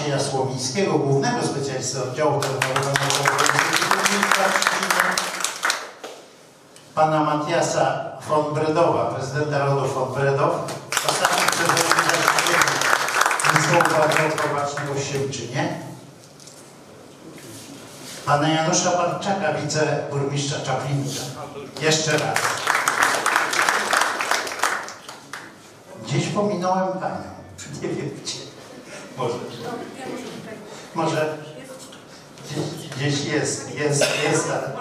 Macieja Słomińskiego, głównego specjalistę oddziału Szczecinie pana Matiasa von Bredowa, prezydenta rodu von Bredow, ostatni prezydent Państwowego Oddziału w Siemczynie, pana Janusza Barczaka, wiceburmistrza Czaplinka. Jeszcze raz. Gdzieś pominąłem panią. Nie wiem gdzie. Może. Może. Gdzieś, jest, jest, jest. Ale...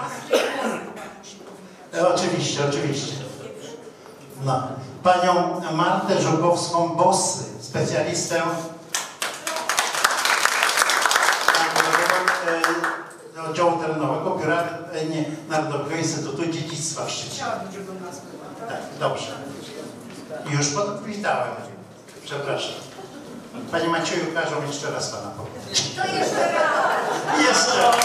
E, Oczywiście, oczywiście. No. Panią Martę Żukowską-Bossy, specjalistę e, oddziału terenowego Biura e, nie, Narodowego Instytutu Dziedzictwa w Szczecinie. Chciałabym, żeby u nas była, tak? Tak, dobrze. Już podwitałem. Przepraszam. Panie Macieju, każą jeszcze raz Pana powiedzieć. To jeszcze raz! Jeszcze raz.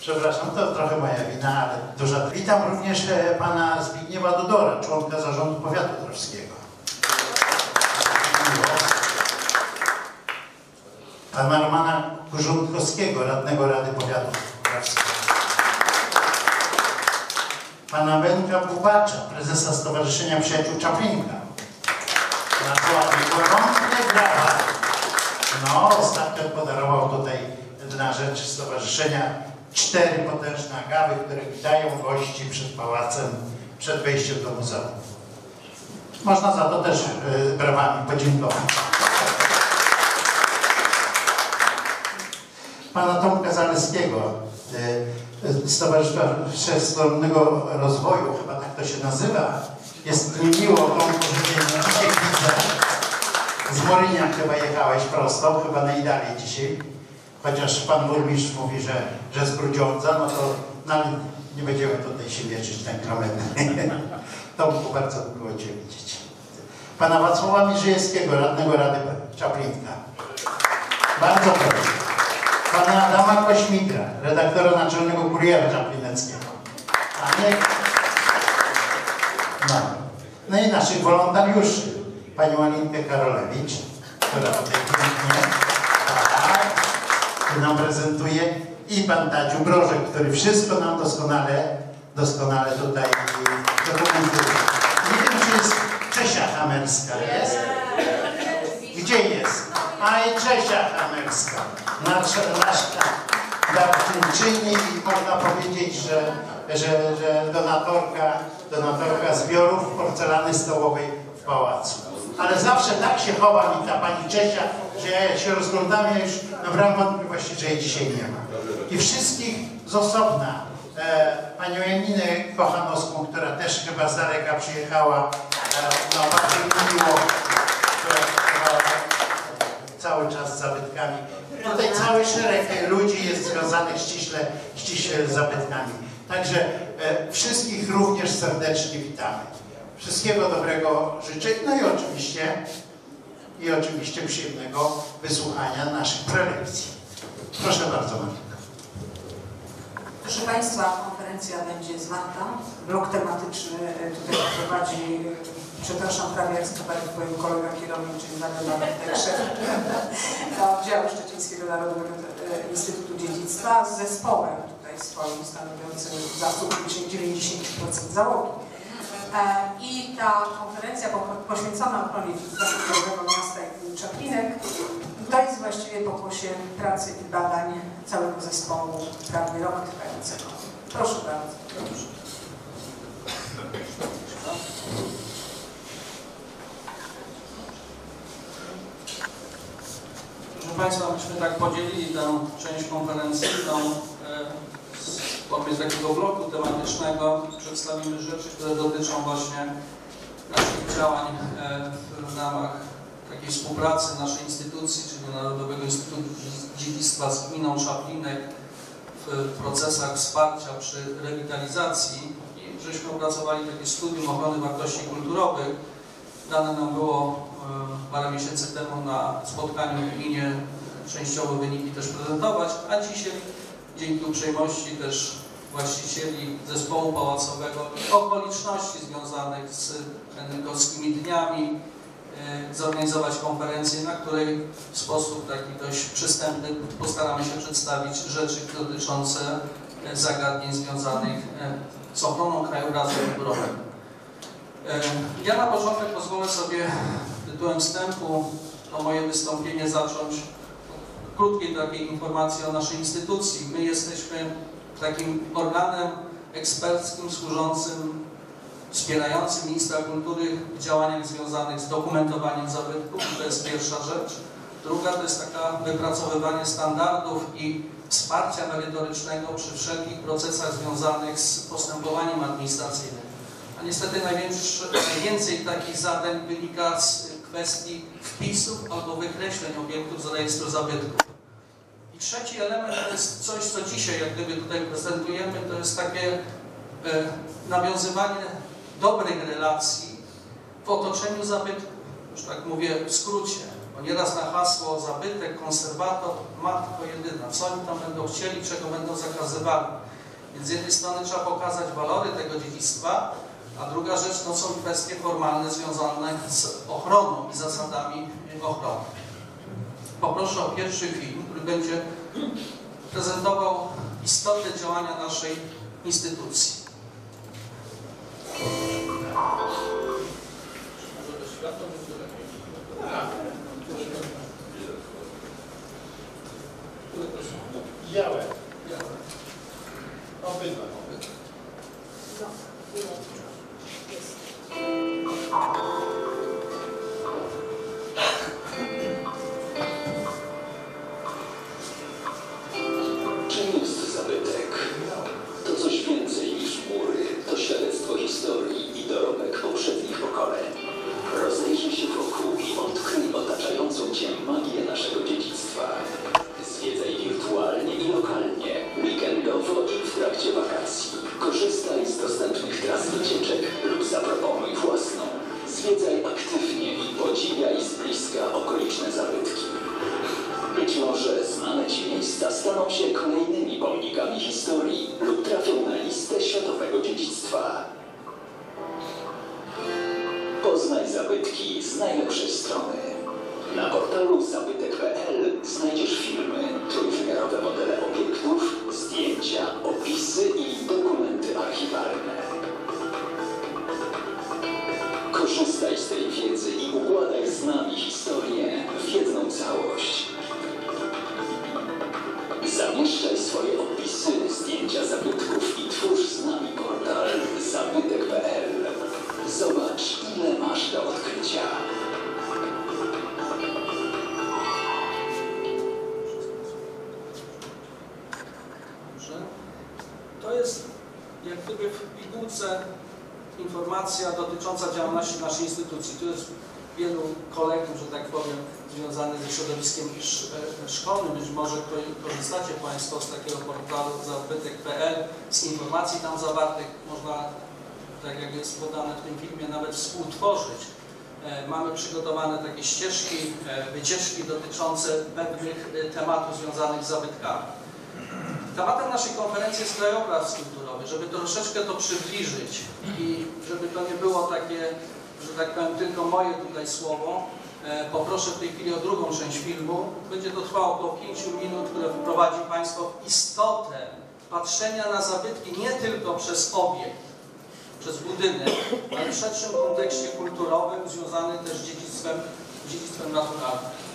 Przepraszam, to trochę moja wina, ale duża. Witam również e, pana Zbigniewa Dudora, członka zarządu powiatu drawskiego. Pana Romana Grządkowskiego, radnego Rady Powiatu Drawskiego. Pana Benka Bubacza, prezesa Stowarzyszenia Przyjaciół Czaplinka. Ładnie, gorące brawa. No, ostatnio podarował tutaj na rzecz stowarzyszenia cztery potężne agawy, które witają gości przed pałacem, przed wejściem do muzeum. Można za to też y, brawami podziękować. Pana Tomka Zaleskiego, Stowarzyszenia Wszechstronnego Rozwoju, chyba tak to się nazywa. Jest mi miło że dzisiaj widzę. Z Morynia chyba jechałeś prosto, chyba najdalej dzisiaj. Chociaż pan burmistrz mówi, że, że z Grudziądza, no to no, nie będziemy tutaj się mierzyć ten kilometr. Tomku, bardzo miło Cię widzieć. Pana Wacława Mirzyjewskiego, radnego Rady Czaplinka. Bardzo proszę. Pana Adama Kośmitra, redaktora naczelnego Kuriera Czaplineckiego. Panie... No. no i naszych wolontariuszy. Panią Alinkę Karolewicz, która tutaj pięknie tak, nam prezentuje i pan Tadziu Brożek, który wszystko nam doskonale, doskonale tutaj dokumentuje. Nie wiem, czy jest Czesia Hamerska. Jest? Gdzie jest? A i Czesia Hamerska. Nasza, nasza darczyńczyni i można powiedzieć, że, że, że donatorka, donatorka zbiorów porcelany stołowej w pałacu. Ale zawsze tak się chowa mi ta pani Czesia, że ja się rozglądam, ja już nabrałem wątpliwości, że jej dzisiaj nie ma. I wszystkich z osobna. E, panią Janinę Kochanowską, która też chyba z daleka przyjechała. E, no bardzo mi miło, cały czas z zabytkami. Tutaj cały szereg ludzi jest związanych ściśle, ściśle z zabytkami. Także e, wszystkich również serdecznie witamy. Wszystkiego dobrego życzę. No i oczywiście, i oczywiście przyjemnego wysłuchania naszych prelekcji. Proszę bardzo, Martyna. Proszę Państwa, konferencja będzie zwarta. Blok tematyczny e, tutaj prowadzi, e, przepraszam, prawie jak sklepali twojego kolega kierownik, czyli Waldemar Witek, szef oddziału Szczecińskiego Narodowego Instytutu Dziedzictwa z zespołem tutaj swoim stanowiącym zasób 90% załogi. E, I ta konferencja po- poświęcona ochronie kulturowego miasta i Czaplinek. To jest właściwie pokłosie pracy i badań całego zespołu prawie rok trwającego. Proszę bardzo. Proszę. Proszę Państwa, myśmy tak podzielili tę część konferencyjną e, w formie takiego bloku tematycznego. Przedstawimy rzeczy, które dotyczą właśnie naszych działań e, w ramach takiej współpracy naszej instytucji, czyli Narodowego Instytutu Dziedzictwa z gminą Szaplinek w procesach wsparcia przy rewitalizacji i żeśmy opracowali takie studium ochrony wartości kulturowych. Dane nam było e, parę miesięcy temu na spotkaniu w gminie częściowo wyniki też prezentować, a dzisiaj dzięki uprzejmości też właścicieli zespołu pałacowego i okoliczności związanych z henrykowskimi dniami e, zorganizować konferencję, na której w sposób taki dość przystępny postaramy się przedstawić rzeczy dotyczące e, zagadnień związanych e, z ochroną krajobrazu kulturowego. Ja na początek pozwolę sobie tytułem wstępu to moje wystąpienie zacząć od krótkiej takiej informacji o naszej instytucji. My jesteśmy takim organem eksperckim służącym, wspierającym ministra kultury w działaniach związanych z dokumentowaniem zabytków. To jest pierwsza rzecz. Druga to jest taka wypracowywanie standardów i wsparcia merytorycznego przy wszelkich procesach związanych z postępowaniem administracyjnym. A niestety najwięcej takich zadań wynika z kwestii wpisów albo wykreśleń obiektów z rejestru zabytków. I trzeci element to jest coś, co dzisiaj jak gdyby tutaj prezentujemy, to jest takie e, nawiązywanie dobrych relacji w otoczeniu zabytku. Już tak mówię w skrócie, bo nieraz na hasło zabytek, konserwator, matko jedyna, co oni tam będą chcieli, czego będą zakazywali. Więc z jednej strony trzeba pokazać walory tego dziedzictwa, a druga rzecz to są kwestie formalne związane z ochroną i zasadami ochrony. Poproszę o pierwszy film, który będzie prezentował istotę działania naszej instytucji. Białe. Obydwa. Czym Zwiedzaj wirtualnie i lokalnie, weekendowo i w trakcie wakacji. Korzystaj z dostępnych tras wycieczek lub zaproponuj własną. Zwiedzaj aktywnie i podziwiaj z bliska okoliczne zabytki. Być może znane Ci miejsca staną się kolejnymi pomnikami historii lub trafią na listę światowego dziedzictwa. Poznaj zabytki z najlepszej strony. Na portalu zabytek.pl znajdziesz filmy, trójwymiarowe modele obiektów, zdjęcia, opisy i dokumenty archiwalne. Korzystaj z tej wiedzy i układaj z nami historię w jedną całość. Zamieszczaj swoje opisy, zdjęcia zabytków i twórz z nami portal zabytek.pl. Zobacz, ile masz do odkrycia. Gdyby w pigułce informacja dotycząca działalności naszej instytucji. Tu jest wielu kolegów, że tak powiem, związanych ze środowiskiem e, szkolnym. Być może ko- korzystacie Państwo z takiego portalu zabytek.pl, z informacji tam zawartych. Można, tak jak jest podane w tym filmie, nawet współtworzyć. E, Mamy przygotowane takie ścieżki, e, wycieczki dotyczące pewnych tematów związanych z zabytkami. Tematem naszej konferencji jest krajobraz mamy, żeby troszeczkę to przybliżyć i żeby to nie było takie, że tak powiem, tylko moje tutaj słowo, e, poproszę w tej chwili o drugą część filmu. Będzie to trwało około 5 minut, które wprowadzi Państwo w istotę patrzenia na zabytki nie tylko przez obiekt, przez budynek, ale w szerszym kontekście kulturowym, związany też z dziedzictwem, dziedzictwem naturalnym.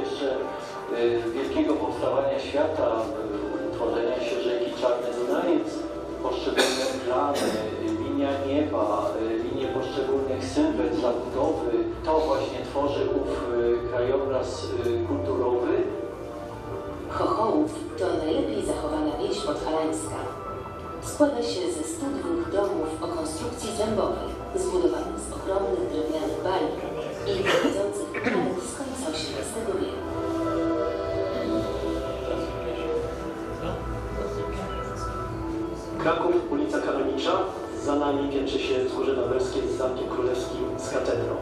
jeszcze y, wielkiego powstawania świata, y, utworzenia się rzeki Czarny Dunajec, poszczególne plany, y, linia nieba, linie poszczególnych sylwet zabudowy, to właśnie tworzy ów krajobraz kulturowy. Chochołów to najlepiej zachowana wieś podhalańska. Składa się ze 102 domów o konstrukcji zębowej, zbudowanych z ogromnych drewnianych bali i z. Kraków, ulica Karolicza, za nami piętrzy się wzgórze Wawerskie z Zamkiem Królewskim, z katedrą.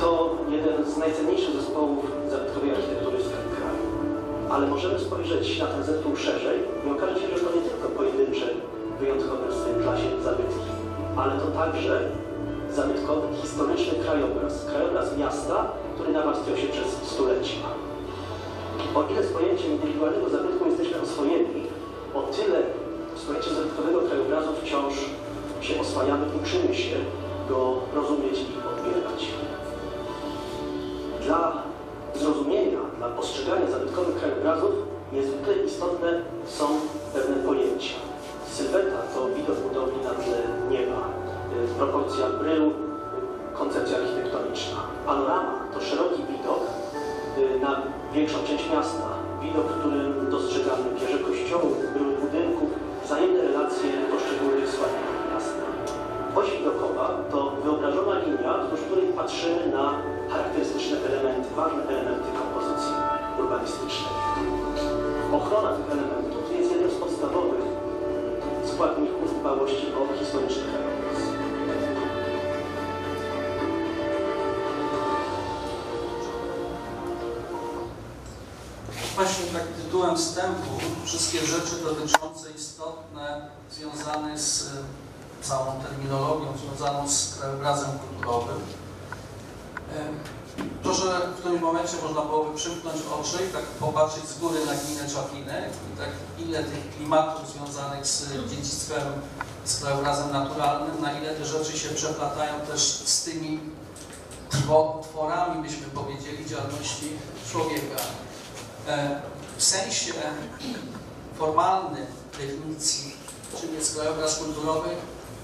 To jeden z najcenniejszych zespołów zabytkowej architektury w kraju. Ale możemy spojrzeć na ten zespół szerzej i okaże się, że to nie tylko pojedyncze, wyjątkowe w swojej klasie zabytki, ale to także zabytkowy, historyczny krajobraz, krajobraz miasta, który nawarstwiał się przez stulecia. O ile z pojęciem indywidualnego zabytku jesteśmy oswojeni, o tyle z pojęciem zabytkowego krajobrazu wciąż się oswajamy, uczymy się go rozumieć i odbierać. Dla zrozumienia, dla postrzegania zabytkowych krajobrazów niezwykle istotne są pewne pojęcia. Sylweta to widok budowli na tle nieba koncepcja architektoniczna. Panorama to szeroki widok y, na większą część miasta. Widok, w którym dostrzegamy wieże kościołów, były budynków, wzajemne relacje poszczególnych składników miasta. Oś widokowa to wyobrażona linia, wzdłuż której patrzymy na charakterystyczne elementy, ważne elementy kompozycji urbanistycznej. Ochrona tych elementów jest jednym z podstawowych składników dbałości o historyczny krajobraz. Właśnie tak tytułem wstępu wszystkie rzeczy dotyczące istotne związane z e, całą terminologią związaną z krajobrazem kulturowym. To, że w którymś momencie można byłoby przymknąć oczy i tak popatrzeć z góry na gminę Czaplinek i tak ile tych klimatów związanych z dziedzictwem, z krajobrazem naturalnym, na ile te rzeczy się przeplatają też z tymi two- tworami, byśmy powiedzieli, działalności człowieka. E, W sensie formalnym definicji, czym jest krajobraz kulturowy,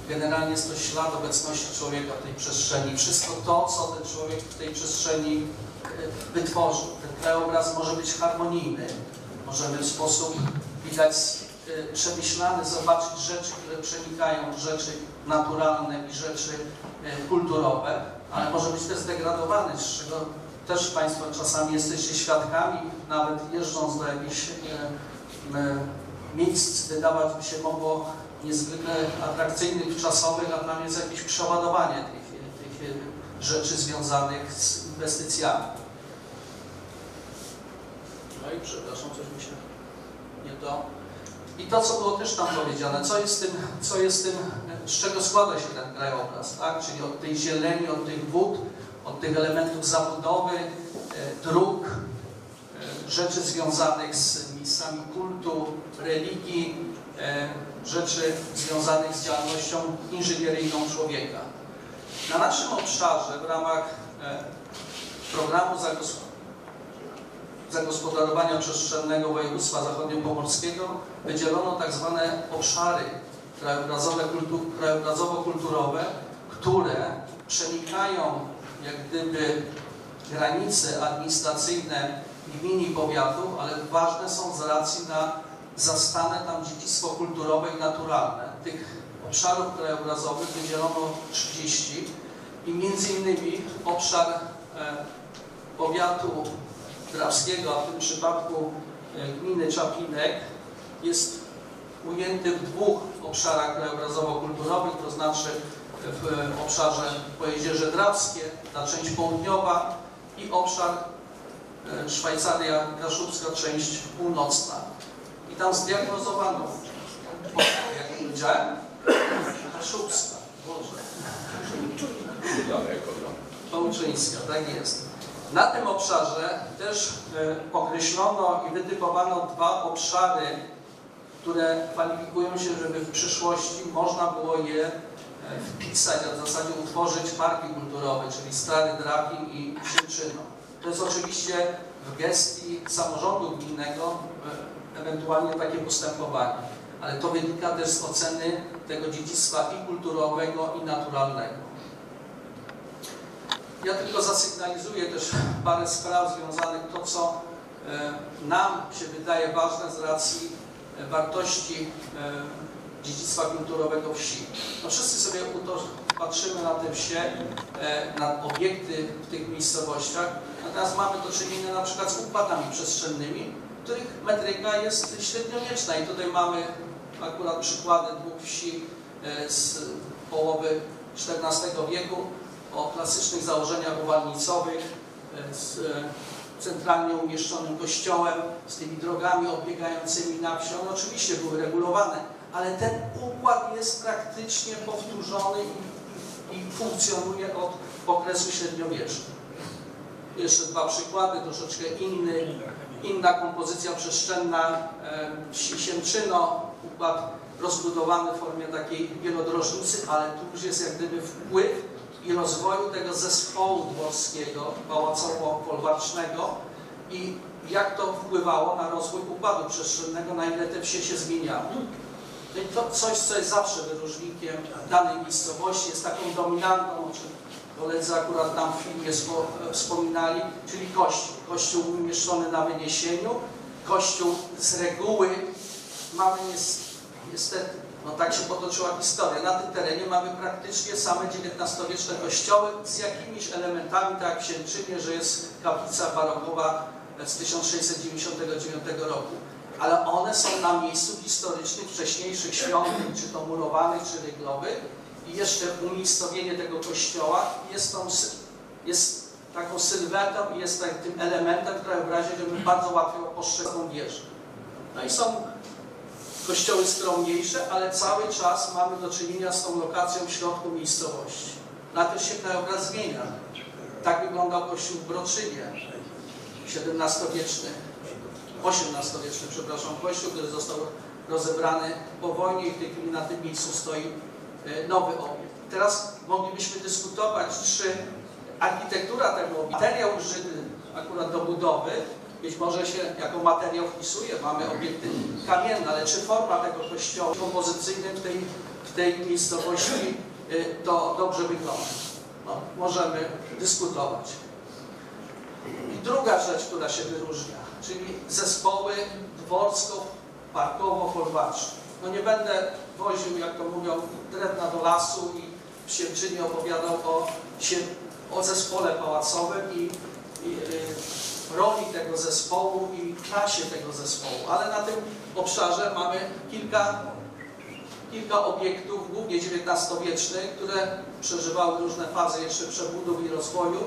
generalnie jest to ślad obecności człowieka w tej przestrzeni. Wszystko to, co ten człowiek w tej przestrzeni e, wytworzył. Ten krajobraz może być harmonijny, możemy w sposób widać e, przemyślany zobaczyć rzeczy, które przenikają rzeczy naturalne i rzeczy e, kulturowe, ale może być też zdegradowany, z czego też Państwo czasami jesteście świadkami, nawet jeżdżąc do jakichś e, e, miejsc, wydawać by się mogło niezwykle atrakcyjnych, czasowych, a tam jest jakieś przeładowanie tych, tych rzeczy związanych z inwestycjami. No i przepraszam, coś mi się nie to. I to, co było też tam powiedziane, co jest tym, co jest tym, z czego składa się ten krajobraz, tak? Czyli od tej zieleni, od tych wód, od tych elementów zabudowy, e, dróg, e, rzeczy związanych z miejscami kultu, religii, e, rzeczy związanych z działalnością inżynieryjną człowieka. Na naszym obszarze w ramach programu zagos- zagospodarowania przestrzennego województwa zachodniopomorskiego wydzielono tak zwane obszary krajobrazowo-kulturowe, które przenikają jak gdyby granice administracyjne gmin i powiatów, ale ważne są z racji na zastane tam dziedzictwo kulturowe i naturalne. Tych obszarów krajobrazowych wydzielono 30 i między innymi obszar e, powiatu drawskiego, a w tym przypadku e, gminy Czaplinek jest ujęty w dwóch obszarach krajobrazowo-kulturowych, to znaczy w e, obszarze Pojezierze Drawskie, ta część południowa i obszar e, Szwajcaria Kaszubska, część północna. I tam zdiagnozowano, jak powiedziałem, Kaszubska, Boże. Połczyńska, tak jest. Na tym obszarze też e, określono i wytypowano dwa obszary, które kwalifikują się, żeby w przyszłości można było je wpisać, a w zasadzie utworzyć parki kulturowe, czyli Stary Drapin i Sienczyno. To jest oczywiście w gestii samorządu gminnego e, ewentualnie takie postępowanie, ale to wynika też z oceny tego dziedzictwa i kulturowego, i naturalnego. Ja tylko zasygnalizuję też parę spraw związanych to, co e, nam się wydaje ważne z racji e, wartości dziedzictwa kulturowego wsi. No wszyscy sobie patrzymy na te wsie, e, na obiekty w tych miejscowościach, natomiast mamy do czynienia na przykład z układami przestrzennymi, których metryka jest średniowieczna i tutaj mamy akurat przykłady dwóch wsi e, z połowy XIV wieku, o klasycznych założeniach uwalnicowych e, z centralnie umieszczonym kościołem, z tymi drogami odbiegającymi na wsią. No, oczywiście były regulowane, ale ten układ jest praktycznie powtórzony i, i funkcjonuje od okresu średniowiecznego. Jeszcze dwa przykłady, troszeczkę inny, inna kompozycja przestrzenna, e, wsi Siemczyno, układ rozbudowany w formie takiej wielodrożnicy, ale tu już jest jak gdyby wpływ i rozwoju tego zespołu dworskiego, pałacowo-folwarcznego i jak to wpływało na rozwój układu przestrzennego, na ile te wsie się zmieniały. No to coś, co jest zawsze wyróżnikiem danej miejscowości, jest taką dominantą, o czym koledzy akurat tam w filmie spo, wspominali, czyli kościół. Kościół umieszczony na wyniesieniu, kościół z reguły mamy nies- niestety, no tak się potoczyła historia, na tym terenie mamy praktycznie same XIX-wieczne kościoły z jakimiś elementami, tak jak w że jest kaplica barokowa z 1699 roku. Ale one są na miejscu historycznych wcześniejszych świątyń, czy to murowanych, czy ryglowych. I jeszcze umiejscowienie tego kościoła jest, tą, jest taką sylwetą i jest tak, tym elementem krajobrazie, żeby bardzo łatwo postrzegać tą wieżę. No i są kościoły skromniejsze, ale cały czas mamy do czynienia z tą lokacją w środku miejscowości. Na tym się krajobraz zmienia. Tak wyglądał kościół w Broczynie, XVII-wieczny, XVIII-wieczny, przepraszam, kościół, który został rozebrany po wojnie i w tej chwili na tym miejscu stoi e, nowy obiekt. Teraz moglibyśmy dyskutować, czy architektura tego materiał użyty akurat do budowy, być może się jako materiał wpisuje, mamy obiekty kamienne, ale czy forma tego kościoła kompozycyjny w tej, w tej miejscowości y, to dobrze wygląda? No, możemy dyskutować. I druga rzecz, która się wyróżnia, czyli zespoły dworsko-parkowo-folwarczne. No nie będę woził, jak to mówią, drewna do lasu i w Siemczynie opowiadał o, o zespole pałacowym i, i y, roli tego zespołu i klasie tego zespołu, ale na tym obszarze mamy kilka, kilka obiektów, głównie XIX-wiecznych, które przeżywały różne fazy jeszcze przebudów i rozwoju,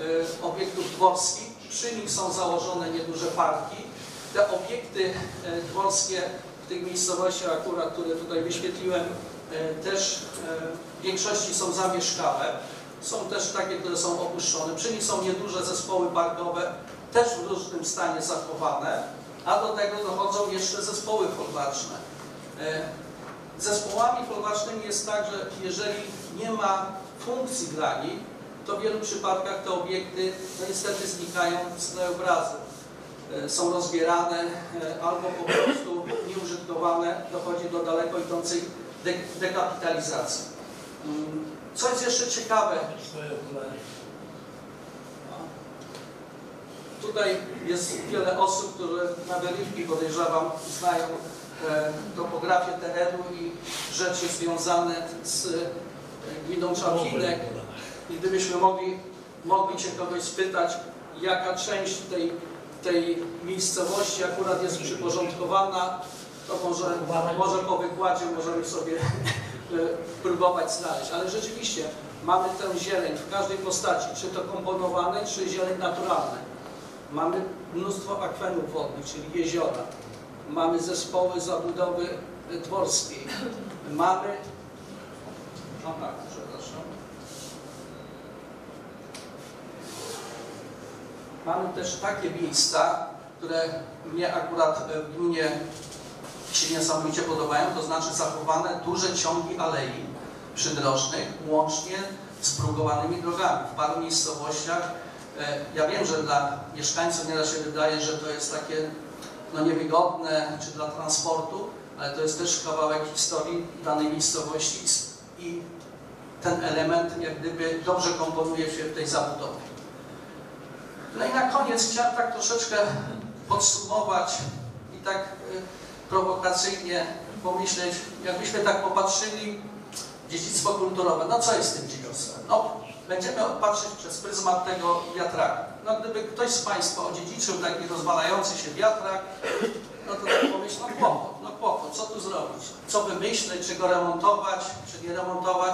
y, obiektów dworskich. Przy nich są założone nieduże parki. Te obiekty y, dworskie w tych miejscowościach akurat, które tutaj wyświetliłem, y, też y, w większości są zamieszkałe. Są też takie, które są opuszczone. Przy nich są nieduże zespoły parkowe, też w różnym stanie zachowane, a do tego dochodzą jeszcze zespoły folwarczne. E, Zespołami folwarcznymi jest tak, że jeżeli nie ma funkcji dla nich, to w wielu przypadkach te obiekty no niestety znikają z krajobrazu. E, Są rozbierane e, albo po prostu nieużytkowane, dochodzi do daleko idącej de- dekapitalizacji. Mm, Co jest jeszcze ciekawe, Tutaj jest wiele osób, które na wyrywki podejrzewam znają e, topografię terenu i rzeczy związane z gminą Czarkinek. I gdybyśmy mogli, mogli Cię kogoś spytać, jaka część tej, tej miejscowości akurat jest przyporządkowana, to może, może po wykładzie możemy sobie e, próbować znaleźć. Ale rzeczywiście mamy tę zieleń w każdej postaci, czy to komponowanej, czy zieleń naturalnej. Mamy mnóstwo akwenów wodnych, czyli jeziora. Mamy zespoły zabudowy dworskiej. Mamy... No tak, przepraszam. Mamy też takie miejsca, które mnie akurat w gminie się niesamowicie podobają, to znaczy zachowane duże ciągi alei przydrożnych, łącznie z brugowanymi drogami. W paru miejscowościach E, Ja wiem, że dla mieszkańców nieraz się wydaje, że to jest takie no, niewygodne, czy dla transportu, ale to jest też kawałek historii danej miejscowości i ten element jak gdyby dobrze komponuje się w tej zabudowie. No i na koniec chciałem tak troszeczkę podsumować i tak y, prowokacyjnie pomyśleć, jakbyśmy tak popatrzyli dziedzictwo kulturowe, no co jest tym dziedzictwem? No, będziemy patrzeć przez pryzmat tego wiatraka. No gdyby ktoś z Państwa odziedziczył taki rozwalający się wiatrak, no to tak pomyśl, no kłopot, no kłopot, co tu zrobić? Co wymyśleć, czy go remontować, czy nie remontować?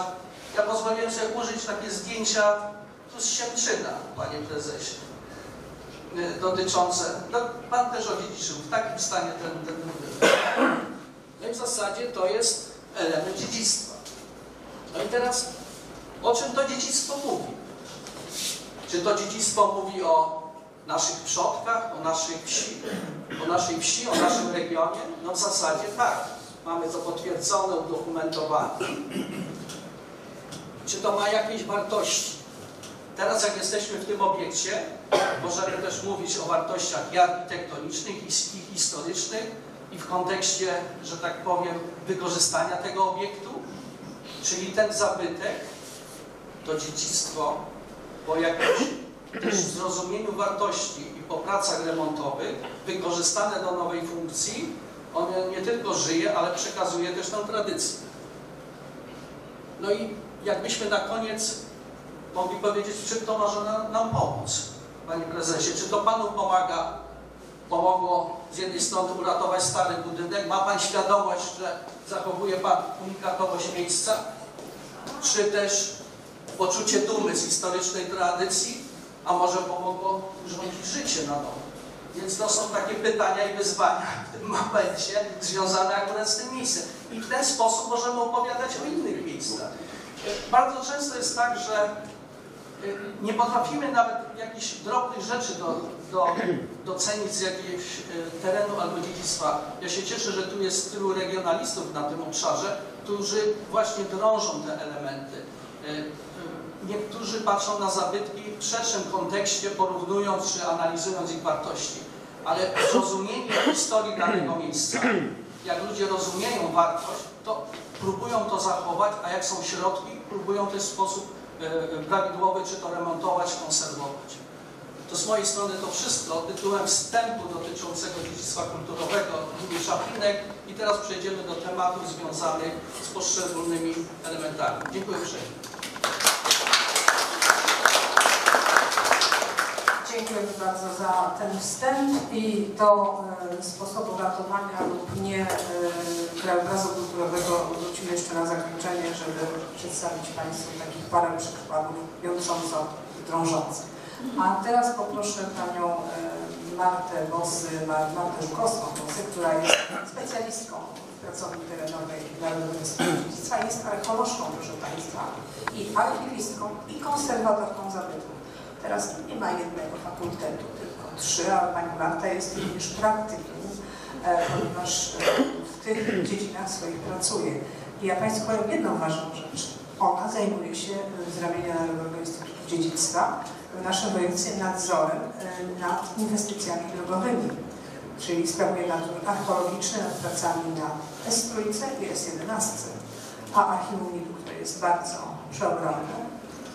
Ja pozwoliłem sobie użyć takie zdjęcia tu z Siemczyna, Panie Prezesie, dotyczące, no Pan też odziedziczył, w takim stanie ten, ten. No i w zasadzie to jest element dziedzictwa. No i teraz o czym to dziedzictwo mówi? Czy to dziedzictwo mówi o naszych przodkach, o naszej wsi, o naszej wsi, o naszym regionie? No w zasadzie tak. Mamy to potwierdzone, udokumentowane. Czy to ma jakieś wartości? Teraz jak jesteśmy w tym obiekcie, możemy też mówić o wartościach i architektonicznych, i historycznych, i w kontekście, że tak powiem, wykorzystania tego obiektu, czyli ten zabytek to dziedzictwo po jakimś też zrozumieniu wartości i po pracach remontowych, wykorzystane do nowej funkcji, ono nie tylko żyje, ale przekazuje też tę tradycję. No i jakbyśmy na koniec mogli powiedzieć, czym to może nam, nam pomóc, Panie Prezesie? Czy to Panu pomaga, pomogło z jednej strony uratować stary budynek? Ma Pan świadomość, że zachowuje Pan unikatowość miejsca? Czy też poczucie dumy z historycznej tradycji? A może pomogło rządzić życie na nowo? Więc to są takie pytania i wyzwania w tym momencie związane akurat z tym miejscem. I w ten sposób możemy opowiadać o innych miejscach. Bardzo często jest tak, że nie potrafimy nawet jakichś drobnych rzeczy do, do, docenić z jakiegoś y, terenu albo dziedzictwa. Ja się cieszę, że tu jest tylu regionalistów na tym obszarze, którzy właśnie drążą te elementy. Y, y, Niektórzy patrzą na zabytki w szerszym kontekście, porównując czy analizując ich wartości. Ale zrozumienie historii danego miejsca, jak ludzie rozumieją wartość, to próbują to zachować, a jak są środki, próbują w sposób e, e, prawidłowy czy to remontować, konserwować. To z mojej strony to wszystko tytułem wstępu dotyczącego dziedzictwa kulturowego gminy Szaplinek i teraz przejdziemy do tematów związanych z poszczególnymi elementami. Dziękuję uprzejmie. Dziękujemy bardzo za ten wstęp i do e, sposobu ratowania lub nie e, krajobrazu kulturowego wrócimy jeszcze na zakończenie, żeby przedstawić Państwu takich parę przykładów jątrząco drążących. A teraz poproszę Panią e, Martę Bosy, Mar- Martę Żukowską-Bosy, która jest specjalistką pracowni terenowej Narodowego Instytutu Dziedzictwa, jest archeolożką, proszę Państwa, i archiwistką, i konserwatorką zabytków. Teraz nie ma jednego fakultetu, tylko trzy, ale Pani Marta jest również praktykiem, e, ponieważ e, w tych dziedzinach swoich pracuje. I ja Państwu powiem jedną ważną rzecz. Ona zajmuje się e, z ramienia Narodowego Instytutu Dziedzictwa w naszym województwie nadzorem e, nad inwestycjami drogowymi, czyli sprawuje nadzór archeologiczny nad pracami na S-trójce i S-11, a Archiwum które jest bardzo przeogromne,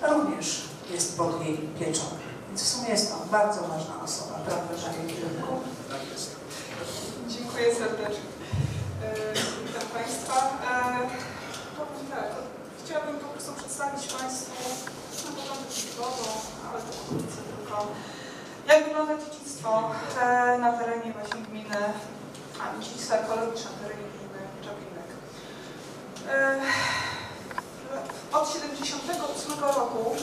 również jest pod jej pieczą. Więc w sumie jest to bardzo ważna osoba, prawda, Panie Kierunku? Tak jest. Dziękuję serdecznie. E, Witam Państwa. E, Powiem tak, chciałabym po prostu przedstawić Państwu na początek przykładą, ale to wkrótce tylko, jak wygląda dziedzictwo e, na terenie właśnie gminy, a dziedzictwo archeologiczne na terenie gminy Czaplinek. Od 78 roku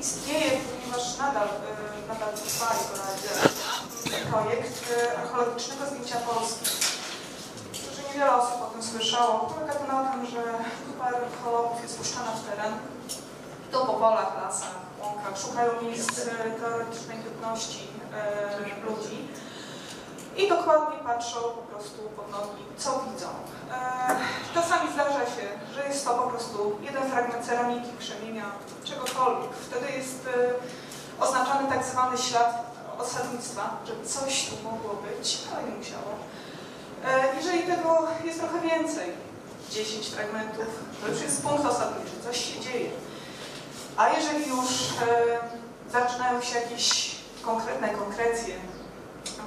istnieje, ponieważ nadal, e, nadal trwa jego projekt e, archeologicznego zdjęcia Polski. Myślę, że niewiele osób o tym słyszało. Polega to na tym, że grupa archeologów jest puszczana w teren, to po polach, lasach, łąkach, szukają miejsc e, teoretycznej bytności ludzi i dokładnie patrzą po prostu pod nogi, co widzą. E, czasami zdarza się, że jest to po prostu jeden fragment ceramiki, krzemienia, czegokolwiek. Wtedy jest e, oznaczany tak zwany ślad osadnictwa, że coś tu mogło być, ale nie musiało. E, jeżeli tego jest trochę więcej, 10 fragmentów, to już jest punkt osadniczy, coś się dzieje. A jeżeli już zaczynają się jakieś konkretne konkrecje,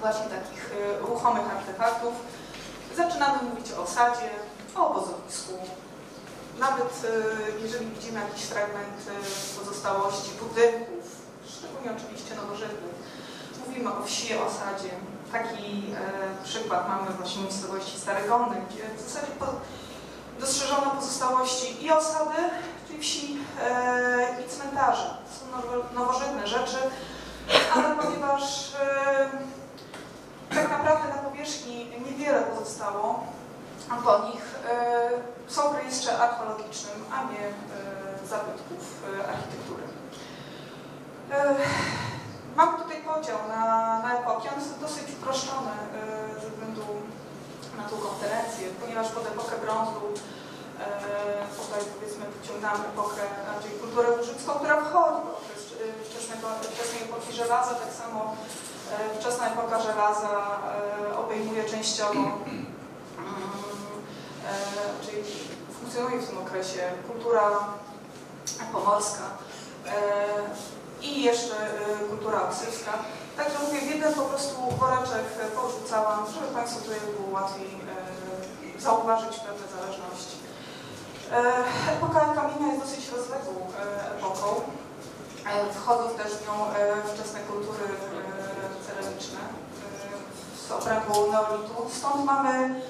właśnie takich ruchomych artefaktów, zaczynamy mówić o osadzie, o obozowisku. Nawet e, jeżeli widzimy jakiś fragment e, pozostałości budynków, szczególnie oczywiście nowożytnych, mówimy o wsi, osadzie. Taki e, przykład mamy właśnie w miejscowości Stare Gądy, gdzie w zasadzie dostrzeżono pozostałości i osady, czyli wsi, i cmentarze. To są nowo, nowożytne rzeczy, ale ponieważ tak naprawdę na powierzchni niewiele pozostało po nich, e, są w rejestrze archeologicznym, a nie e, zabytków e, architektury. Mamy tutaj podział na, na epoki, one są dosyć uproszczone e, ze względu na tą konferencję, ponieważ pod epokę brązu tutaj powiedzmy wyciągamy epokę raczej kulturę łużycką, która wchodzi wczesnego, wczesnej epoki żelaza, tak samo wczesna epoka żelaza e, obejmuje częściowo mm, e, czyli funkcjonuje w tym okresie kultura pomorska e, i jeszcze e, kultura oksywska. Także mówię, w jeden po prostu woreczek porzucałam, żeby Państwu tutaj było łatwiej e, zauważyć pewne zależności. E, Epoka kamienia jest dosyć rozległą e, epoką. E, Wchodzą też w nią e, wczesne kultury e, ceramiczne e, z obrębu neolitu. Stąd mamy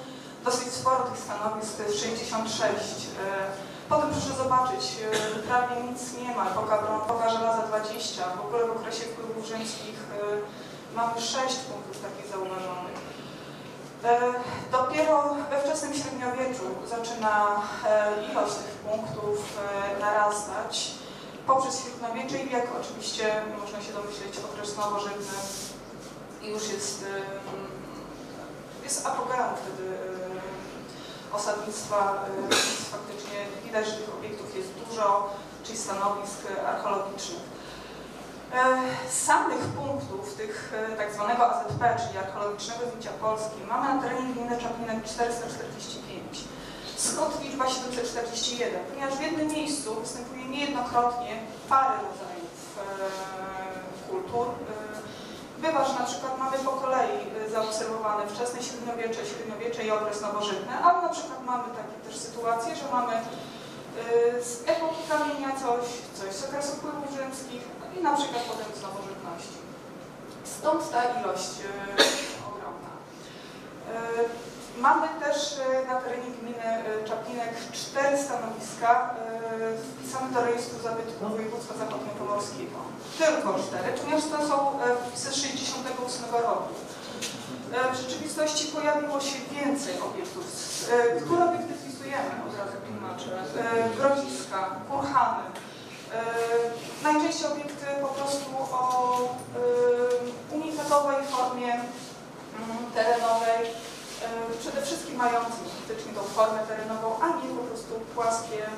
dosyć sporo tych stanowisk, to jest 66. E, Potem proszę zobaczyć, e, prawie nic nie ma, epoka, epoka żelaza 20, w ogóle w okresie wpływów rzymskich mamy 6 punktów takich zauważonych. Dopiero we wczesnym średniowieczu zaczyna ilość tych punktów narastać poprzez średniowiecze i wiek oczywiście, można się domyśleć, okres nowożytny i już jest, e, jest apogeum wtedy e, osadnictwa, więc faktycznie widać, że tych obiektów jest dużo, czyli stanowisk archeologicznych. E, Samych punktów tych e, tak zwanego AZP, czyli archeologicznego zdjęcia Polski, mamy na terenie gminy Czaplinek 445. Skąd liczba 741? Ponieważ w jednym miejscu występuje niejednokrotnie parę rodzajów e, kultur. Bywa, że na przykład mamy po kolei e, zaobserwowane wczesne średniowiecze, średniowiecze i okres nowożytny, ale na przykład mamy takie też sytuacje, że mamy e, z epoki kamienia coś, coś z okresu wpływów rzymskich i na przykład potem z nowożytności. Stąd ta ilość e, ogromna. E, Mamy też e, na terenie gminy e, Czaplinek cztery stanowiska e, wpisane do rejestru zabytków województwa zachodniopomorskiego. Tylko cztery, ponieważ to są e, wpisy z 68 roku. E, W rzeczywistości pojawiło się więcej obiektów, e, które obiekty wpisujemy, od razu tłumaczę. E, Grodziska, kurhany. E, Najczęściej obiekty po prostu o e, unikatowej formie mm, terenowej, e, przede wszystkim mające faktycznie tą formę terenową, a nie po prostu płaskie e,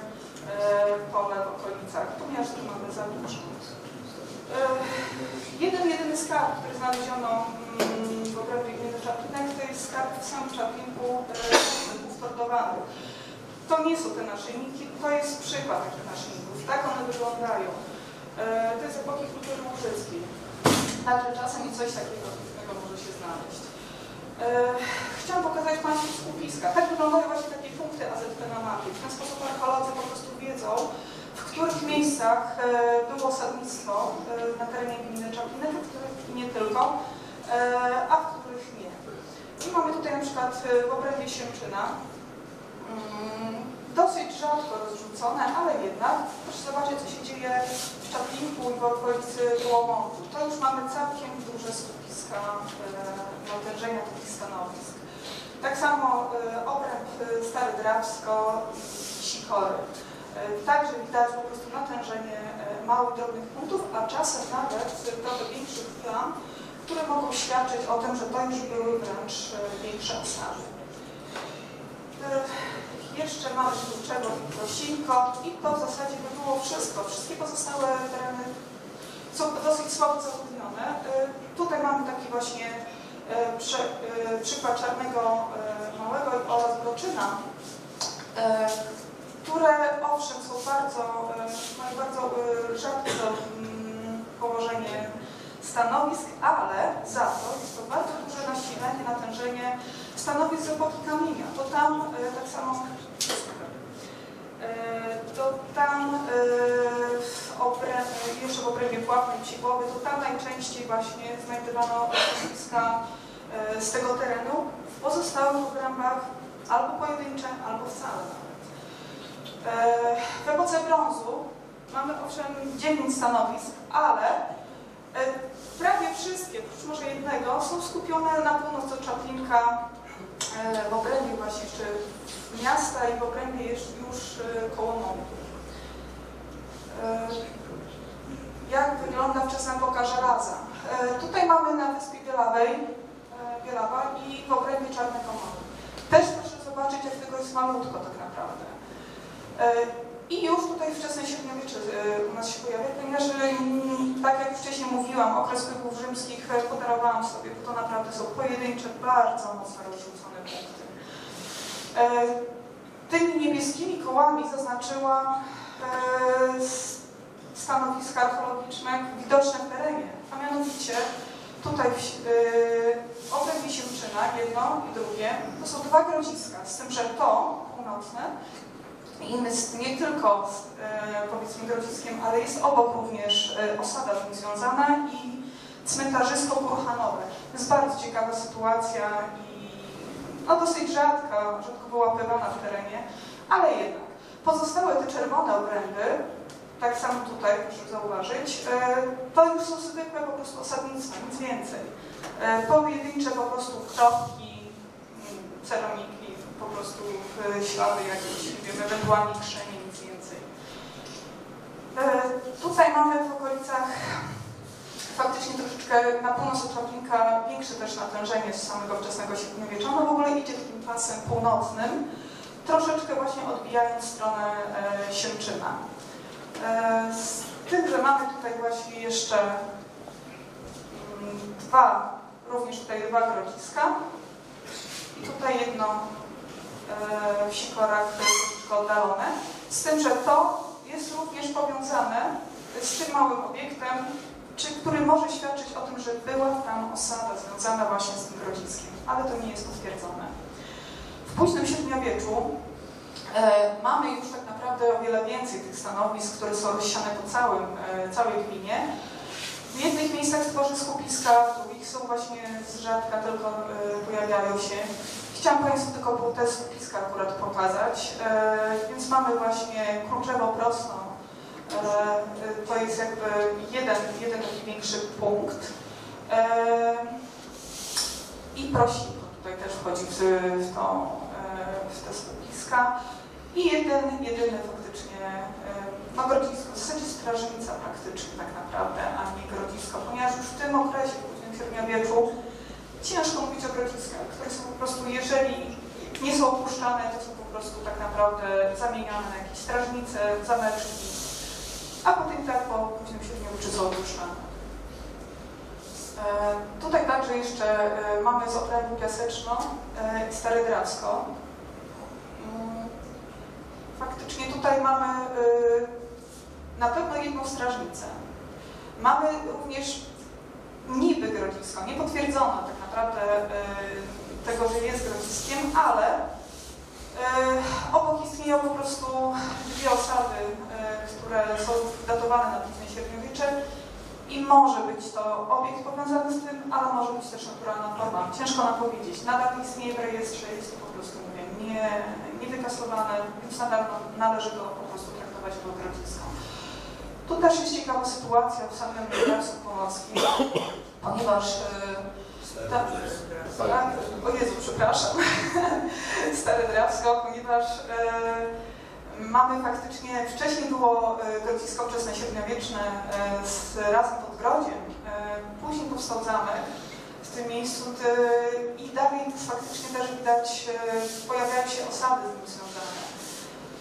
pole w okolicach, tu mamy za dużo. E, Jeden, jedyny skarb, który znaleziono mm, w obrębie gminy Czaplinek, to jest skarb w samym Czapinku e, stordowanych. To nie są te naszyjniki, to jest przykład takich naszyjników. Tak one wyglądają. E, To jest epoki kultury łużyckiej. Także czasem i coś takiego może się znaleźć. E, Chciałam pokazać Państwu skupiska. Tak wyglądają właśnie takie punkty AZP na mapie. W ten sposób archeolodzy po prostu wiedzą, w których miejscach e, było osadnictwo e, na terenie gminy Czaplinek, w których nie tylko, a w których nie. I mamy tutaj na przykład w obrębie Siemczyna mm, dosyć rzadko rozrzucone, ale jednak proszę zobaczyć, co się dzieje w Czaplinku i w okolicy Łomotu. To już mamy całkiem duże skupiska e, natężenia takich stanowisk. Tak samo e, obręb e, Stary Drawsko i Sikory. E, Także widać po prostu natężenie e, małych, drobnych punktów, a czasem nawet trochę większych plam, które mogą świadczyć o tym, że to już były wręcz e, większe osady. E, Jeszcze mamy Żółczewo i Prosinko i to w zasadzie by było wszystko. Wszystkie pozostałe tereny są dosyć słabo E, Tutaj mamy taki właśnie e, e, przykład Czarnego Małego oraz Broczyna, które owszem są bardzo, mają bardzo rzadkie mm, położenie stanowisk, ale za to jest to bardzo duże nasilenie, natężenie stanowisk z epoki kamienia. To tam tak samo to tam e, w jeszcze w obrębie Pławnej Cigłowy, to tam najczęściej właśnie znajdowano stanowiska e, z tego terenu. W pozostałych obrębach albo pojedyncze, albo wcale. E, W epoce brązu mamy owszem 9 stanowisk, ale e, prawie wszystkie, oprócz może jednego, są skupione na północ od Czaplinka, e, w obrębie właśnie jeszcze miasta i w obrębie już, już e, koło Montu. E, Jak wygląda wczesna epoka żelaza? E, Tutaj mamy na Wyspie Bielawej, e, Bielawa i w obrębie Czarnego Morza. Też proszę zobaczyć, jak tego jest malutko tak naprawdę. E, I już tutaj wczesne średniowiecze e, u nas się pojawia, ponieważ mm, tak jak wcześniej mówiłam, okres wpływów rzymskich e, podarowałam sobie, bo to naprawdę są pojedyncze, bardzo mocno rozrzucone punkty. E, tymi niebieskimi kołami zaznaczyłam e, stanowiska archeologiczne widoczne w terenie, a mianowicie tutaj w, si- e, w obrębie Siemczyna, jedno i drugie, to są dwa grodziska, z tym, że to północne jest nie tylko e, powiedzmy grodziskiem, ale jest obok również e, osada z nim związana i cmentarzysko kurhanowe. To jest bardzo ciekawa sytuacja i no, dosyć rzadka, rzadko wyłapywana w terenie, ale jednak. Pozostałe te czerwone obręby, tak samo tutaj proszę zauważyć, e, to już są zwykłe po prostu osadnictwa, nic więcej. Pojedyncze po prostu kropki, mm, ceramiki, po prostu e, ślady nie wiem, ewentualnie krzenie, nic więcej. E, Tutaj mamy w okolicach faktycznie troszeczkę na północ od większe też natężenie z samego wczesnego średniowiecza. Ono w ogóle idzie takim pasem północnym, troszeczkę właśnie odbijając stronę e, Siemczyna. E, z tym, że mamy tutaj właśnie jeszcze mm, dwa, również tutaj dwa grodziska i tutaj jedno w Sikorach, oddalone. Z tym, że to jest również powiązane z tym małym obiektem, czy, który może świadczyć o tym, że była tam osada związana właśnie z tym grodziskiem, ale to nie jest potwierdzone. W późnym średniowieczu e, mamy już tak naprawdę o wiele więcej tych stanowisk, które są rozsiane po całym, e, całej gminie. W jednych miejscach tworzy skupiska, w drugich są właśnie z rzadka tylko e, pojawiają się. Chciałam Państwu tylko te skupiska akurat pokazać, e, więc mamy właśnie Kluczewo Prosną, E, To jest jakby jeden, jeden większy punkt. E, I Prosinko tutaj też wchodzi w, w, tą, e, w te skupiska. I jeden, jedyny faktycznie e, no grodzisko, w zasadzie strażnica praktycznie tak naprawdę, a nie grodzisko, ponieważ już w tym okresie, w późnym średniowieczu, ciężko mówić o grodziskach, które są po prostu, jeżeli nie są opuszczane, to są po prostu tak naprawdę zamieniane na jakieś strażnice, zameczki, a potem tak po późnym średniowieczu są opuszczane. E, tutaj także jeszcze e, mamy z obrębu Piaseczno e, i Stare Drawsko. Mm, Faktycznie tutaj mamy na pewno jedną strażnicę. Mamy również niby grodzisko, niepotwierdzone tak naprawdę e, tego, że jest grodziskiem, ale e, obok istnieją po prostu dwie osady, e, które są datowane na późne średniowiecze i może być to obiekt powiązany z tym, ale może być też naturalna forma. Ciężko nam powiedzieć. Nadal istnieje w rejestrze, jest to po prostu mówię, nie, niewykasowane, więc nadal należy go po prostu traktować jako grodzisko. Tu też jest ciekawa sytuacja w samym Drawsku Pomorskim, ponieważ tak, tak, o Jezu, przepraszam, Stare Drawsko, ponieważ e, mamy faktycznie, wcześniej było e, grodzisko wczesne średniowieczne e, z razem pod Grodziem, e, później powstał zamek w tym miejscu i dalej faktycznie też widać, e, pojawiają się osady z nim związane.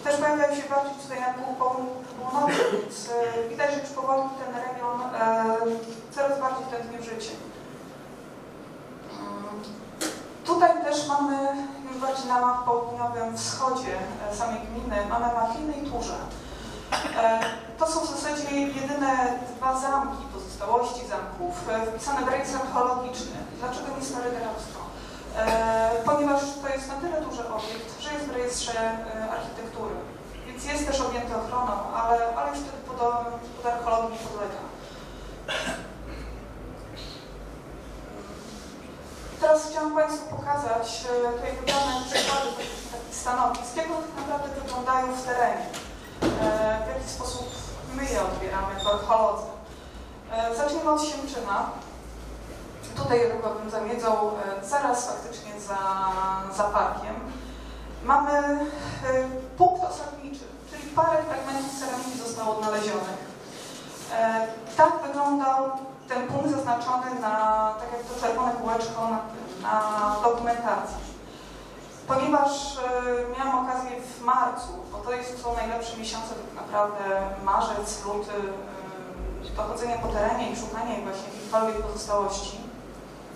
Też pojawiają się bardziej tutaj na północy, więc e, widać, że już powoli ten region coraz bardziej tętni w życie. Tutaj też mamy już bardziej na południowym wschodzie e, samej gminy, mamy Marliny i Turze. E, To są w zasadzie jedyne dwa zamki, pozostałości zamków, e, wpisane w rejestr archeologiczny. Dlaczego nie Stare? E, Ponieważ to jest na tyle duży obiekt, że jest w rejestrze architektury. Więc jest też objęty ochroną, ale, ale już wtedy pod, pod archeologię nie podlega. Teraz chciałam Państwu pokazać e, tutaj wybrane przykłady takich stanowisk, jak one naprawdę wyglądają w terenie, e, w jaki sposób my je odbieramy jako archeolodzy. E, Zacznijmy od Siemczyna. Tutaj jakbym zamiedzał e, zaraz faktycznie za, za parkiem. Mamy punkt osadniczy, czyli parę fragmentów ceramiki zostało odnalezionych. Tak wyglądał ten punkt zaznaczony na, tak jak to czerwone kółeczko na, na dokumentacji. Ponieważ e, miałam okazję w marcu, bo to jest, są najlepsze miesiące tak naprawdę marzec, luty, e, dochodzenia po terenie i szukania właśnie jakichkolwiek pozostałości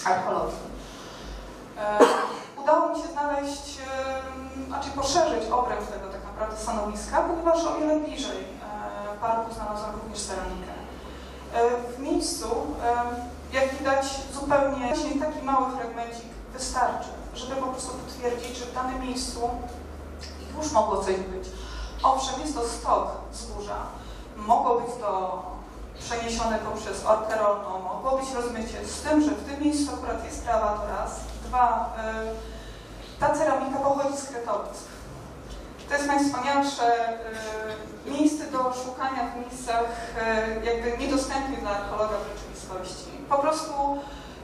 archeologii. E, udało mi się znaleźć, znaczy poszerzyć obręb tego tak naprawdę stanowiska, ponieważ o wiele bliżej parku znalazłam również ceramikę. E, W miejscu, e, jak widać, zupełnie właśnie taki mały fragmencik wystarczy, żeby po prostu potwierdzić, że w danym miejscu już mogło coś być. Owszem, jest to stok wzgórza, mogło być to przeniesione poprzez orkę rolną, mogło być rozmycie, z tym, że w tym miejscu akurat jest trawa to raz, dwa, y, ta ceramika pochodzi z Kretowic. To jest najwspanialsze y, miejsce do szukania w miejscach y, jakby niedostępnych dla archeologa w rzeczywistości. Po prostu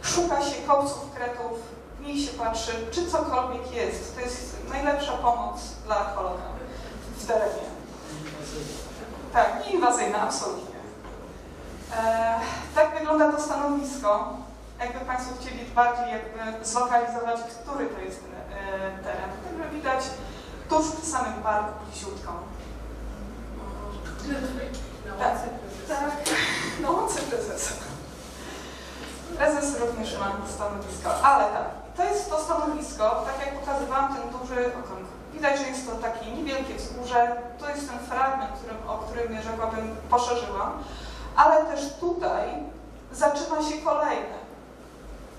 szuka się kopców, kretów, w niej się patrzy, czy cokolwiek jest. To jest najlepsza pomoc dla archeologa w terenie. Tak, nieinwazyjna, absolutnie. E, tak wygląda to stanowisko. Jakby Państwo chcieli bardziej jakby zlokalizować, który to jest e, teren. Także widać tuż przy samym parku bliziutką. Tak, tak, no łące prezesa. Prezes również ma stanowisko, ale tak, to jest to stanowisko, tak jak pokazywałam ten duży okrąg. Widać, że jest to takie niewielkie wzgórze, to jest ten fragment, którym, o którym, rzekłabym, poszerzyłam, ale też tutaj zaczyna się kolejne.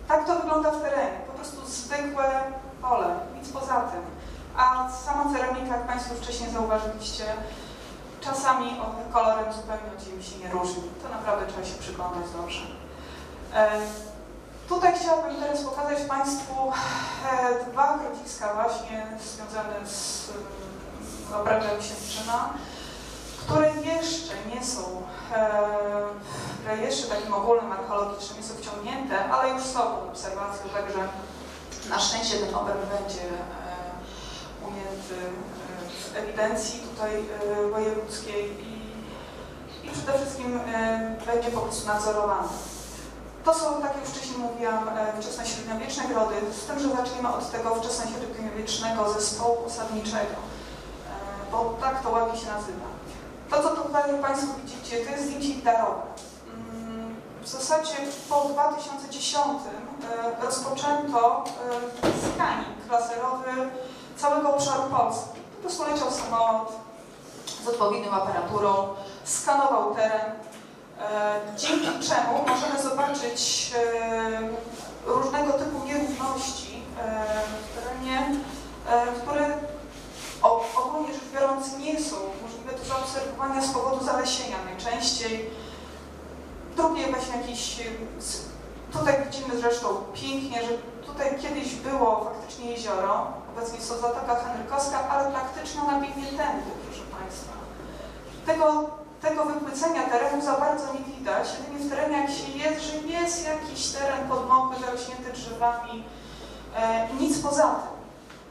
Tak to wygląda w terenie, po prostu zwykłe pole, nic poza tym. A sama ceramika, jak Państwo wcześniej zauważyliście, czasami kolorem zupełnie od ziemi się nie różni. To naprawdę trzeba się przyglądać dobrze. E, Tutaj chciałabym teraz pokazać Państwu e, dwa grodziska właśnie związane z e, obrębem Księżyna, które jeszcze nie są e, w rejestrze takim ogólnym archeologicznym, nie są wciągnięte, ale już są pod obserwacją, także na szczęście ten obręb będzie ujęty e, ewidencji tutaj e, wojewódzkiej i, i przede wszystkim e, będzie po prostu nadzorowany. To są, tak jak wcześniej mówiłam, wczesne średniowieczne grody, z tym, że zaczniemy od tego wczesnośredniowiecznego zespołu osadniczego, bo tak to ładnie się nazywa. To, co tutaj Państwo widzicie, to jest zdjęcie lidarowe. Mm, W zasadzie po 2010 e, rozpoczęto skaning laserowy całego obszaru Polski. Po prostu leciał samolot z odpowiednią aparaturą, skanował teren, E, dzięki czemu możemy zobaczyć e, różnego typu nierówności e, w terenie, które ogólnie rzecz biorąc nie są możliwe do zaobserwowania z powodu zalesienia najczęściej. Drugie właśnie jakiś, tutaj widzimy zresztą pięknie, że tutaj kiedyś było faktycznie jezioro, obecnie jest to Zatoka Henrykowska, ale praktycznie ona biegnie tędy, proszę Państwa. Tego tego wypłycenia terenu za bardzo nie widać. Jedynie w terenie jak się jest, że jest jakiś teren podmokły, zarośnięty drzewami, e, nic poza tym.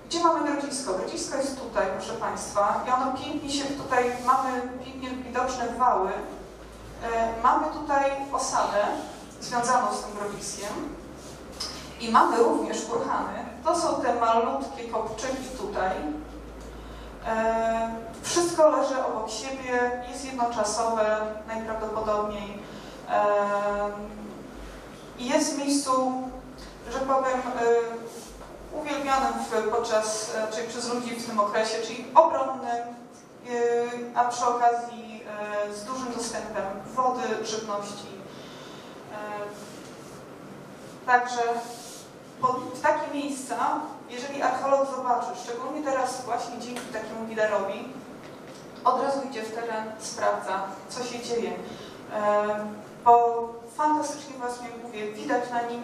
Gdzie mamy grodzisko? Grodzisko jest tutaj, proszę Państwa, i ono pięknie się tutaj, mamy pięknie widoczne wały, e, mamy tutaj osadę związaną z tym grodziskiem i mamy również kurhany. To są te malutkie kopczyki tutaj, E, Wszystko leży obok siebie, jest jednoczasowe najprawdopodobniej e, i jest w miejscu, że powiem, e, uwielbianym w, podczas, e, czyli przez ludzi w tym okresie, czyli obronnym, e, a przy okazji e, z dużym dostępem wody, żywności. Także w takie miejsca, jeżeli archeolog zobaczy, szczególnie teraz właśnie dzięki takiemu widerowi, od razu idzie w teren, sprawdza, co się dzieje. Bo fantastycznie właśnie mówię, widać na nim,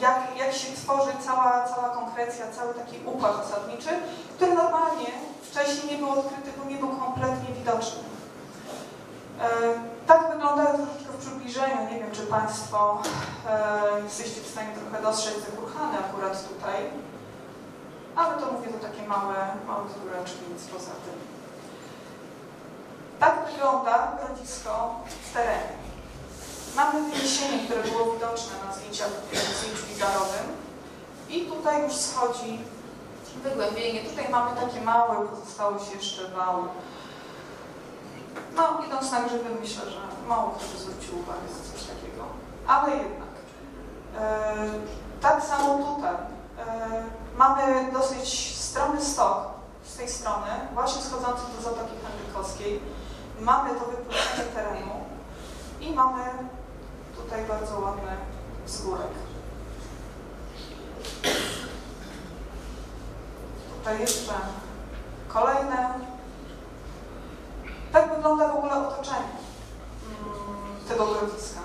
jak, jak się tworzy cała, cała konkrecja, cały taki układ osadniczy, który normalnie wcześniej nie był odkryty, bo nie był kompletnie widoczny. Tak wygląda troszeczkę w przybliżeniu. Nie wiem, czy Państwo e, jesteście w stanie trochę dostrzec te kurhany akurat tutaj. Ale to mówię, to takie małe, małe figureczki, nic poza tym. Tak wygląda grodzisko w terenie. Mamy wyniesienie, które było widoczne na zdjęciach, zdjęciu wigarowym. I tutaj już schodzi wygłębienie. Tutaj mamy takie małe, pozostałość jeszcze wały. No, idąc na grzyby, myślę, że mało kto by zwrócił uwagę na coś takiego. Ale jednak. E, tak samo tutaj. E, Mamy dosyć stromy stok z tej strony, właśnie schodzący do Zatoki Henrykowskiej. Mamy to wypłynięcie terenu i mamy tutaj bardzo ładny wzgórek. Tutaj jeszcze kolejne. Tak wygląda w ogóle otoczenie tego grodziska.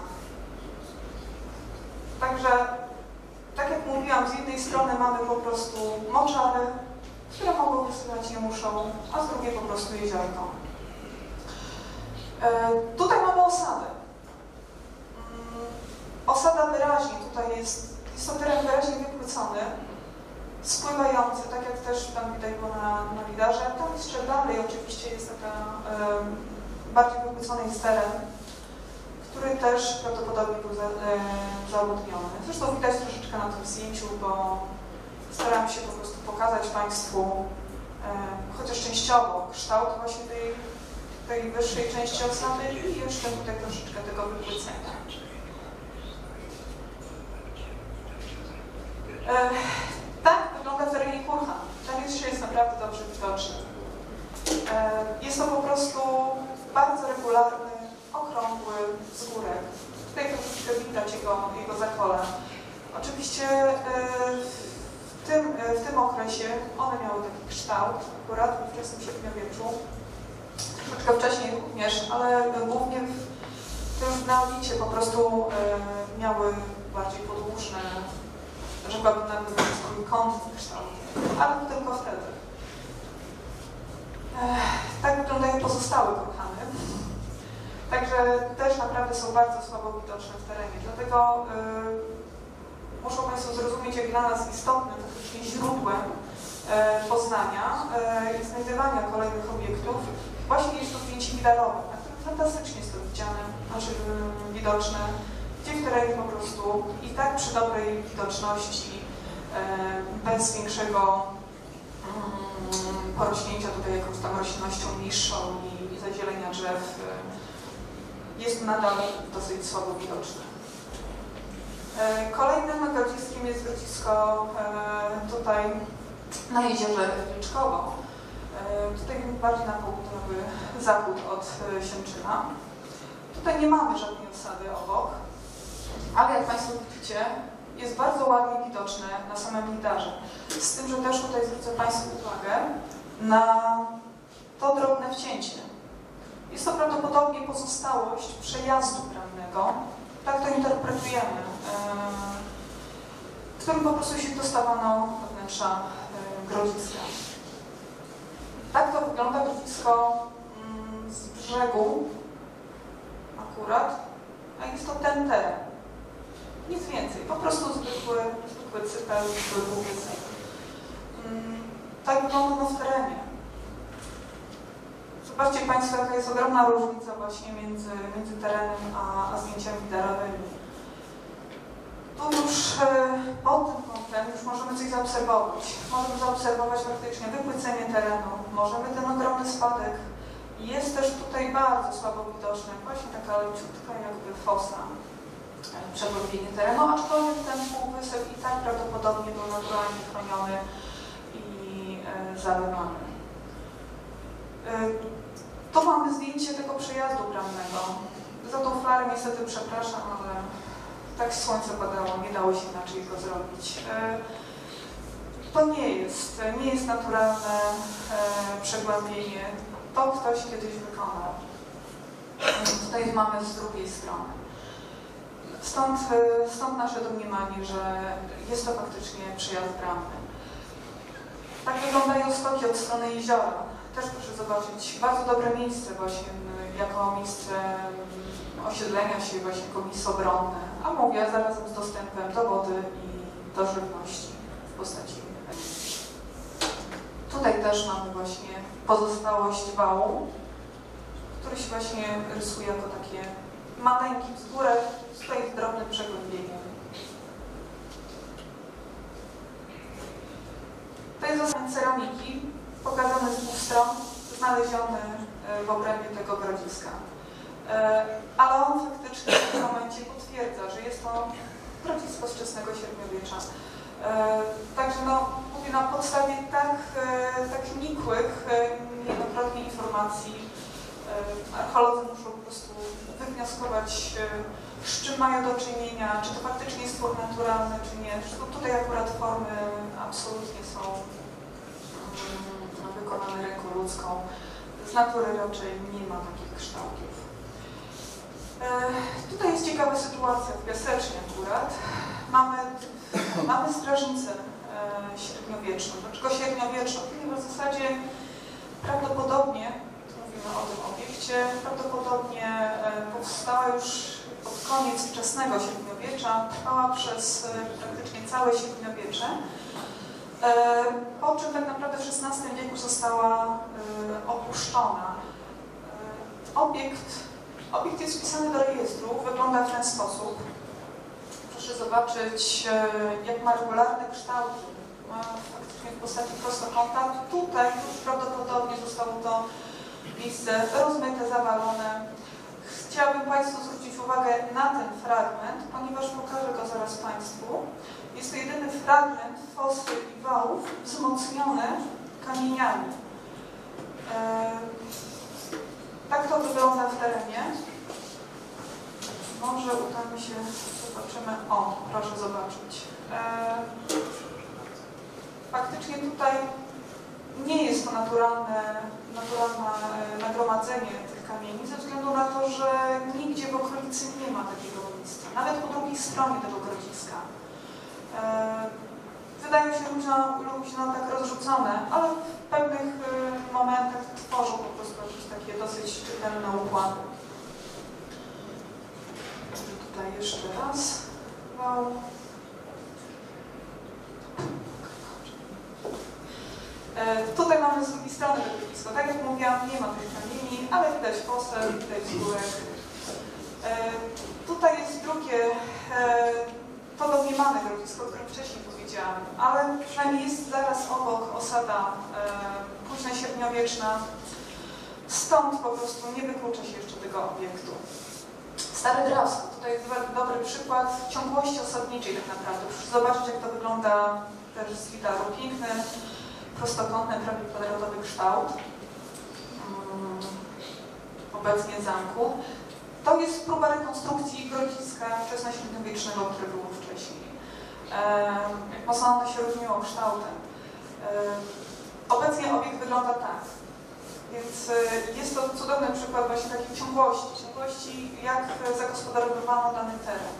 Także, tak jak mówiłam, z jednej strony mamy po prostu moczary, które mogą wysyłać nie muszą, a z drugiej po prostu jeziorko. E, tutaj mamy osadę. Osada wyraźnie, tutaj jest, jest to teren wyraźnie wykłócony, spływający, tak jak też tam widać było na, na widarze. Tam jeszcze dalej oczywiście jest taka bardziej wykłócony jest teren, który też prawdopodobnie był za, e, zaludniony. Zresztą widać troszeczkę na tym zdjęciu, bo staram się po prostu pokazać Państwu, e, chociaż częściowo, kształt właśnie tej, tej wyższej części osady i jeszcze tutaj troszeczkę tego wypłycenia. E, tak wygląda terenie Kurhan. Ten jeszcze jest naprawdę dobrze widoczny. E, Jest to po prostu bardzo regularny, okrągły wzgórek. Tutaj widać jego, jego zakole. Oczywiście e, w tym, e, w tym okresie one miały taki kształt, akurat w wczesnym średniowieczu, troszeczkę wcześniej również, ale głównie w, w neolicie po prostu miały bardziej podłużne, rzekłabym nawet swój kątny kształt, ale to tylko wtedy. Tak wyglądają pozostałe kurhany. Także też naprawdę są bardzo słabo widoczne w terenie. Dlatego y, muszą Państwo zrozumieć, jak dla nas istotnym takim źródłem y, poznania y, i znajdywania kolejnych obiektów właśnie jest to zdjęcie widarowe, na którym fantastycznie jest to widziane, znaczy widoczne, gdzie w terenie po prostu i tak przy dobrej widoczności, bez większego mm, porośnięcia tutaj jakąś tam roślinnością niższą i, zazielenia drzew, jest nadal dosyć słabo widoczne. E, Kolejnym grodziskiem jest grodzisko e, tutaj na jeziorze Wilczkowo. E, Tutaj bardziej na południowy zachód od Siemczyna. Tutaj nie mamy żadnej osady obok, ale jak Państwo widzicie, jest bardzo ładnie widoczne na samym lidarze. Z tym, że też tutaj zwrócę Państwu uwagę na to drobne wcięcie. Jest to prawdopodobnie pozostałość przejazdu bramnego, tak to interpretujemy, e, którym po prostu się dostawano do wnętrza e, grodziska. Tak to wygląda grodzisko mm, z brzegu akurat, a jest to ten teren. Nic więcej, po prostu zwykły, zwykły cypel, zwykły. Mm, Tak wygląda no w terenie. Zobaczcie Państwo, jaka jest ogromna różnica właśnie między, między terenem a, a zdjęciami widarowymi. Tu już e, pod tym kątem już możemy coś zaobserwować. Możemy zaobserwować faktycznie wypłycenie terenu, możemy ten ogromny spadek. Jest też tutaj bardzo słabo widoczne, właśnie taka leciutka jakby fosa, przegłębienie terenu, aczkolwiek ten półwysep i tak prawdopodobnie był naturalnie chroniony i e, zalewany. E, tu mamy zdjęcie tego przejazdu bramnego. Za tą flarę niestety przepraszam, ale tak słońce padało, nie dało się inaczej go zrobić. E, To nie jest, nie jest naturalne przegłębienie. To ktoś kiedyś wykonał. Tutaj mamy z drugiej strony. Stąd, e, stąd nasze domniemanie, że jest to faktycznie przejazd bramny. Tak wyglądają stoki od strony jeziora. Też proszę zobaczyć, bardzo dobre miejsce właśnie jako miejsce osiedlenia się, właśnie miejsce obronne, a mówię zarazem z dostępem do wody i do żywności w postaci. Tutaj też mamy właśnie pozostałość wału, który się właśnie rysuje jako takie maleńki wzgórek z tutaj drobnym przegłębieniem. To jest zasad ceramiki, pokazany z dwóch stron, znaleziony e, w obrębie tego grodziska. E, Ale on faktycznie w tym momencie potwierdza, że jest to grodzisko z wczesnego średniowiecza. E, Także no, mówię na podstawie tak, tak nikłych niejednokrotnie informacji archeolodzy muszą po prostu wywnioskować, z czym mają do czynienia, czy to faktycznie jest twór naturalny, czy nie. Tutaj akurat formy absolutnie są mm, wykonane ręką ludzką. Z natury raczej nie ma takich kształtów. E, Tutaj jest ciekawa sytuacja w Piasecznie akurat. Mamy, mamy strażnicę e, średniowieczną. Dlaczego średniowieczną? Ponieważ w zasadzie prawdopodobnie, mówimy o tym obiekcie, prawdopodobnie e, powstała już pod koniec wczesnego średniowiecza, trwała przez e, praktycznie całe średniowiecze. E, Po czym tak naprawdę w XVI wieku została e, opuszczona. Obiekt Obiekt jest wpisany do rejestru, wygląda w ten sposób. Proszę zobaczyć, jak ma regularne kształty. Ma faktycznie w postaci prostokąta. Tutaj już prawdopodobnie zostało to miejsce rozmyte, zawalone. Chciałabym Państwu zwrócić uwagę na ten fragment, ponieważ pokażę go zaraz Państwu. Jest to jedyny fragment fosy i wałów wzmocniony kamieniami. E, tak to wygląda w terenie. Może uda mi się, zobaczymy. O, proszę zobaczyć. E, faktycznie tutaj nie jest to naturalne, naturalne e, nagromadzenie kamieni, ze względu na to, że nigdzie w okolicy nie ma takiego miejsca. Nawet po drugiej stronie tego grodziska. E, wydają się luźno, luźno tak rozrzucone, ale w pewnych y, momentach tworzą po prostu jakieś takie dosyć czytelne układy. Tutaj jeszcze raz. Wow. Tutaj mamy z drugiej strony wyglądisko. Tak jak mówiłam, nie ma tych kamieni, ale widać posel, widać skórek. E, Tutaj jest drugie, e, to domniemane grodzisko, o którym wcześniej powiedziałam, ale przynajmniej jest zaraz obok osada e, późna średniowieczna. Stąd po prostu nie wyklucza się jeszcze tego obiektu. Stare Drawsko, tutaj jest do- dobry przykład ciągłości osadniczej tak naprawdę. Proszę zobaczyć jak to wygląda też z widaru. Piękny, prostokątny, prawie kwadratowy kształt. Mm, Obecnie zamku. To jest próba rekonstrukcji grodziska wczesnośredniowiecznego, które było wcześniej. E, ono się różniło kształtem. E, Obecnie obiekt wygląda tak. Więc e, jest to cudowny przykład właśnie takiej ciągłości, ciągłości jak zagospodarowywano dany teren.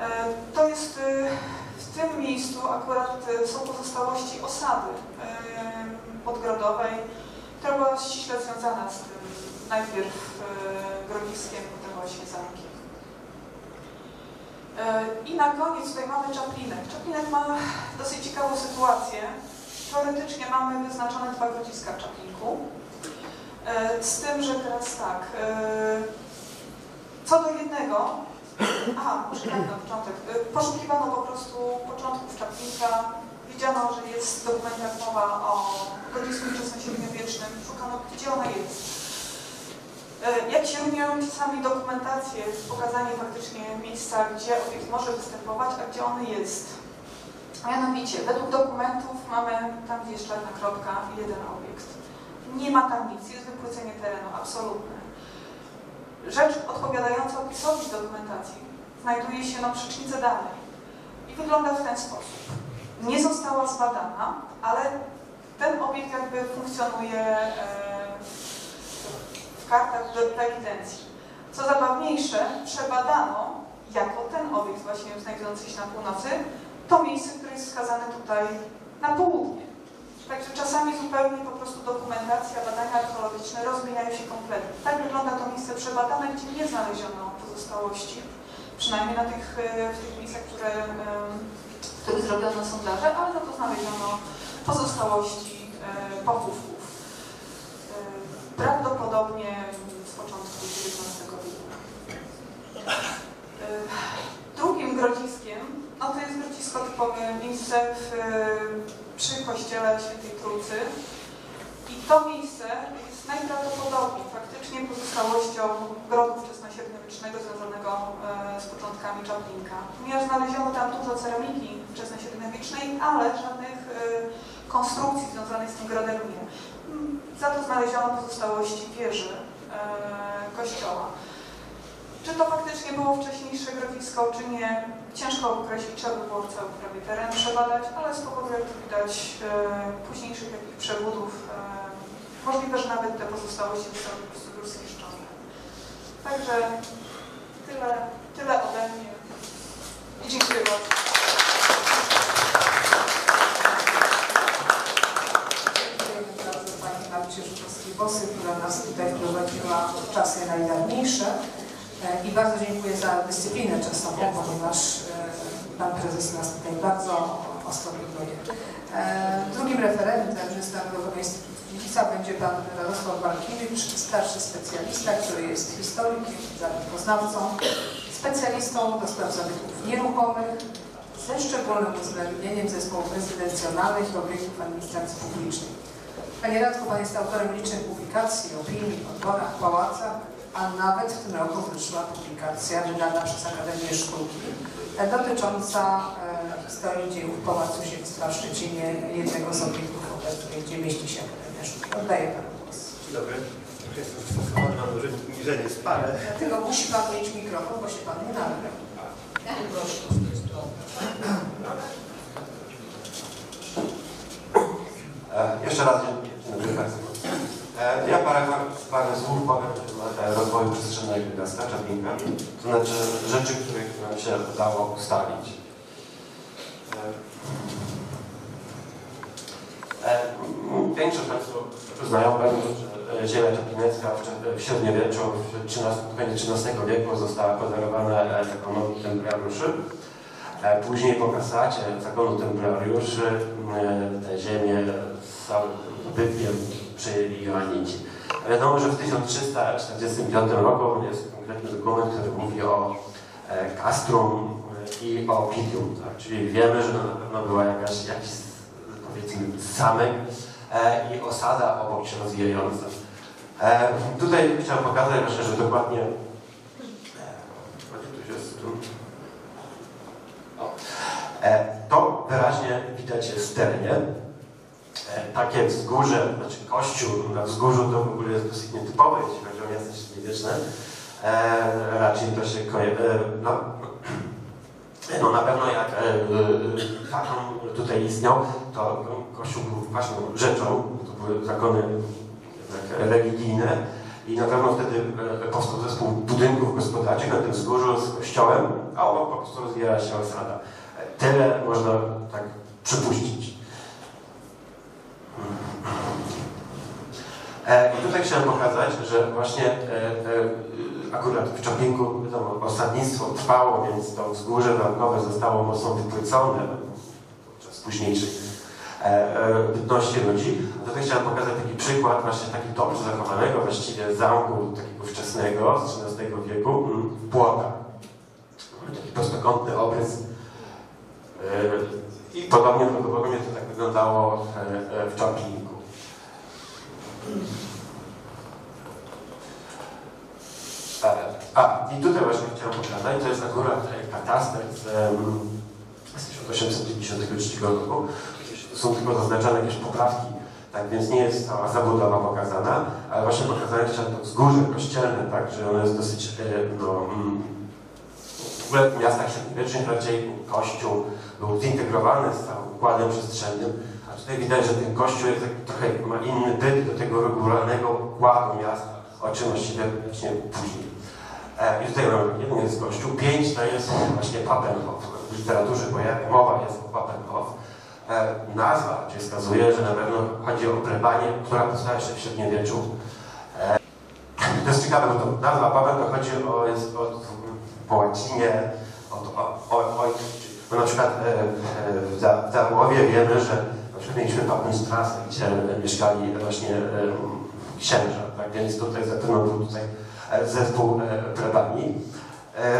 E, To jest w tym miejscu akurat e, są pozostałości osady podgrodowej, która była ściśle związana z tym najpierw e, grodziskiem, potem zamkiem. E, I na koniec tutaj mamy Czaplinek. Czaplinek ma dosyć ciekawą sytuację. Teoretycznie mamy wyznaczone dwa grodziska w Czaplinku. Z tym, że teraz tak, co do jednego, muszę tak na początek, E, poszukiwano po prostu początków Czaplinka, wiedziano, że jest w dokumentach mowa o grodzisku wczesnośredniowiecznym, szukano, gdzie ona jest. E, Jak się różnią czasami dokumentacje, pokazanie faktycznie miejsca, gdzie obiekt może występować, a gdzie on jest. A mianowicie, według dokumentów mamy tam, gdzie jest czarna kropka, jeden obiekt. Nie ma tam nic, jest wypłycenie terenu, absolutne. Rzecz odpowiadająca opisowi dokumentacji znajduje się na przecznicy danej i wygląda w ten sposób. Nie została zbadana, ale ten obiekt jakby funkcjonuje e, w kartach do ewidencji. Co zabawniejsze, przebadano jako ten obiekt właśnie znajdujący się na północy, to miejsce, które jest wskazane tutaj na południe. Także czasami zupełnie po prostu dokumentacja, badania archeologiczne rozmieniają się kompletnie. Tak wygląda to miejsce przebadane, gdzie nie znaleziono pozostałości, przynajmniej na tych, e, w tych miejscach, które, w których zrobiono sondaże, ale no to znaleziono pozostałości e, pochówków. E, Prawdopodobnie z początku XIX wieku. Drugim grodziskiem, no to jest grodzisko typowe miejsce w, przy kościele Świętej Trójcy. I to miejsce jest najprawdopodobniej faktycznie pozostałością grodu wczesnośredniowiecznego związanego e, z początkami Czaplinka. Ponieważ znaleziono tam dużo ceramiki wczesnej średniowiecznej, ale żadnych y, konstrukcji związanych z tym gradem nie. Za to znaleziono pozostałości wieży y, kościoła. Czy to faktycznie było wcześniejsze grodzisko, czy nie, ciężko określić, trzeba by było cały prawie teren przebadać, ale z powodu, jak widać, e, późniejszych jakichś przebudów, e, możliwe, że nawet te pozostałości zostały po prostu już zniszczone. Także tyle, tyle ode mnie i dziękuję bardzo. Pani Marcie Żukowskiej-Bosy, która nas tutaj wprowadziła w czasy najdawniejsze. E, I bardzo dziękuję za dyscyplinę czasową, ponieważ e, Pan Prezes nas tutaj bardzo ostro pilnuje. E, Drugim referentem ze Narodowego Instytutu Dziedzica będzie Pan Radosław Walkiewicz, starszy specjalista, który jest historykiem, poznawcą, specjalistą do spraw zabytków nieruchomych, ze szczególnym uwzględnieniem zespołów rezydencjonalnych i obiektów administracji publicznej. Panie Radku, Pan jest autorem licznych publikacji, opinii o dworach, pałacach, a nawet w tym roku wyszła publikacja wydana przez Akademię Sztuki e, dotycząca e, historii dziejów Pałacu Siedztwa w Szczecinie, jednego z obiektów obecnych, gdzie mieści się Akademia Sztuki. Oddaję Panu głos. Dzień dobry. Jestem zastosowany na uniżenie spale. Dlatego musi Pan mieć mikrofon, bo się Pan nie nagra. E, jeszcze raz dzień dobry Państwu. E, ja parę, parę słów powiem na temat rozwoju przestrzennego miasta Czapinka. To znaczy rzeczy, których nam się udało ustalić. E, e, większość Państwa znają pewnie, że ziemia czapinecka w, średniowieczu, w XIII, XIII wieku została podarowana e, zakonowi templariuszy. E, Później po kasacie zakonu templariuszy e, te ziemię z całym bytkiem przejęli Joanici. Wiadomo, że w 1345 roku jest konkretny dokument, który mówi o e, castrum e, i o pidium. Tak? Czyli wiemy, że na pewno była jakaś, jakiś powiedzmy zamek e, i osada obok się rozwijająca. Tutaj chciałem pokazać właśnie, że dokładnie To wyraźnie widać w terenie. E, Takie wzgórze, znaczy kościół na wzgórzu to w ogóle jest dosyć nietypowe, jeśli chodzi o miasta średniowieczne. E, Raczej to się koje... e, no, no na pewno jak e, e, zakon tutaj istniał, to kościół był ważną rzeczą, to były zakony jednak religijne i na pewno wtedy e, powstał zespół budynków gospodarczych na tym wzgórzu z kościołem, a obok po prostu rozwijała się osada. E, Tyle można tak przypuścić. E, I tutaj chciałem pokazać, że właśnie e, e, akurat w Czapinku wiadomo, osadnictwo trwało, więc to wzgórze zamkowe zostało mocno wypłycone podczas późniejszych bytności ludzi. Tutaj chciałem pokazać taki przykład właśnie taki dobrze zachowanego właściwie zamku takiego wczesnego z XIII wieku mm, w Płotach. Taki prostokątny obrys. I podobnie prawdopodobnie to tak wyglądało e, e, w. E, A, i tutaj właśnie chciałem pokazać, to jest akurat e, kataster z, z 1853 roku. Są tylko zaznaczone jakieś poprawki, tak więc nie jest cała zabudowa pokazana, ale właśnie pokazałem chciałem to wzgórze kościelne, tak, że ono jest dosyć, no, mm, w ogóle w miastach średniowiecznych raczej kościół był zintegrowany z całym układem przestrzennym, a tutaj widać, że ten kościół jest taki, trochę ma inny byt do tego regularnego układu miasta, o czym właściwie właśnie później. E, I tutaj mamy jeden jest kościół, pięć to jest właśnie Papenhof. W literaturze pojawia, mowa jest o Papenhof. E, nazwa czyli wskazuje, że na pewno chodzi o plebanię, która powstała jeszcze w średniowieczu. E, to jest ciekawe, bo to nazwa Papenhof chodzi o, jest od, po łacinie, od o, o, ojciec. Bo na przykład e, e, w, Zabłowie wiemy, że na przykład mieliśmy Papenstrasse, gdzie mieszkali właśnie e, księża, tak więc tutaj był tutaj zespół plebanii.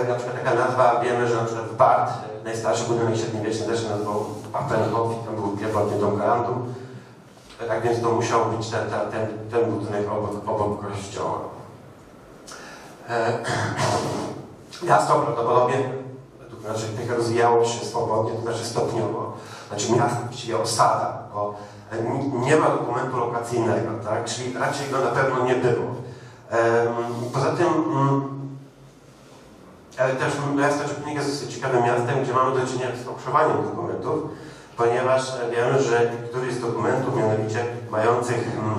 Na przykład taka nazwa, wiemy, że na przykład Bart, najstarszy budynek średniowieczny też się nazywał Papenhof i tam był pierwotnie dom Galantu. Tak więc to musiał być ten, ten, ten, budynek obok, obok kościoła. Miasto prawdopodobnie, znaczy tych rozwijało się swobodnie, to znaczy stopniowo. Znaczy miasto, właściwie osada, bo nie ma dokumentu lokacyjnego, tak? czyli raczej go na pewno nie było. Poza tym mm, ale też miasto Czepnik jest dosyć ciekawym miastem, gdzie mamy do czynienia z fałszowaniem dokumentów, ponieważ e, wiemy, że któryś z dokumentów, mianowicie mających mm,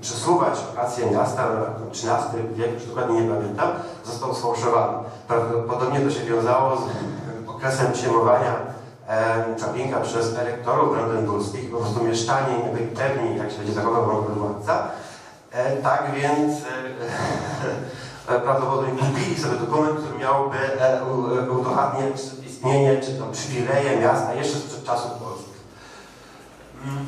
przesuwać lokację miasta na XIII wiek, już dokładnie nie pamiętam, został sfałszowany. Prawdopodobnie to się wiązało z okresem przyjmowania e, Czaplinka przez elektorów brandenburskich po prostu mieszczanie nie byli pewni, jak się będzie zachował nowy władca. E, tak więc e, e, prawdopodobnie kupili sobie dokument, który miałby e, e, udowadniać istnienie czy to przywileje miasta jeszcze sprzed czasów polskich. Mm.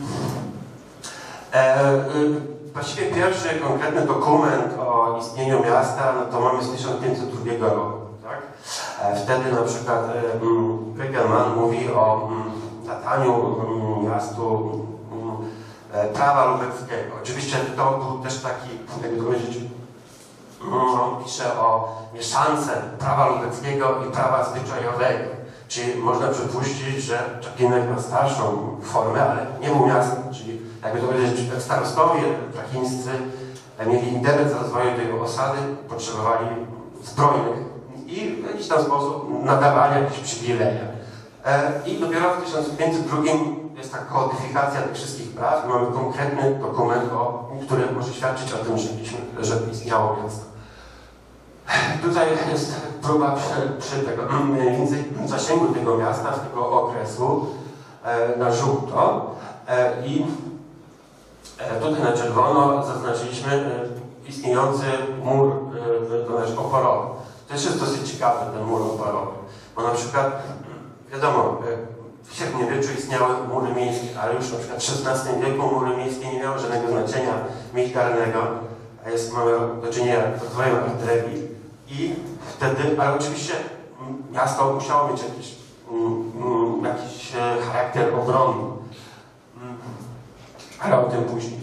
Właściwie pierwszy konkretny dokument o istnieniu miasta no to mamy z 1502 roku. Tak? E, Wtedy na przykład e, mm, mówi o nadaniu mm, miastu mm, e, prawa lubeckiego. Oczywiście to był też taki, jakby to powiedzieć, on pisze o mieszance prawa lubeckiego i prawa zwyczajowego. Czyli można przypuścić, że Czaplinek ma starszą formę, ale nie był miastem, czyli jakby to powiedzieć, starostowie trachińscy mieli interes rozwoju tej osady, potrzebowali zbrojnych i w jakiś tam sposób nadawali jakieś przywileje. E, I dopiero w 1502 jest ta kodyfikacja tych wszystkich praw mamy konkretny dokument, o, który może świadczyć o tym, że, że istniało miasto. Tutaj jest próba przy, przy tego, mniej więcej zasięgu tego miasta, tego okresu e, na żółto e, i tutaj na czerwono zaznaczyliśmy e, istniejący mur znaczy oporowy. To też jest dosyć ciekawy ten mur oporowy, bo na przykład wiadomo, e, w średniowieczu istniały mury miejskie, ale już na przykład w XVI wieku mury miejskie nie miały żadnego znaczenia militarnego, a jest, mamy do czynienia z rozwojem artylerii i wtedy, ale oczywiście miasto musiało mieć jakiś, jakiś e, charakter obrony. Ale o tym później.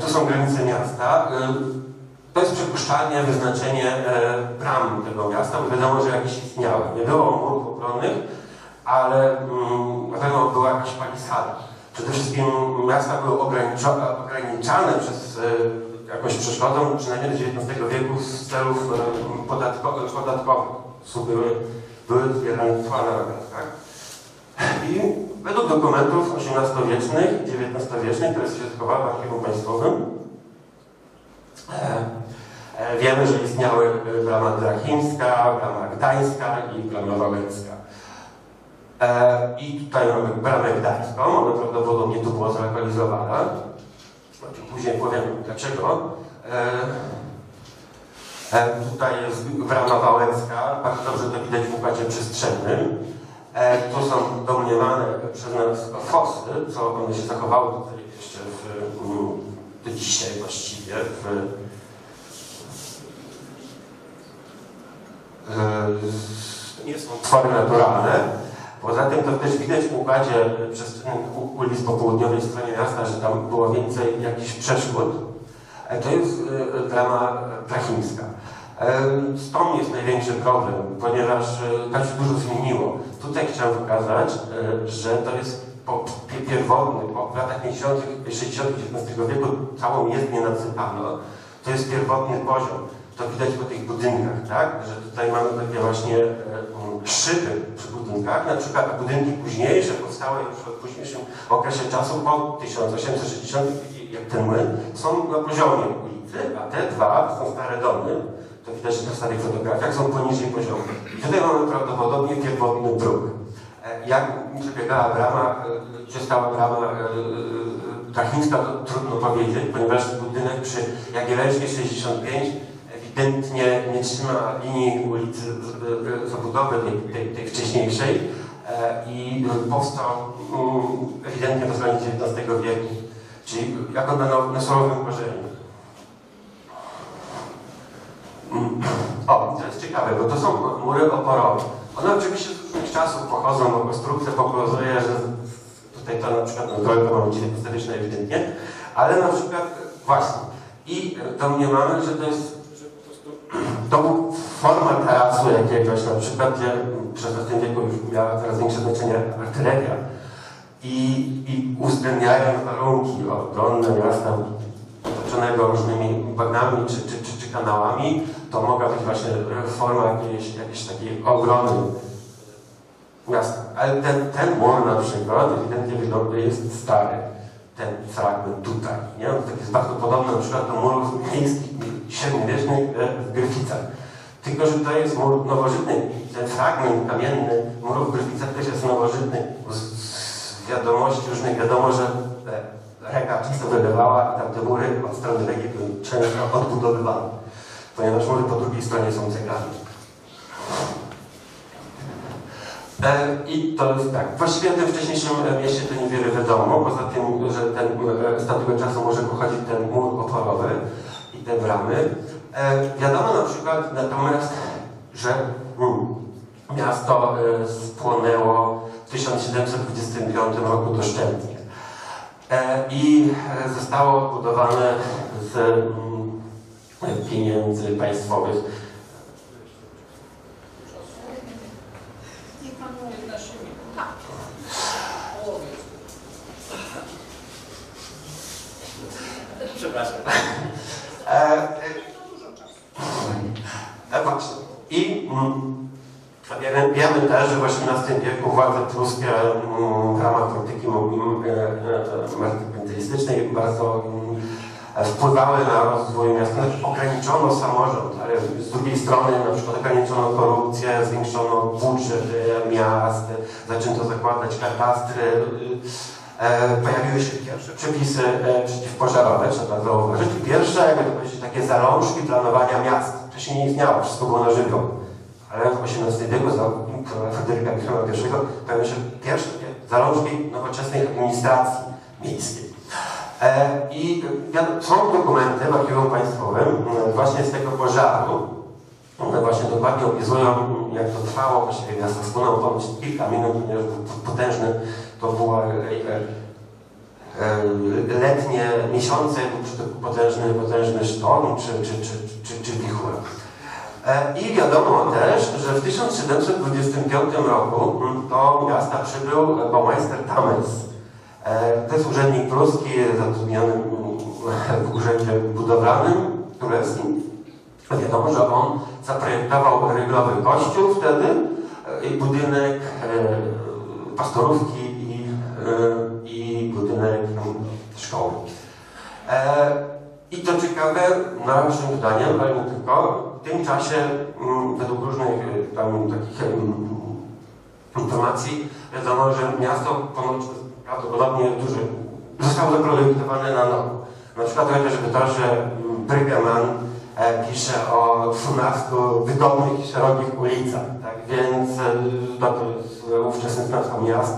Tu są granice miasta. Y, To jest przypuszczalnie wyznaczenie e, bram tego miasta, bo wiadomo, że jakieś istniały. Nie było murów obronnych, ale mm, na pewno była jakaś palisada. Przede wszystkim miasta były ograniczane przez e, jakąś przeszkodą, przynajmniej do XIX wieku z celów podatko, podatkowych. Są były, były zbierane na rogach. I według dokumentów XVIII-wiecznych i XIX-wiecznych, które schowały w Archiwum Państwowym, e, e, wiemy, że istniały e, brama drachimska, brama gdańska i brama wałęska. E, I tutaj mamy bramę gdańską, ona prawdopodobnie tu była zlokalizowana. Znaczy, Później powiem dlaczego. E, e, tutaj jest brama wałęcka, bardzo dobrze to widać w układzie przestrzennym. E, tu są domniemane przez nas fosy, co one się zachowały tutaj jeszcze w, mm, do dzisiaj właściwie w, e, to nie są twory naturalne. Poza tym to też widać w układzie przestrzennym u- ulic po południowej stronie miasta, że tam było więcej jakichś przeszkód. E, To jest e, drama trachimska. Z tą jest największy problem, ponieważ e, tak się dużo zmieniło. Tutaj chciałem pokazać, e, że to jest po, pi- pierwotny, po latach 50., 60. XIX wieku całą jezdnię nadsypano. To jest pierwotny poziom. To widać po tych budynkach, tak? Że tutaj mamy takie właśnie e, szyby przy budynkach. Na przykład budynki późniejsze, powstałe już w późniejszym okresie czasu, po 1860, jak ten młyn, są na poziomie ulicy, a te dwa, są stare domy, to widać na starych fotografiach, są poniżej poziomu. I tutaj mamy prawdopodobnie pierwotny dróg. E, Jak przebiegała brama, e, gdzie stała brama e, e, to trudno powiedzieć, ponieważ budynek przy Jagiellońskiej 65 ewidentnie nie trzyma linii ulicy zabudowy tej, tej, tej wcześniejszej e, i powstał mm, ewidentnie do granic XIX wieku, czyli jako na, na surowym korzeniu. Mm. O, to jest ciekawe, bo to są mury oporowe. One oczywiście z różnych czasów pochodzą, bo konstrukcja pokazuje, że tutaj to na przykład no, to mamy XIX ewidentnie, ale na przykład właśnie i domniemamy, że to jest, to forma tarasu jakiegoś, na przykład gdzie w XVI wieku już miała coraz większe znaczenie artyleria i, i uwzględniają warunki obronne miasta otoczonego różnymi bagnami czy, czy, czy, czy kanałami, to mogła być właśnie forma jakiejś, jakiejś takiej obrony miasta. Ale ten, ten mur na przykład ewidentnie wygląda jest stary. Ten fragment tutaj. Nie? On taki jest bardzo podobny na przykład do murów miejskich średniowiecznych e, w Gryficach. Tylko, że to jest mur nowożytny. Ten fragment kamienny murów w Gryficach też jest nowożytny. Z, wiadomości różnych wiadomo, że e, reka często wylewała i tam te mury od strony reki były często odbudowywane. Ponieważ mury po drugiej stronie są ceglami. E, I to jest tak. Właściwie o tym wcześniejszym e, mieście to niewiele wiadomo, poza tym, że ten, e, z tamtego czasu może pochodzić ten mur oporowy i te bramy. E, wiadomo na przykład natomiast, że mm, miasto e, spłonęło w 1725 roku doszczętnie. E, I e, zostało budowane z mm, pieniędzy państwowych. Niech pan mówi 15 minut. Przepraszam. E, e, e, właśnie. I mm, wiemy, też, że w XVIII wieku władze pruskie mm, w ramach polityki mm, e, e, merkantylistycznej bardzo mm, wpływały na rozwój miasta. Znaczy, Ograniczono samorząd, ale z drugiej strony na przykład ograniczono korupcję, zwiększono budżet e, miast, zaczęto zakładać katastry. E, pojawiły się pierwsze przepisy e, przeciwpożarowe, trzeba zauważyć. Pierwsze, jakby to powiedzieć, takie zalążki planowania miast. Wcześniej nie istniało, wszystko było na żywioł. Ale w XVIII wieku za Fryderyka I pojawiły się pierwsze zalążki nowoczesnej administracji miejskiej. E, I są dokumenty w Archiwum Państwowym m, właśnie z tego pożaru. One właśnie dokładnie opisują, jak to trwało. Właściwie miasto spłynęło ponoć kilka minut, ponieważ potężny. To była e, e, e, letnie miesiące, potężny, potężny sztorm czy, czy, czy, czy, czy wichura. E, I wiadomo też, że w 1725 roku do miasta przybył Baumeister Tammes. E, To jest urzędnik pruski zatrudniony mm, w urzędzie budowlanym tureckim. Wiadomo, że on zaprojektował ryglowy kościół wtedy e, i budynek e, pastorówki i, i budynek mm, szkoły. I to ciekawe, naszym zdaniem, ale nie tylko, w tym czasie mm, według różnych tam takich em, informacji wiadomo, że miasto ponoć prawdopodobnie duże zostało zaprojektowane na nowo. Na przykład chociażby to, że mm, Bryggeman e, pisze o 12 wygodnych i szerokich ulicach, tak więc no, to jest ówczesny nazwa miast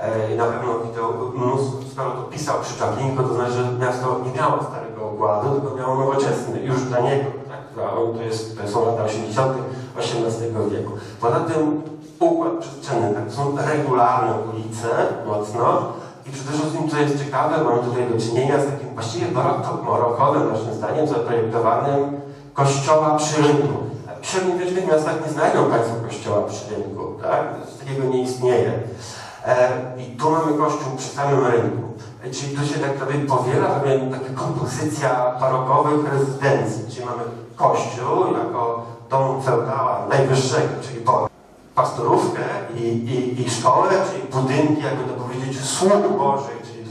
e, i na pewno widział mnóstwo, skoro to pisał przy Chaplinku, to znaczy, że miasto nie miało starego układu, tylko miało nowoczesny, już dla niego, tak, to, jest, to są lata 80. XVIII wieku. Poza tym układ przestrzenny, tak, są regularne ulice mocno i przede wszystkim, co jest ciekawe, mamy tutaj do czynienia z takim właściwie baroko- barokowym, naszym zdaniem, zaprojektowanym kościoła przy rynku. W średniowiecznych miastach nie znajdą Państwo kościoła przy rynku, tak? Takiego nie istnieje. E, I tu mamy kościół przy samym rynku. E, Czyli tu się tak powiela pewien taka kompozycja barokowych rezydencji. Czyli mamy kościół jako dom feudała najwyższego, czyli po pastorówkę i, i, i szkołę, czyli budynki, jakby to powiedzieć, sług Bożych, czyli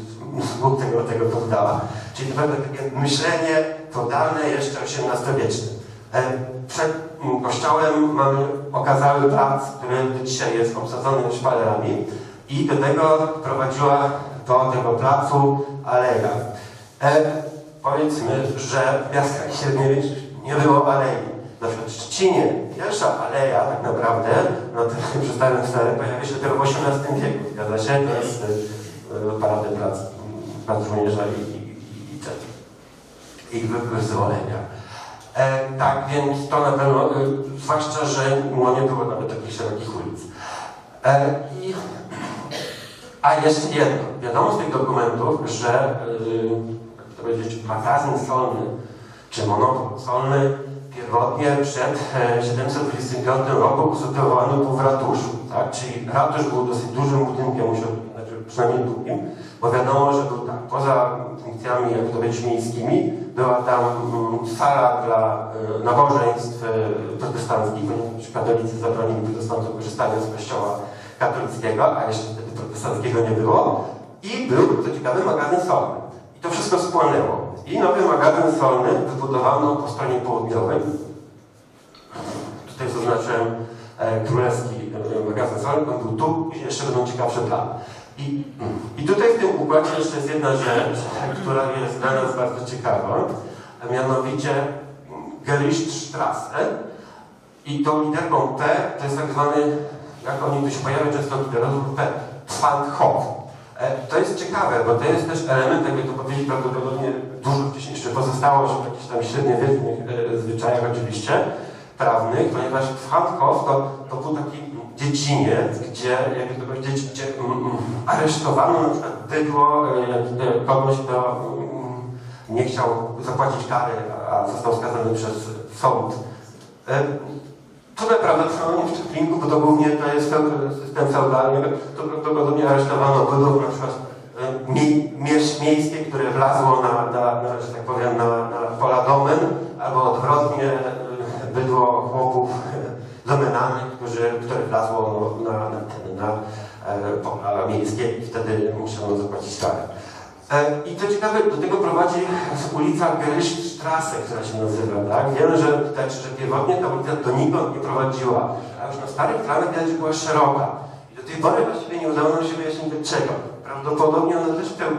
sług tego, tego feudała. Czyli to pewne takie myślenie feudalne jeszcze XVIII-wieczne. E, Przed kościołem mamy okazały plac, który dzisiaj jest obsadzony szpalerami i do tego prowadziła do tego placu aleja. E, powiedzmy, że w miastach średniowiecznych nie było alei. Na przykład w Szczecinie pierwsza aleja tak naprawdę na tym przy Starym Stare pojawia się dopiero w XVIII wieku. Zgadza się? To jest y, parady plac, plac żołnierza i, i, i, i, ten- i wy- wyzwolenia. E, tak, więc to na pewno, y, zwłaszcza, że no, nie było nawet takich szerokich ulic. E, i, a jeszcze jedno. Wiadomo z tych dokumentów, że y, jak to powiedzieć, magazyn solny czy monopol solny pierwotnie przed e, 725 roku usytuowany był w ratuszu, tak? Czyli ratusz był dosyć dużym budynkiem, znaczy przynajmniej długim, bo wiadomo, że był tak, poza funkcjami, jak to powiedzieć, miejskimi, była tam mm, sala dla e, nabożeństw e, protestanckich, ponieważ katolicy zabronili protestantów korzystania z kościoła katolickiego, a jeszcze wtedy protestanckiego nie było. I był, co ciekawe, magazyn solny. I to wszystko spłonęło. I nowy magazyn solny wybudowano po stronie południowej. Tutaj zaznaczyłem e, królewski e, magazyn solny, on był tu, i jeszcze będą ciekawsze plany. I, I tutaj w tym układzie jeszcze jest jedna rzecz, która jest dla nas bardzo ciekawa, a mianowicie Gerichtstrasse. I tą literką P to jest tak zwany, jak oni tu się pojawiają często literą P, Pfandhof. E, To jest ciekawe, bo to jest też element, jakby to powiedzieć, prawdopodobnie dużo wcześniej jeszcze pozostało, w jakichś tam średniowiecznych e, zwyczajach oczywiście prawnych, ponieważ Pfandhof to, to był taki dziedziniec, gdzie, jakby to powiedzieć, gdzie mm, mm, aresztowano na przykład bydło e, kogoś, kto mm, nie chciał zapłacić kary, a został skazany przez sąd. E, to prawdopodobnie w Szczeplinku, bo to głównie to jest system feudalny, to prawdopodobnie aresztowano bydło na przykład e, mie, mierz miejskie, które wlazło na, na, na, że tak powiem, na, na pola domen, albo odwrotnie e, bydło chłopów domenanych, którzy, które wlazło na, na, na, na e, pola miejskie i wtedy musiano zapłacić karę. E, I to ciekawe, do tego prowadzi ulica Gerichtstrasse, która się nazywa, tak? Wiemy, że, tak, że pierwotnie ta ulica donikąd nie prowadziła, a już na starych planach widać, była szeroka. I do tej pory właściwie nie udało nam się wyjaśnić dlaczego. Prawdopodobnie ona też peł,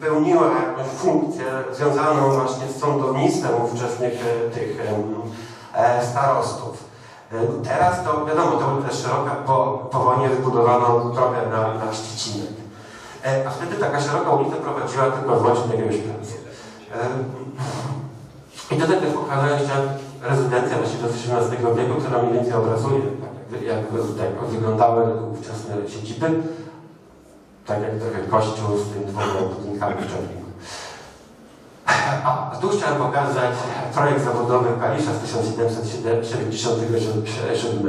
pełniła jakąś funkcję związaną właśnie z sądownictwem ówczesnych e, tych e, starostów. Teraz to wiadomo, to jest szeroka, bo po wojnie wybudowano drogę na, na Ściecinek. E, A wtedy taka szeroka ulica prowadziła tylko właśnie do jakiegoś placu. E, I tutaj też pokażę jeszcze rezydencja właściwie z XVIII wieku, która mniej więcej obrazuje, tak, jak wyglądały ówczesne siedziby. Tak jak trochę kościół z tym dwoma budynkami w Czerwinku. A tu chciałem pokazać projekt zawodowy Kalisza z 1777.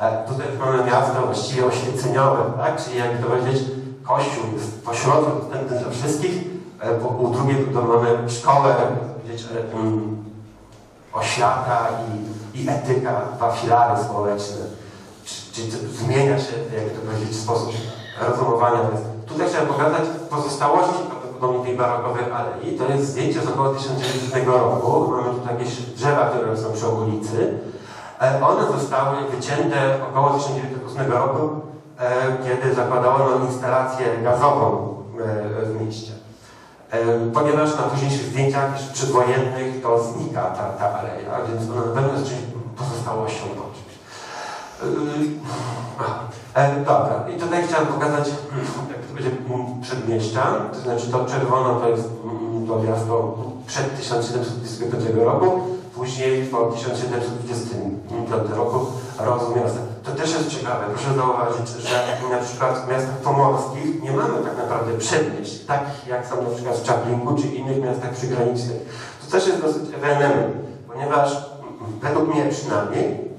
E, Tutaj mamy miasto właściwie oświeceniowe, tak? czyli jak to powiedzieć, kościół jest pośrodku dostępny dla wszystkich, e, bo u drugiej mamy szkołę, wiecie, mm, oświata i, i etyka, dwa filary społeczne. Czy- Czyli zmienia się, jak to powiedzieć, sposób rozumowania. Więc Tutaj chciałem pokazać pozostałości prawdopodobnie tej barokowej alei. To jest zdjęcie z około 1900 roku. Mamy tu jakieś drzewa, które są przy okolicy. E, One zostały wycięte około 1908 roku, e, kiedy zakładano instalację gazową e, w mieście. E, Ponieważ na późniejszych zdjęciach jeszcze przedwojennych to znika ta, ta aleja, więc ona na pewno jest czymś pozostałością po czymś. E, dobra, i tutaj chciałem pokazać, jak to będzie przedmieścia, to znaczy to czerwono to jest mm, to miasto przed 1725 roku, później po 1725 roku miasta. To też jest ciekawe, proszę zauważyć, że na przykład w miastach pomorskich nie mamy tak naprawdę przedmieść, takich jak są na przykład w Czaplinku czy innych miastach przygranicznych. To też jest dosyć ewenement, ponieważ mm, według mnie przynajmniej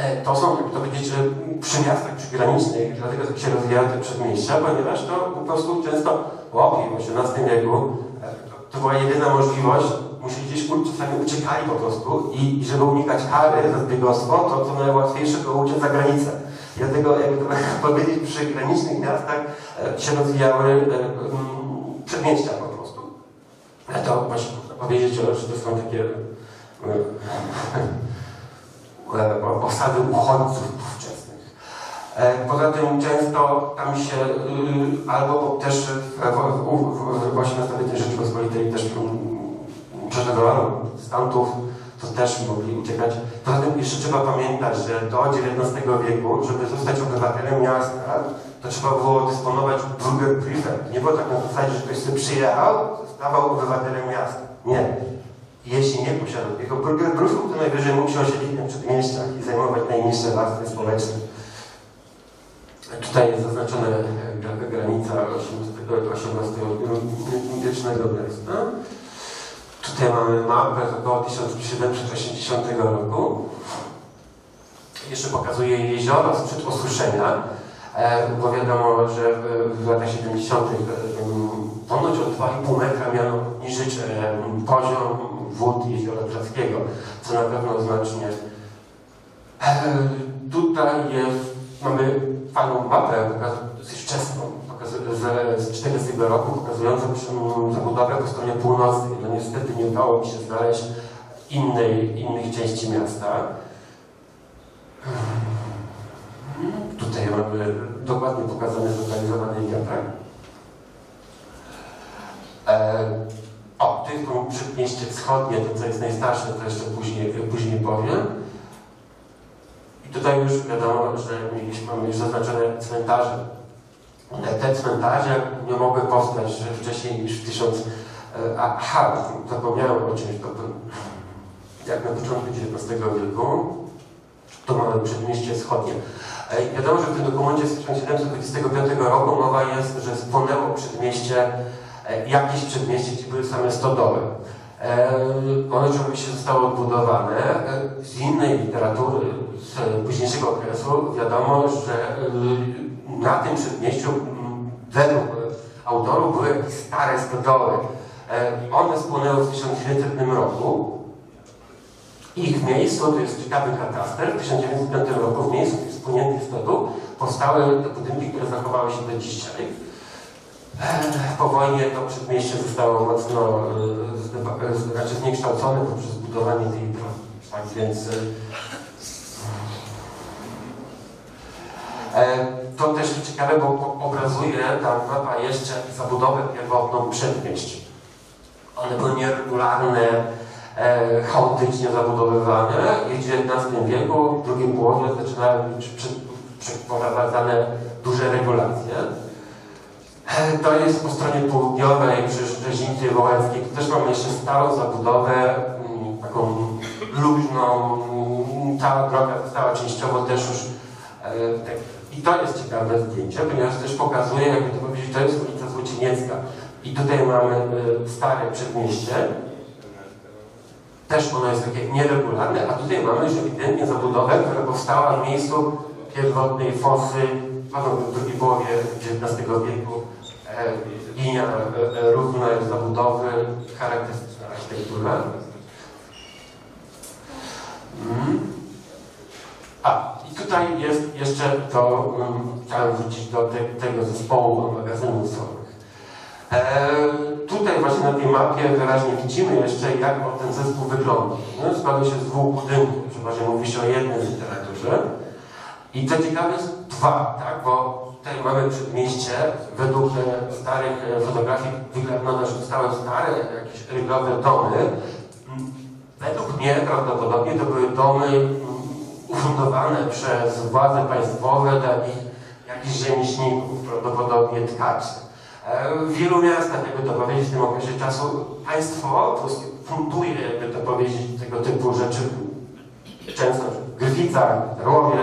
E, To są, jak to powiedzieć, że przy miastach przygranicznych, dlatego tak się rozwijają te przedmieścia, ponieważ to po prostu często łoki w XVIII wieku e, to była jedyna możliwość, musieli gdzieś u- czasami uciekali po prostu i, i żeby unikać kary za zbiegostwo, to co najłatwiejsze było uciec za granicę. Dlatego, jakby to powiedzieć, przy granicznych miastach e, się rozwijały e, mm, przedmieścia po prostu. E, To właśnie można powiedzieć, że to są takie e, osady uchodźców ówczesnych. E, Poza tym często tam się y, albo też w, w, w, w XVIII Rzeczypospolitej też mm, prześladowano stantów, to też mogli uciekać. Poza tym jeszcze trzeba pamiętać, że do XIX wieku, żeby zostać obywatelem miasta, to trzeba było dysponować Bürgerbriefem. Nie było tak na zasadzie, że ktoś sobie przyjechał, zostawał obywatelem miasta. Nie. Jeśli nie posiadał tego Bürgerbriefu, to najwyżej mógł się osiedlić na przedmieściach i zajmować najniższe warstwy społeczne. Tutaj jest zaznaczona gra- granica XVIII-wiecznego miasta. Tutaj mamy mapę z około 1780 roku. Jeszcze pokazuje jezioro sprzed osuszenia, e, bo wiadomo, że w, latach 70. e, ponoć o 2,5 metra miano obniżyć e, poziom wód jeziora Trzackiego, co na pewno znacznie. Tutaj jest, mamy fajną mapę, dosyć wczesną, z, z 40 roku, pokazującą mm, zabudowę po stronie północnej. No niestety nie udało mi się znaleźć innej, innych części miasta. Tutaj mamy dokładnie pokazany zlokalizowany wiatrak. E, o, to przedmieście wschodnie, to co jest najstarsze, to jeszcze później, później powiem. I tutaj już wiadomo, że mieliśmy, już zaznaczone cmentarze. Te, te cmentarze nie mogły powstać wcześniej niż w 1000... e, Aha, zapomniałem o czymś, to, to, jak na początku XIX wieku, to mamy przedmieście wschodnie. E, i Wiadomo, że w tym dokumencie z 1725 roku mowa jest, że spłonęło przedmieście, e, jakieś przedmieście, gdzie były same stodoły. E, Ono oczywiście zostało odbudowane. E, Z innej literatury, z późniejszego okresu wiadomo, że e, na tym przedmieściu m, według autorów były jakieś stare stodoły. E, One spłonęły w 1900 roku. Ich miejscu, to jest ciekawy kataster, w 1905 roku w miejscu tych spłoniętych stodół powstały te budynki, które zachowały się do dzisiaj. Eee, Po wojnie to przedmieście zostało mocno e, e, znaczy zniekształcone poprzez budowanie tej drogi. Tak więc e, e, to też ciekawe, bo obrazuje ta mapa jeszcze zabudowę pierwotną przedmieść. One były nieregularne, e, chaotycznie zabudowywane i w XIX wieku, w drugiej połowie zaczynały być przeprowadzane duże regulacje. E, To jest po stronie południowej przy Rzeźnicy Wołęckiej. Tu też mamy jeszcze starą zabudowę, mm, taką luźną. Ta droga została częściowo też już e, tak. I to jest ciekawe zdjęcie, ponieważ też pokazuje, jakby to powiedzieć, to jest ulica Złocieniecka. I tutaj mamy e, stare przedmieście. Też ono jest takie nieregularne, a tutaj mamy już ewidentnie zabudowę, która powstała w miejscu pierwotnej fosy, panu w drugiej połowie XIX wieku. E, linia e, e, równa jest zabudowy, charakterystyczna architektura. Mm. A, tutaj jest jeszcze to, um, chciałem wrócić do te, tego zespołu magazynów solowych. E, tutaj właśnie na tej mapie wyraźnie widzimy jeszcze, jak ten zespół wygląda. No, składa się z dwóch budynków, przeważnie mówi się o jednym w literaturze. I co ciekawe jest dwa, tak? bo tutaj mamy przedmieście, według e, starych e, fotografii wygląda, że zostały stare jakieś ryglowe domy. Według mnie prawdopodobnie to były domy ufundowane przez władze państwowe dla ich jakichś rzemieślników, prawdopodobnie tkaczy. E, W wielu miastach, jakby to powiedzieć, w tym okresie czasu państwo funduje, jakby to powiedzieć, tego typu rzeczy. Często w Gryficach, Rowie.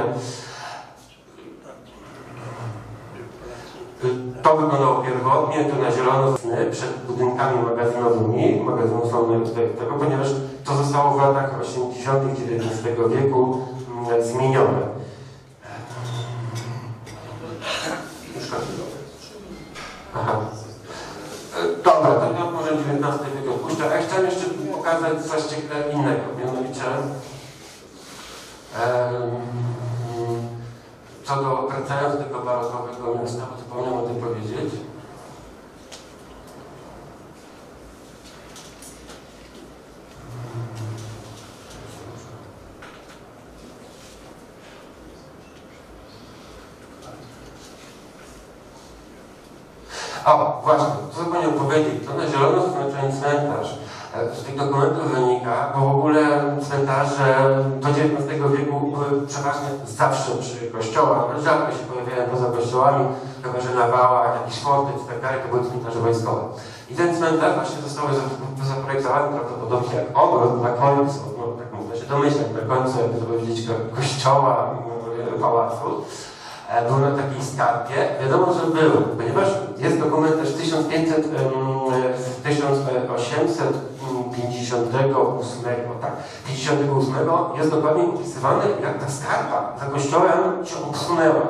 To wyglądało pierwotnie, tu na zielono przed budynkami magazynowymi, magazynów sądnych tego, ponieważ to zostało w latach 80. XIX wieku zmienione. Już kończę. Aha. E, Dobra, to ja może XIX wiek odpuszczę. A chciałem jeszcze pokazać coś innego, mianowicie co do wracając do tego barokowego miasta, bo zapomniałem o tym powiedzieć. O, właśnie, co zapomniałem powiedzieć, to na zielono zaznaczony cmentarz. E, Z tych dokumentów wynika, bo w ogóle cmentarze do XIX wieku były przeważnie zawsze przy kościołach, ale rzadko się pojawiają poza kościołami, chyba że na wałach, jakiś fortyc, tak dalej, to były cmentarze wojskowe. I ten cmentarz właśnie został za- zaprojektowany prawdopodobnie jak obrót na końcu, no tak można się domyśleć, na końcu, jakby to powiedzieć, ko- kościoła, pałacu. E, był na takiej skarpie. Wiadomo, że był, ponieważ jest dokument też 1500, em, z 1805 58, tak, 58 jest dokładnie opisywane, jak ta skarpa za kościołem się obsunęła.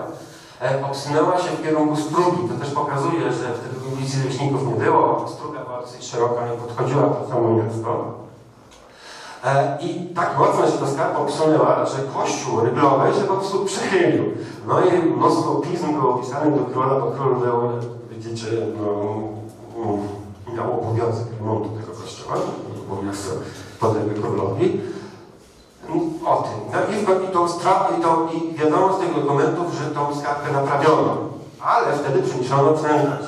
E, obsunęła się w kierunku strugi. To też pokazuje, że wtedy ulicy leśników nie było, struga była dosyć szeroka i podchodziła pod samo miasto. E, I tak mocno się ta skarpa obsunęła, że kościół ryglowy się po prostu przechylił. No i mnóstwo pism było pisanych do króla, bo król był, widzicie, no, miał obowiązek remontu tego kościoła, bo miasto podległe królowi. O tym. No i, i, stra- i, I wiadomo z tych dokumentów, że tą skarpę naprawiono. Ale wtedy przeniesiono cmentarz.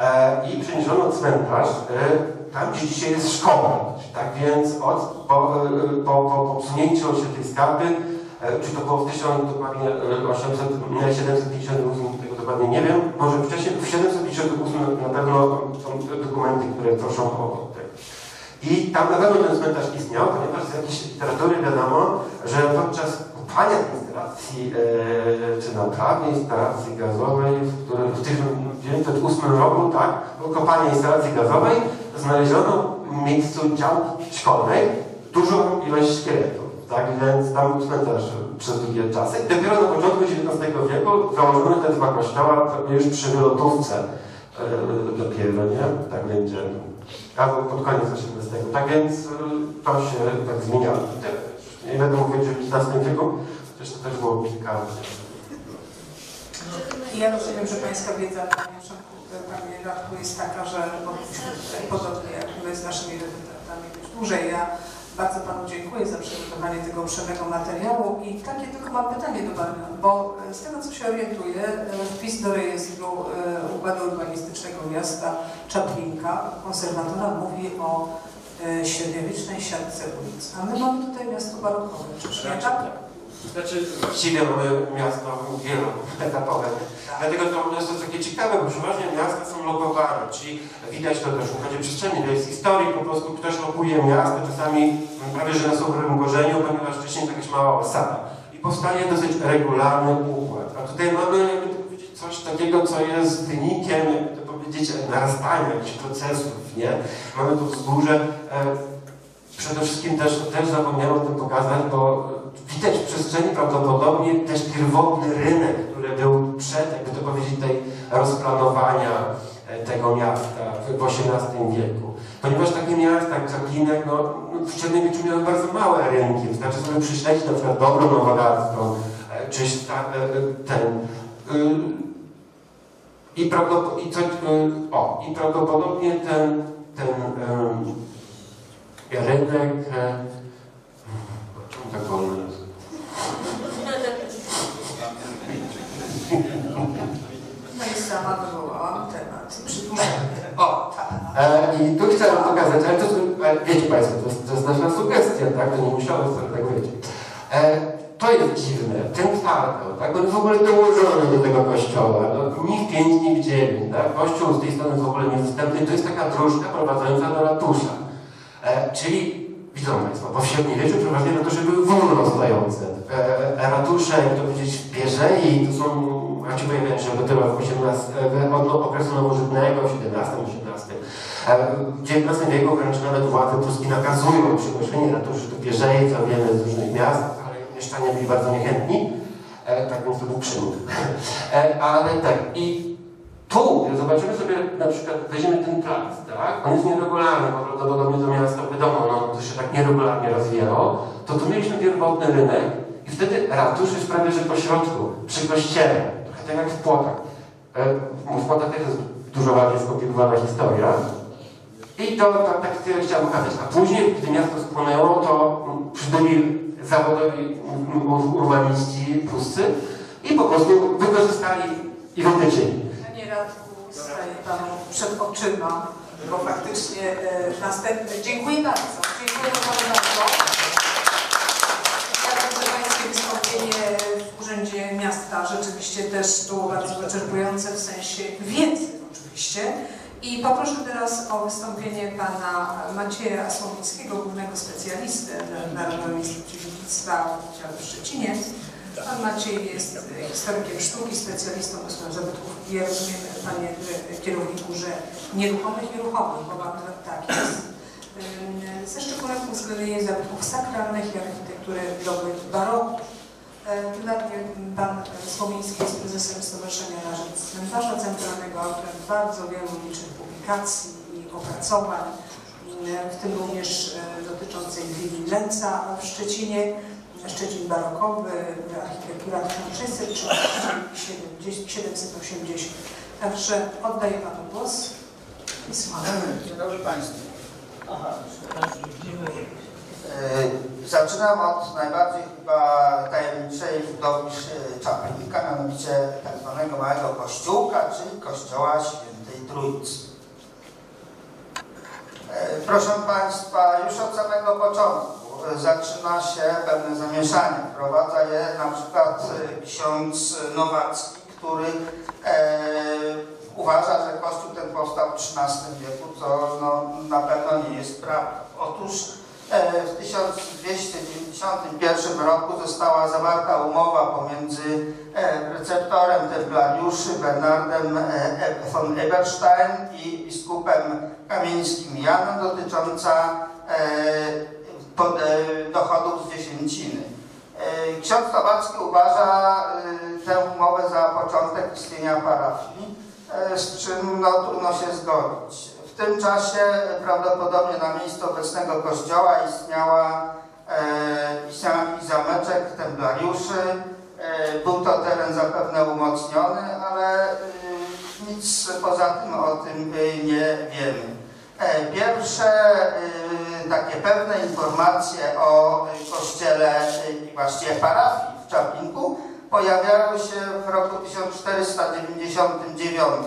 E, I przeniesiono cmentarz e, tam, gdzie dzisiaj jest szkoła. Tak więc od, po, e, po, po posunięciu się tej skarpy, e, czy to było w 1800, 758, tego dokładnie nie wiem, może wcześniej, w 758 na pewno są dokumenty, które proszą o tego. I tam na pewno ten cmentarz istniał, ponieważ z jakiejś literatury wiadomo, że podczas kopania instalacji, e, czy naprawy instalacji gazowej, w, w 1908 roku, tak, było kopanie instalacji gazowej, znaleziono w miejscu działki szkolnej dużą ilość szkieletów. Tak więc tam cmentarz przez długie czasy. Dopiero na początku XIX wieku założono te dwa kościoła już przy wylotówce e, dopiero, nie? Tak będzie. Albo pod koniec XVIII. Tak więc y, to się tak zmieniało. Nie będę mówić, w XIX wieku, chociaż to też było kilka Ja rozumiem, że Pańska wiedza, Panie Radku, jest taka, że podobnie jak my z naszymi reprezentantami być dłużej. Ja bardzo Panu dziękuję za przygotowanie tego obszernego materiału i takie tylko mam pytanie do Pana, bo z tego co się orientuję, e, wpis do rejestru e, Układu Urbanistycznego Miasta Czaplinka, konserwatora mówi o e, średniowiecznej siatce ulic, a my mamy tutaj miasto barokowe, czyż nie tak? Znaczy, właściwie mamy miasto wieloetapowe. Dlatego to jest to takie ciekawe, bo przeważnie miasta są logowane, czyli widać to też w układzie przestrzeni, to jest historii, po prostu ktoś loguje miasto, czasami prawie że na dobrym ułożeniu, ponieważ wcześniej jest jakaś mała osada. I powstaje dosyć regularny układ. A tutaj mamy, coś takiego, co jest wynikiem, jakby to powiedzieć, narastania jakichś procesów, nie? Mamy tu wzgórze, e, Przede wszystkim też, też zapomniałem o tym pokazać, bo widać w przestrzeni prawdopodobnie też pierwotny rynek, który był przed, jakby to powiedzieć, tej rozplanowania e, tego miasta w XVIII wieku. Ponieważ takie miasta jak Caplinek, no, no, w średniowieczu miały bardzo małe rynki. Wystarczy sobie przyśledzić na przykład Dobro Nowodarstwo, e, czy e, ten... I, i, o, I prawdopodobnie ten, ten rynek... Tak wolno jest? No i sama wywołałam temat. O, e, I tu chciałem pokazać, ale to, e, wiecie Państwo, to jest, to jest nasza sugestia, tak? To nie musiało wcale tak być. E, to jest dziwne, ten kwartał, tak? On jest w ogóle dołożony do tego kościoła, no, ni w pięć, ni w dziewięć, tak? Kościół z tej strony w ogóle niedostępny, to jest taka dróżka prowadząca do ratusza. E, czyli, widzą Państwo, bo w średniowieczu przeważnie ratusze były wolno stojące. E, e, ratusze, jak to powiedzieć, w Pierzei, to są, ci pojawiają się dopiero w XVIII, od okresu nowożytnego, XVII, XVIII. E, W XIX wieku wręcz nawet władze pruskie nakazują przygłoszenie ratuszy do Pierzei, co wiemy z różnych miast, ale mieszczanie byli bardzo niechętni, e, tak więc to był przymód. E, ale tak, i tu, zobaczymy sobie, na przykład weźmiemy ten plac, tak? On jest nieregularny, bo prawdopodobnie to miasto, wiadomo, no, to się tak nieregularnie rozwijało, to tu mieliśmy pierwotny rynek i wtedy ratusz jest prawie że po środku, przy kościele, trochę tak jak w Płotach. E, w Płotach też jest dużo bardziej skomplikowana historia. I to, to tak tyle chciałem pokazać. A później, gdy miasto spłonęło, to mm, przybyli zawodowi ur- urbaniści pruscy i po prostu wykorzystali i wytyczyli. Panie Radku, staje Panu przed oczyma, bo faktycznie e, następny. Dziękuję bardzo. Dziękuję bardzo. Wystąpienie w Urzędzie Miasta rzeczywiście też było bardzo wyczerpujące w sensie wiedzy oczywiście. I poproszę teraz o wystąpienie pana Macieja Słowickiego, głównego specjalisty Narodowego Instytutu Dziedzictwa w Szczecinie. Pan Maciej jest e, historykiem sztuki, specjalistą do spraw zabytków ja rozumiem, panie e, kierowniku, że nieruchomych, nieruchomych, bo mam tak jest. Ze szczególnym uwzględnieniem zabytków sakralnych i architektury doby baroku. E, Dodatnie pan Słomiński jest prezesem Stowarzyszenia na Rzecz Cmentarza Centralnego, autorem bardzo wielu licznych publikacji i opracowań, w tym również dotyczącej willi Lenca w Szczecinie, Szczecin barokowy, architektura 1630-780. Także oddaję panu głos i słucham. Dzień dobry Państwu. E, Zaczynam od najbardziej chyba tajemniczej budowli e, Czaplinka, mianowicie tak zwanego Małego Kościółka, czyli Kościoła Świętej Trójcy. E, Proszę Państwa, już od samego początku zaczyna się pewne zamieszanie. Wprowadza je na przykład e, ksiądz Nowacki, który e, uważa, że Kościół ten powstał w XIII wieku, co no, na pewno nie jest prawdą. Otóż e, w 1291 roku została zawarta umowa pomiędzy preceptorem templariuszy Bernardem von Eberstein i biskupem kamieńskim Janem dotycząca dochodów z dziesięciny. E, Ksiądz Nowacki uważa e, tę umowę za początek istnienia parafii, e, z czym no, trudno się zgodzić. W tym czasie prawdopodobnie na miejscu obecnego kościoła istniała, e, istniał jakiś zameczek templariuszy. E, był to teren zapewne umocniony, ale e, nic poza tym o tym e, nie wiemy. E, Pierwsze e, takie pewne informacje o kościele i właściwie parafii w Czaplinku pojawiały się w roku 1499.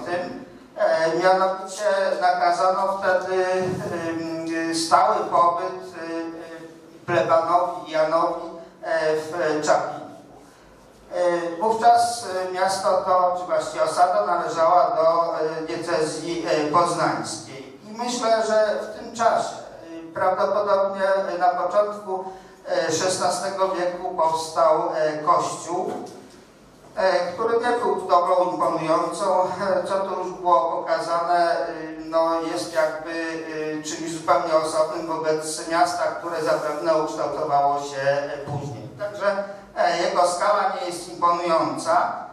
E, Mianowicie nakazano wtedy stały pobyt e, plebanowi Janowi e, w Czaplinku. E, Wówczas miasto to, czy właściwie osada należała do diecezji poznańskiej. I myślę, że w tym czasie, prawdopodobnie e, na początku e, XVI wieku powstał e, kościół, e, który nie był budowlą imponującą, e, co tu już było pokazane, e, no jest jakby e, czymś zupełnie osobnym wobec miasta, które zapewne ukształtowało się e, później. Także e, jego skala nie jest imponująca, e,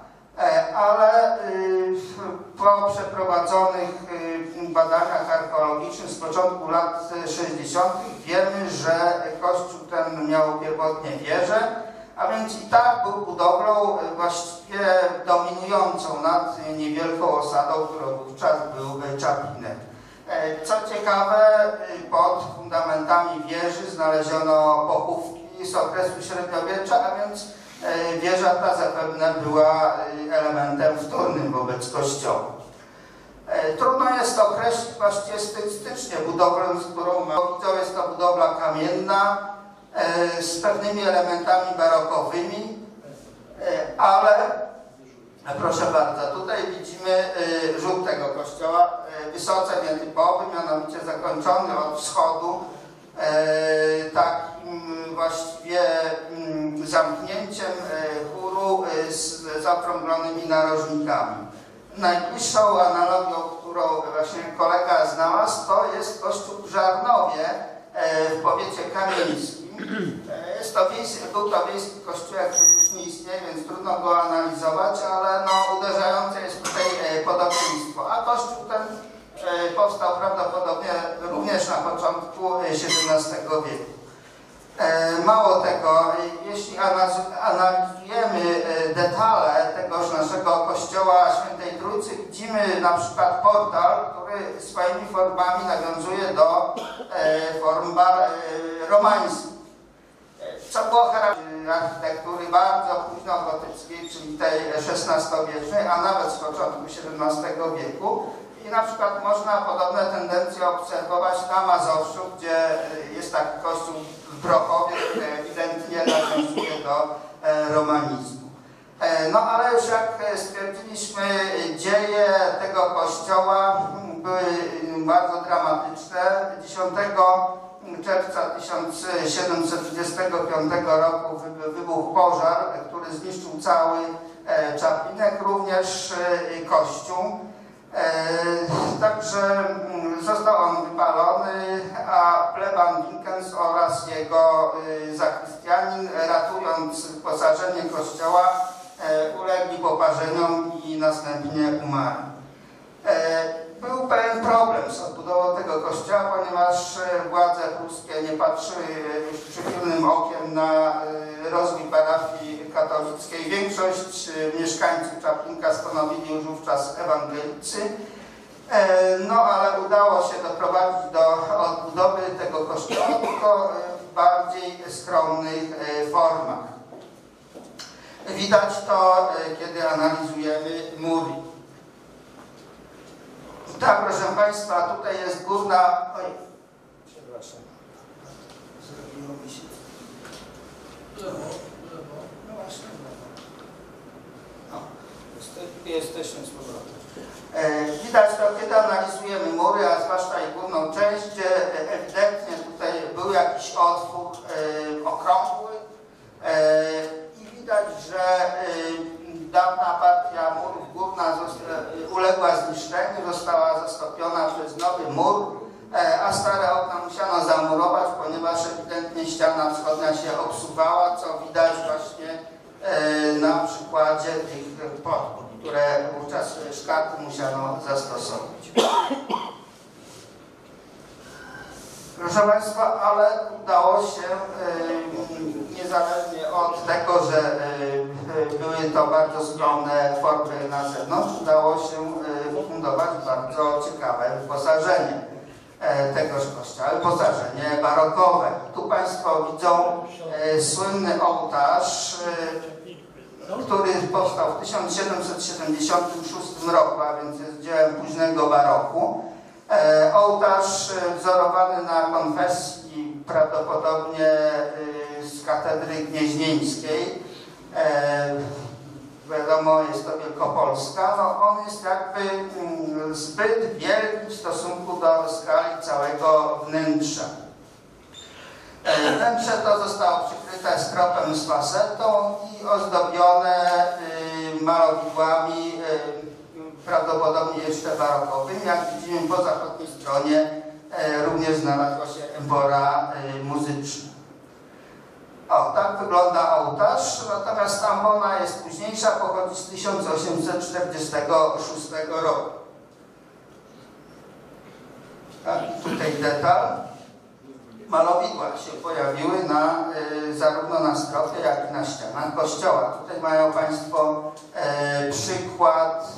ale y, po przeprowadzonych y, badaniach archeologicznych z początku lat 60. wiemy, że kościół ten miał pierwotnie wieżę, a więc i tak był budowlą y, właściwie dominującą nad niewielką osadą, którą wówczas był Czaplinek. E, Co ciekawe, pod fundamentami wieży znaleziono pochówki z okresu średniowiecza, a więc e, wieża ta zapewne była y, elementem wtórnym wobec kościoła. E, Trudno jest określić właściwie stylistycznie budowlę, z którą widzą. Jest to budowla kamienna e, z pewnymi elementami barokowymi, e, ale e, proszę bardzo, tutaj widzimy e, rzut tego kościoła, e, wysoce nietypowy, mianowicie zakończony od wschodu e, takim właściwie zamknięciem e, chóru e, z zaokrąglonymi narożnikami. Najbliższą analogią, którą właśnie kolega znalazł, to jest kościół Żarnowie e, w powiecie kamieńskim. Jest to wiejski, był to wiejski kościół, który już nie istnieje, więc trudno go analizować, ale no, uderzające jest tutaj podobieństwo. A kościół ten powstał prawdopodobnie również na początku XVII wieku. E, Mało tego, jeśli analiz- analizujemy e, detale tegoż naszego kościoła Świętej Trójcy, widzimy na przykład portal, który swoimi formami nawiązuje do e, form romańskich. Co było charakterem architektury bardzo późno gotyckiej, czyli tej XVI-wiecznej, a nawet z początku XVII wieku. I na przykład można podobne tendencje obserwować na Mazowszu, gdzie jest taki kościół Brokowie, który ewidentnie nawiązuje do e, romanizmu. E, No ale już jak e, stwierdziliśmy, e, dzieje tego kościoła mm, były mm, bardzo dramatyczne. 10 czerwca 1725 roku wy- wybuchł pożar, który zniszczył cały e, Czaplinek, również e, kościół. Także mm, został on wypalony, a pleban Dinkens oraz jego y, zakrystianin, ratując wyposażenie kościoła, e, ulegli poparzeniom i następnie umarli. Był pewien problem z odbudową tego kościoła, ponieważ e, władze pruskie nie patrzyły przychylnym okiem na e, rozwój parafii katolickiej. Większość e, mieszkańców Czaplinka stanowili już wówczas ewangelicy. No ale udało się doprowadzić do odbudowy tego kościoła, tylko w bardziej skromnych formach. Widać to, kiedy analizujemy mury. Tak, proszę Państwa, tutaj jest górna... Oj, przepraszam. Zrobiło mi się... No właśnie. No, jeste- jesteśmy z powrotem. E, Widać to, kiedy analizujemy mury, a zwłaszcza ich górną część, e, ewidentnie tutaj był jakiś otwór e, okrągły i widać, że dawna partia murów e, uległa zniszczeniu, została zastąpiona przez nowy mur, e, a stare okna musiano zamurować, ponieważ ewidentnie ściana wschodnia się obsuwała, co widać właśnie e, na przykładzie tych podpór, które wówczas szkarty musiano zastosować. Proszę Państwa, ale udało się, e, niezależnie od tego, że e, były to bardzo skromne formy na zewnątrz, udało się e, wyfundować bardzo ciekawe wyposażenie tegoż kościoła, wyposażenie barokowe. Tu Państwo widzą słynny ołtarz, który powstał w 1776 roku, a więc jest dziełem późnego baroku. E, Ołtarz e, wzorowany na konfesji prawdopodobnie e, z katedry gnieźnieńskiej. Wiadomo, jest to Wielkopolska. No, on jest jakby mm, zbyt wielki w stosunku do skali całego wnętrza. Wnętrze to zostało przykryte stropem z fasetą i ozdobione y, malowidłami y, prawdopodobnie jeszcze barokowymi. Jak widzimy po zachodniej stronie e, również znalazła się embora y, muzyczna. O, tak wygląda ołtarz, natomiast ambona jest późniejsza, pochodzi z 1846 roku. Tak, tutaj detal. Malowidła się pojawiły na, y, zarówno na stropie, jak i na ścianach kościoła. Tutaj mają Państwo e, przykład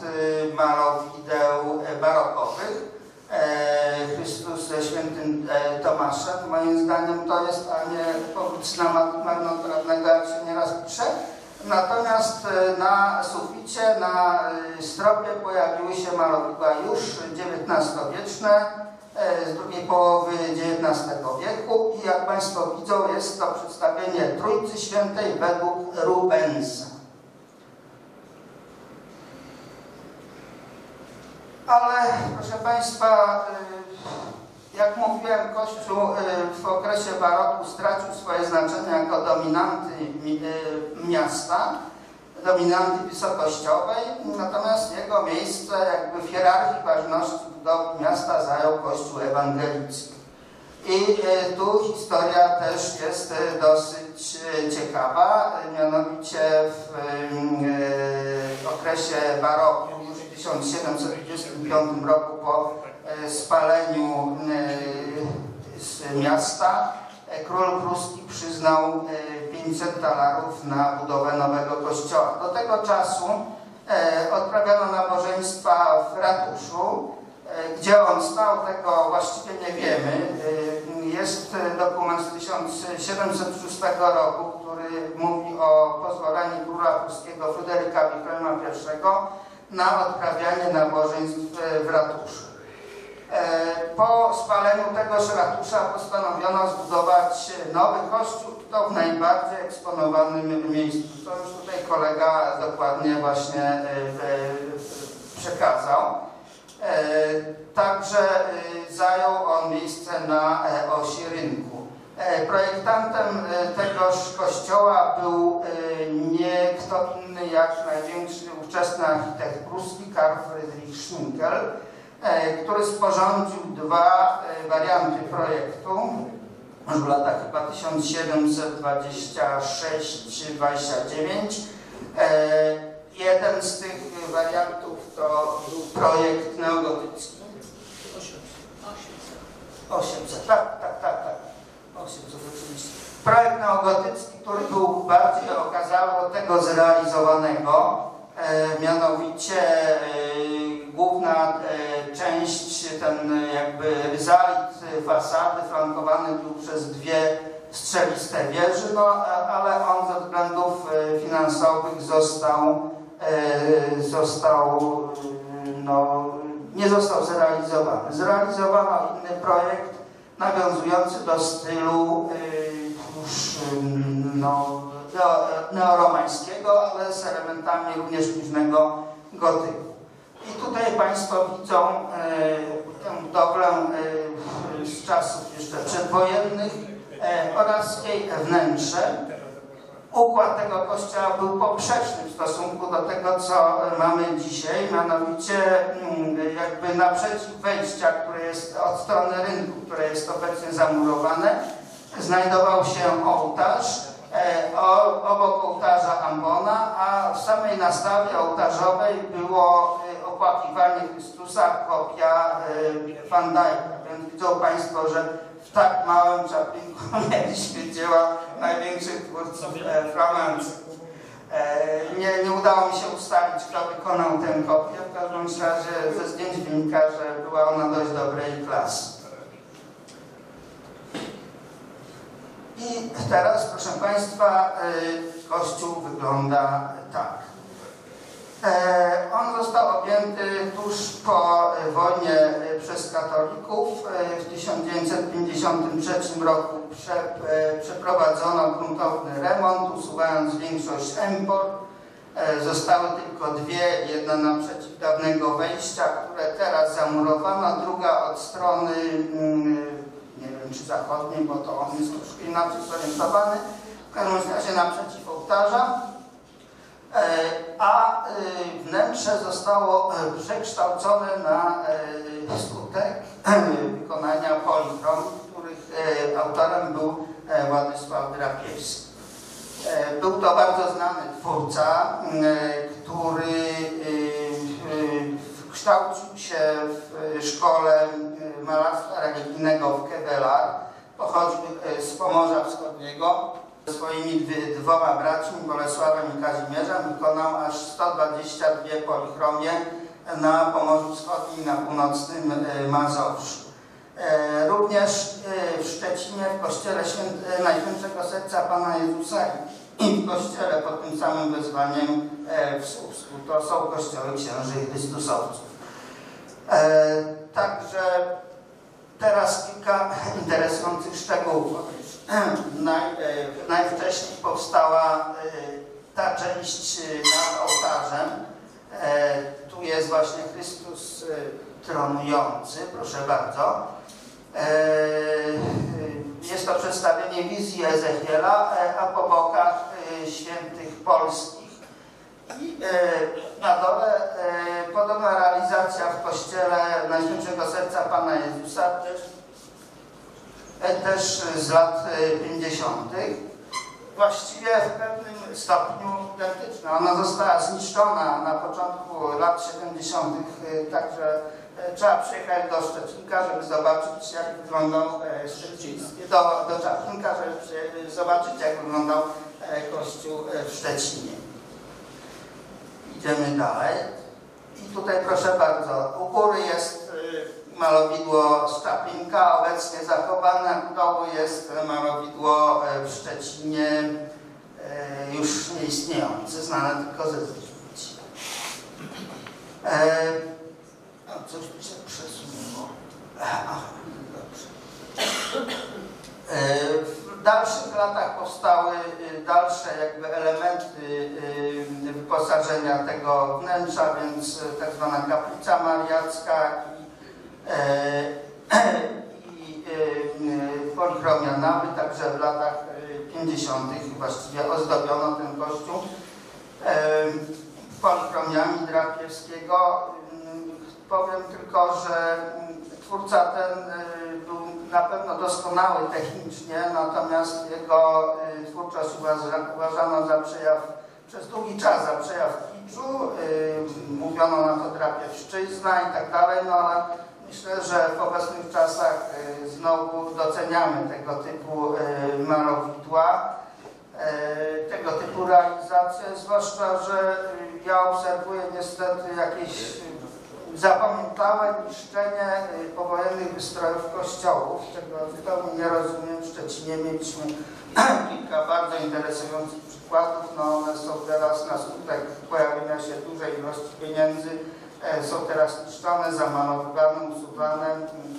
y, malowideł e, barokowych. E, Chrystus ze świętym Tomaszem. Moim zdaniem to jest, a nie powrót na ma- marnotrawnego, jak się nieraz pisze. Natomiast na suficie, na e, stropie pojawiły się malowidła już XIX-wieczne, z drugiej połowy XIX wieku i jak Państwo widzą jest to przedstawienie Trójcy Świętej według Rubensa. Ale proszę Państwa, y, jak mówiłem, Kościół y, w okresie baroku stracił swoje znaczenie jako dominanty mi- miasta, dominanty wysokościowej, natomiast jego miejsce jakby w hierarchii ważności budowy miasta zajął Kościół ewangelicki. I e, tu historia też jest e, dosyć e, ciekawa, mianowicie w okresie baroku, już w 1725 roku po spaleniu miasta, król pruski przyznał 500 talarów na budowę nowego kościoła. Do tego czasu e, odprawiano nabożeństwa w ratuszu, E, Gdzie on stał, tego właściwie nie wiemy. E, Jest dokument z 1706 roku, który mówi o pozwoleniu króla pruskiego Fryderyka Wilhelma I na odprawianie nabożeństw w ratuszu. E, Po spaleniu tegoż ratusza postanowiono zbudować nowy kościół, to w najbardziej eksponowanym miejscu. To już tutaj kolega dokładnie właśnie e, e, przekazał. Także zajął on miejsce na osi rynku. Projektantem tegoż kościoła był nie kto inny jak największy ówczesny architekt pruski Karl Friedrich Schminkel, e, który sporządził dwa e, warianty projektu w latach chyba 1726-29. E, Jeden z tych wariantów to był projekt neogotycki. 800, tak, tak, tak, tak. 800 oczywiście. Projekt neogotycki, który był bardziej okazały od tego zrealizowanego, e, mianowicie e, główna e, część, ten e, jakby ryzalit fasady flankowany był przez dwie strzeliste wieże, no, ale on ze względów e, finansowych został, e, został e, no, nie został zrealizowany. Zrealizowano inny projekt nawiązujący do stylu już no, neo- neoromańskiego, ale z elementami również późnego gotyku. I tutaj Państwo widzą y, tę budowlę y, z czasów jeszcze przedwojennych y, oraz jej wnętrze. Układ tego kościoła był poprzeczny w stosunku do tego, co mamy dzisiaj, mianowicie mm, jakby naprzeciw wejścia, które jest od strony rynku, które jest obecnie zamurowane, znajdował się ołtarz, e, obok ołtarza ambona, a w samej nastawie ołtarzowej było e, opłakiwanie Chrystusa, kopia e, Van. Więc widzą Państwo, że w tak małym czapinku mieliśmy dzieła największych twórców e, flamenckich. E, nie, nie udało mi się ustalić, kto wykonał tę kopię. W każdym razie ze zdjęć wynika, że była ona dość dobrej klasy. I teraz, proszę Państwa, kościół wygląda tak. E, On został objęty tuż po e, wojnie e, przez katolików. W 1953 roku prze, przeprowadzono gruntowny remont, usuwając większość empor. Zostały tylko dwie, jedna naprzeciw dawnego wejścia, które teraz zamurowano, druga od strony, mm, nie wiem czy zachodniej, bo to on jest troszkę inaczej zorientowany, w każdym razie naprzeciw ołtarza. E, a e, wnętrze zostało e, przekształcone na skutek wykonania polikrom, których autorem był Władysław Drapiewski. Był to bardzo znany twórca, który kształcił się w szkole malarstwa religijnego w Kebelar. Pochodził z Pomorza Wschodniego. Swoimi dwoma braćmi, Bolesławem i Kazimierzem, wykonał aż 122 polichromie na Pomorzu Wschodnim i na północnym e, Mazowszu. E, Również e, w Szczecinie w kościele Święt- Najświętszego Serca Pana Jezusa i w kościele pod tym samym wezwaniem w Słupsku. To są kościoły księży Chrystusowców. E, Także teraz kilka interesujących szczegółów. Naj, e, najwcześniej powstała e, ta część e, nad ołtarzem. Tu jest właśnie Chrystus tronujący, proszę bardzo. Jest to przedstawienie wizji Ezechiela, a po bokach świętych polskich. I na dole podobna realizacja w kościele Najświętszego Serca Pana Jezusa też, też z lat e, 50. Właściwie w pewnym stopniu identyczna. Ona została zniszczona na początku lat 70. e, Także e, trzeba przyjechać do Szczecinka, żeby zobaczyć jak wyglądał e, Szczeciński, do, do żeby zobaczyć jak wyglądał e, kościół e, w Szczecinie. Idziemy dalej. I tutaj proszę bardzo, u góry jest malowidło z Czaplinka, obecnie zachowane, u dołu jest malowidło e, w Szczecinie e, już nieistniejące, znane tylko ze zdjęć. E, o, coś mi się przesunęło. W dalszych latach powstały dalsze jakby elementy wyposażenia tego wnętrza, więc tak zwana kaplica mariacka e, i y, y, polichromia nawy, także w latach y, 50. właściwie ozdobiono ten kościół polichromiami Drapierskiego. Y, Powiem tylko, że y, twórca ten był na pewno doskonały technicznie, natomiast jego twórczość uważa- uważano za przejaw, przez długi czas za przejaw kiczu, mówiono na to drapieższczyzna i tak dalej, no ale myślę, że w obecnych czasach y, znowu doceniamy tego typu y, malowidła, y, tego typu realizacje, zwłaszcza, że ja obserwuję niestety jakieś zapamiętałe niszczenie powojennych wystrojów kościołów, czego zupełnie nie rozumiem. W Szczecinie mieliśmy kilka bardzo interesujących przykładów. No one są teraz na skutek pojawienia się dużej ilości pieniędzy, są teraz niszczone, zamalowane, usuwane.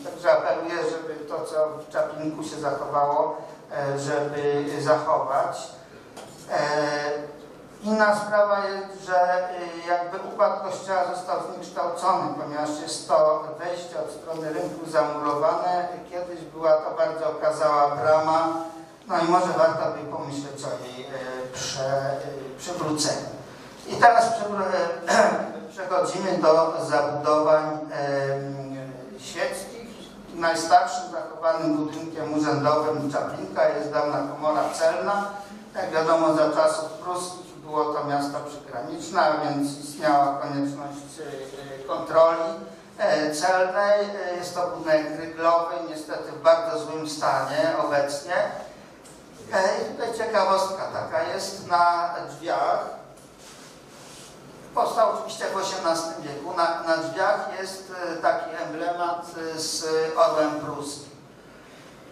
Także apeluję, żeby to, co w Czapinku się zachowało, e, żeby zachować. E, Inna sprawa jest, że jakby układ kościoła został zniekształcony, ponieważ jest to wejście od strony rynku zamurowane. Kiedyś była to bardzo okazała brama, no i może warto by pomyśleć o jej przywróceniu. I teraz przewr- przechodzimy do zabudowań em, świeckich. Najstarszym zachowanym budynkiem urzędowym Czaplinka jest dawna komora celna. Jak wiadomo, za czasów pruskich było to miasto przygraniczne, a więc istniała konieczność e, kontroli e, celnej. Jest to budynek ryglowy, niestety w bardzo złym stanie obecnie. E, I tutaj ciekawostka taka jest na drzwiach. Powstał oczywiście w XVIII wieku. Na, na drzwiach jest e, taki emblemat e, z orłem pruskim.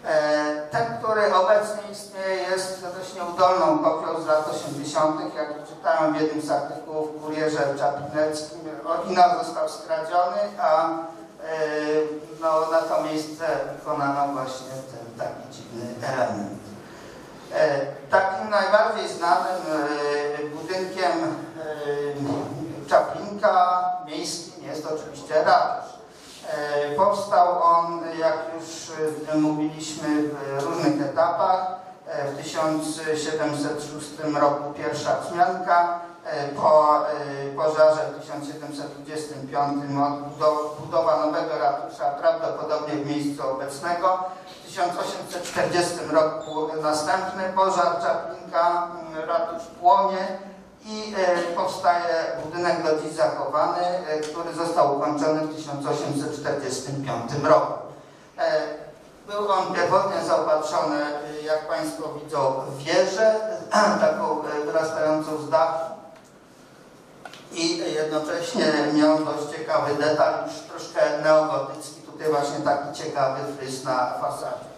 E, Ten, który obecnie istnieje, jest dość nieudolną kopią z lat 80., jak czytałem w jednym z artykułów w Kurierze Czapineckim. Oryginał został skradziony, a no, na to miejsce wykonano właśnie ten taki dziwny element. E, Takim najbardziej znanym e, budynkiem e, Czaplinka miejskim jest oczywiście ratusz. Powstał on, jak już mówiliśmy, w różnych etapach. W 1706 roku pierwsza wzmianka, po pożarze w 1725 odbudo- budowa nowego ratusza, prawdopodobnie w miejscu obecnego. W 1840 roku następny pożar Czaplinka, m, ratusz płonie i e, powstaje budynek do dziś zachowany, e, który został ukończony w 1845 roku. E, Był on pierwotnie zaopatrzony, jak Państwo widzą, w wieżę, taką wyrastającą z dachu i jednocześnie miał dość ciekawy detal, już troszkę neogotycki, tutaj właśnie taki ciekawy fryz na fasadzie.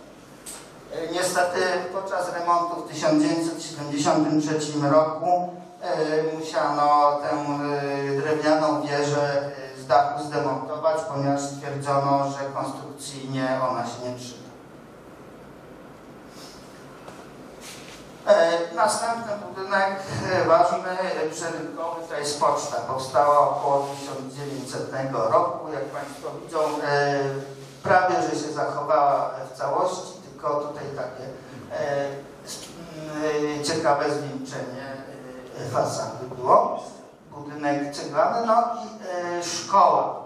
E, Niestety podczas remontu w 1973 roku e, musiano tę e, drewnianą wieżę z dachu zdemontować, ponieważ stwierdzono, że konstrukcyjnie ona się nie trzyma. E, Następny budynek e, ważny, e, przerynkowy, to jest poczta. Powstała około 1900 roku. Jak Państwo widzą, e, prawie że się zachowała w całości, tylko tutaj takie e, e, ciekawe zwieńczenie e, fasady było. Budynek ceglany, no i e, szkoła.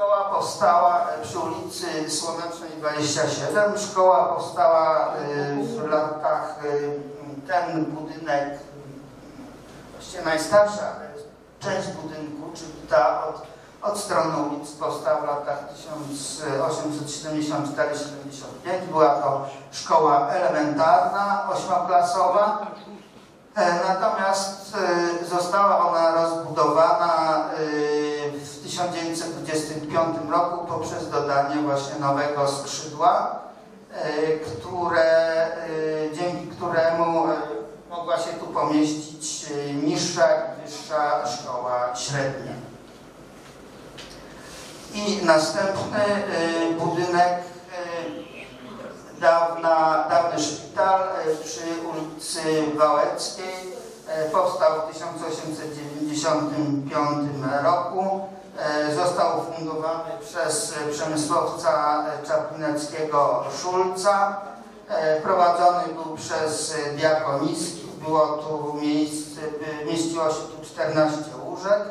Szkoła powstała e, przy ulicy Słonecznej 27. Szkoła powstała e, w latach, e, ten budynek, właściwie najstarsza część budynku, czyli ta od, od strony ulic powstała w latach 1874-75. Była to szkoła elementarna, ośmioklasowa. Natomiast została ona rozbudowana 1925 roku poprzez dodanie właśnie nowego skrzydła, e, które, e, dzięki któremu e, mogła się tu pomieścić niższa i wyższa szkoła średnia. I następny budynek dawna, dawny szpital przy ulicy Wałeckiej e, powstał w 1895 roku. E, został ufundowany przez e, przemysłowca e, czaplineckiego Szulca. Prowadzony był przez diakoniskich. Było tu mieściło się tu 14 łóżek,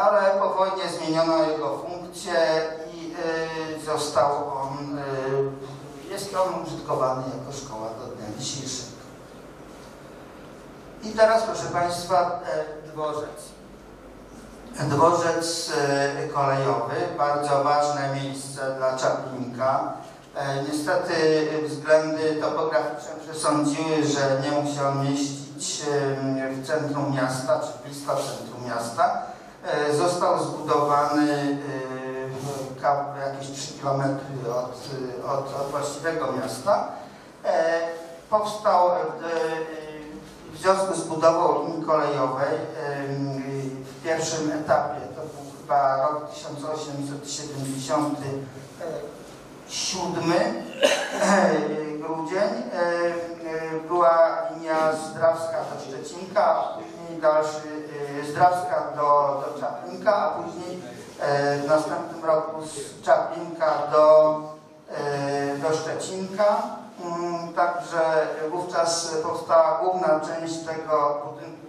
ale po wojnie zmieniono jego funkcję i został on, jest on użytkowany jako szkoła do dnia dzisiejszego. I teraz, proszę Państwa, dworzec. Dworzec e, kolejowy, bardzo ważne miejsce dla Czaplinka. E, Niestety względy topograficzne przesądziły, że nie mógł się on mieścić w centrum miasta, czy blisko centrum miasta. E, Został zbudowany jakieś 3 km od, od, od właściwego miasta. Powstał w związku z budową linii kolejowej pierwszym etapie, to był chyba rok 1877 grudzień, em, e, była linia Zdrawska do Szczecinka, a później dalszy e, Zdrawska do, do Czaplinka, a później e, w następnym roku z Czaplinka do, e, do Szczecinka. Mm, Także wówczas powstała główna część tego budynku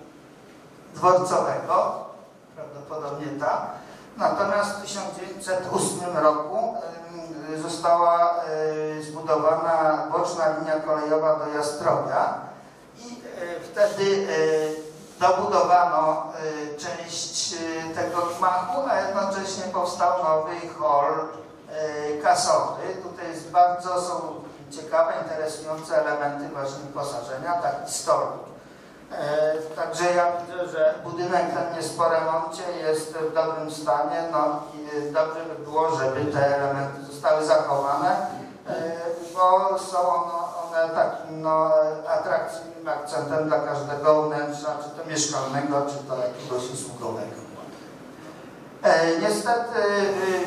dworcowego, prawdopodobnie ta. Natomiast w 1908 roku została e, zbudowana boczna linia kolejowa do Jastrowia i e, wtedy e, dobudowano część tego gmachu, a jednocześnie powstał nowy hol kasowy. Tutaj jest bardzo są ciekawe, interesujące elementy właśnie wyposażenia, taki stolik. E, Także ja widzę, że budynek ten jest po remoncie, jest w dobrym stanie, no i e, dobrze by było, żeby te elementy zostały zachowane, e, bo są one, takim no, atrakcyjnym akcentem dla każdego wnętrza, czy to mieszkalnego, czy to jakiegoś usługowego. Niestety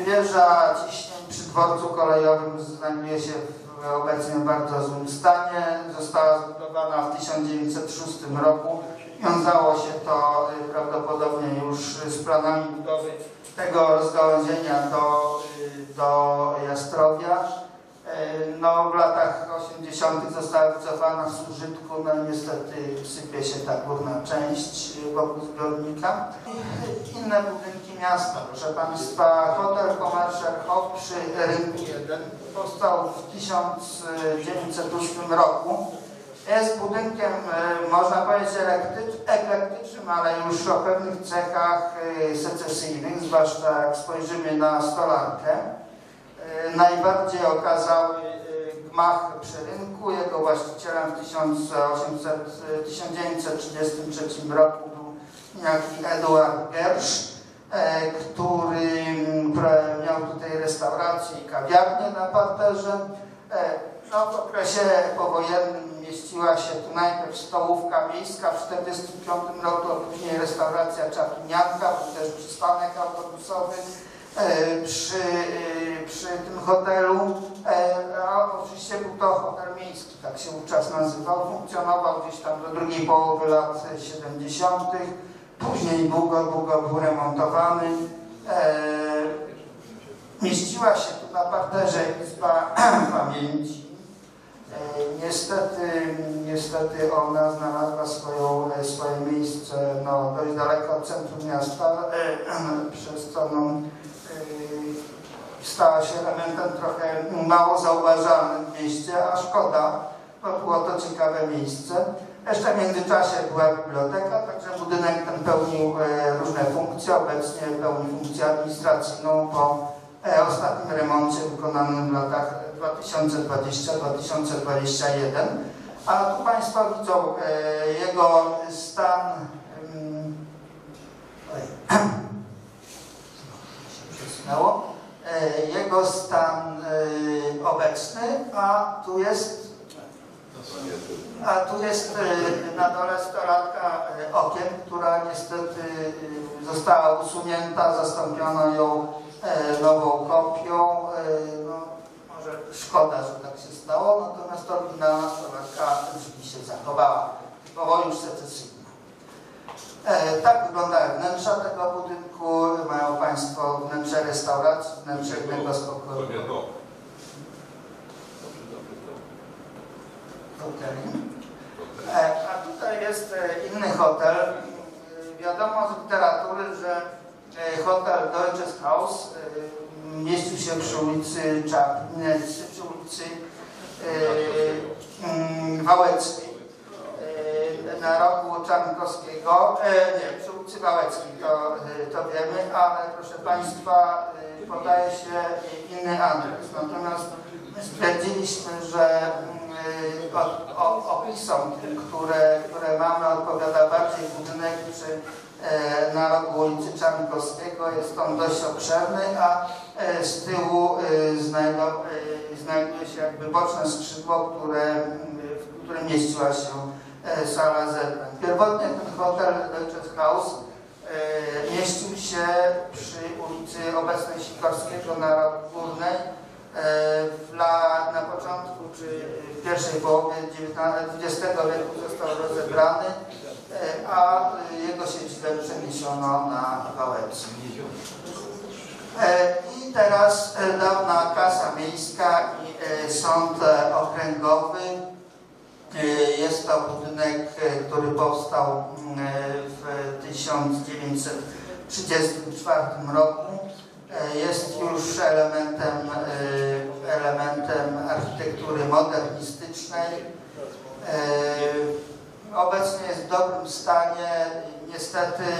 wieża ciśnień przy dworcu kolejowym znajduje się w obecnie w bardzo złym stanie. Została zbudowana w 1906 roku. Wiązało się to e, prawdopodobnie już z planami budowy tego rozgałęzienia do, e, do Jastrowia. E, No, w latach 80. została wycofana z użytku, no niestety sypie się ta górna część wokół zbiornika. Inne budynki miasta, proszę Państwa, hotel Commercial Hop przy Rynku 1 powstał w 1908 roku. Jest budynkiem, e, można powiedzieć, eklektycznym, ale już o pewnych cechach e, secesyjnych, zwłaszcza jak spojrzymy na stolarkę. E, Najbardziej okazały e, gmach przy rynku. Jego właścicielem w 1800, e, 1933 roku był niejaki Eduard Gersz, e, który mm, miał tutaj restaurację i kawiarnię na parterze. E, No, w okresie powojennym mieściła się tu najpierw stołówka miejska w 1945 roku, a później restauracja Czapinianka, był też przystanek autobusowy e, przy, e, przy tym hotelu. E, oczywiście był to hotel miejski, tak się wówczas nazywał. Funkcjonował gdzieś tam do drugiej połowy lat 70. Później długo, długo był remontowany. E, Mieściła się tu na parterze Izba Pamięci. E, Niestety, niestety ona znalazła swoją, e, swoje miejsce no, dość daleko od centrum miasta, e, przez co no, e, stała się elementem trochę mało zauważalnym w mieście, a szkoda, bo było to ciekawe miejsce. Jeszcze w międzyczasie była biblioteka, także budynek ten pełnił e, różne funkcje, obecnie pełni funkcję administracyjną po e, ostatnim remoncie wykonanym w latach 2020-2021. A tu Państwo widzą e, jego stan. przesunęło. E, Jego stan e, obecny, a tu jest a tu jest e, na dole stolarka e, okien, która niestety została usunięta, zastąpiono ją nową kopią. No, może szkoda, że tak się stało, natomiast oryginalna stolarka drzwi się zachowała, typowo już secesyjna. E, Tak wyglądają wnętrza tego budynku. Mają Państwo restauracji wnętrznego spokoju. Hoteli. E, A tutaj jest e, inny hotel. Wiadomo z literatury, że hotel Deutsches Haus mieścił się przy ulicy Czap, nie, przy ulicy e, mm, Wałęckiej. Na rogu Czarnkowskiego, e, nie, przy ulicy Wałęckiej, to, e, to wiemy, ale proszę Państwa, e, podaje się inny adres. Natomiast my stwierdziliśmy, że mm, o- o- opisom, które, które mamy, odpowiada bardziej budynek przy na rogu ulicy Czarnkowskiego. Jest on dość obszerny, a z tyłu znajduje się jakby boczne skrzydło, które, m, w którym mieściła się sala zebrań. Pierwotnie ten hotel Deutsches Haus e, mieścił się przy ulicy obecnej Sikorskiego na Górnej. E, Dla, na początku czy w pierwszej połowie XIX wieku został rozebrany, e, a jego siedzibę przeniesiono na Wałęsy. E, I teraz e, dawna kasa miejska i e, sąd e, okręgowy. E, Jest to budynek, e, który powstał mm, w 1934 roku. E, Jest już elementem, elementem architektury modernistycznej. Obecnie jest w dobrym stanie. Niestety e,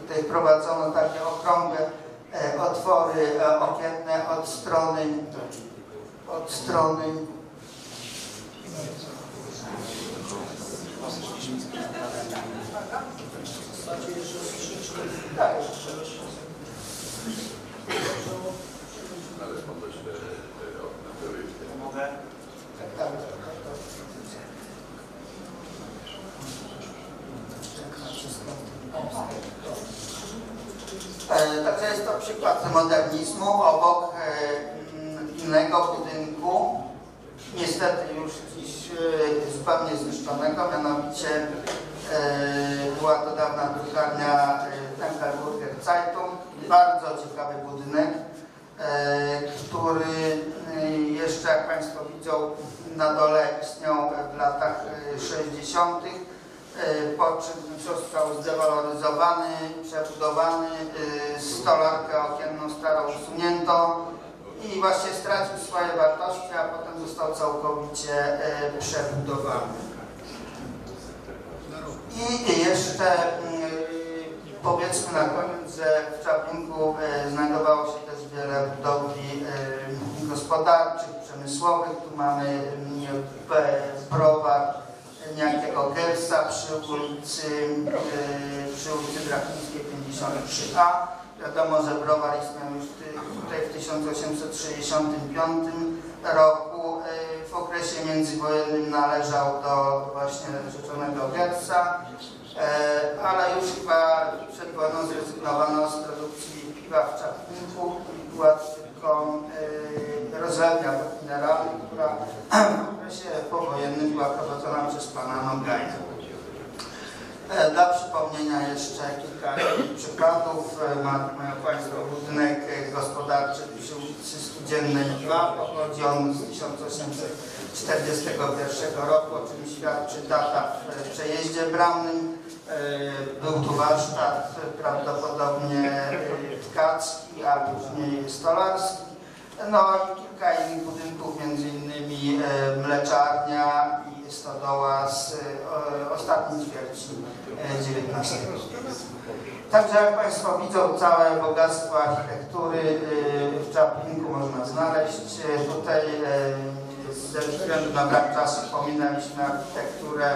tutaj wprowadzono takie okrągłe otwory okienne od strony od strony Mogę? Tak. E, Także jest to przykład modernizmu obok e, innego budynku, niestety już dziś e, zupełnie zniszczonego, mianowicie e, była to dawna drukarnia e, Tempelburger Zeitung, bardzo ciekawy budynek, który jeszcze jak Państwo widzą na dole istniał w latach e, 60. E, po czym został zdewaloryzowany, przebudowany, stolarkę okienną starą usunięto i właśnie stracił swoje wartości, a potem został całkowicie e, przebudowany. I jeszcze mm, powiedzmy na koniec, że w Czaplinku e, znajdowało się też wiele budowli e, gospodarczych, przemysłowych. Tu mamy mm, browar niejakiego Gersa przy ulicy, przy ulicy Drachińskiej 53a. Wiadomo, że browar istniał już tutaj w 1865 roku. E, W okresie międzywojennym należał do właśnie rzeczonego Gersa, e, ale już chyba przed wojną zrezygnowano z produkcji piwa w Czapninku i była tylko rozlewnia pod mineralny, która w okresie powojennym była prowadzona przez pana Nogaja. E, Dla przypomnienia jeszcze kilka przykładów. E, ma- Mają Państwo budynek e, gospodarczy przy ulicy Studziennej 2. Pochodzi on z 1841 roku, o czym świadczy data w przejeździe bramnym. Był tu warsztat prawdopodobnie tkacki, a później stolarski. No i kilka innych budynków, między innymi mleczarnia stodoła z e, ostatniej ćwierci e, XIX wieku. Także jak Państwo widzą, całe bogactwo architektury e, w Czaplinku można znaleźć. E, Tutaj e, ze względu na brak czasu pominęliśmy architekturę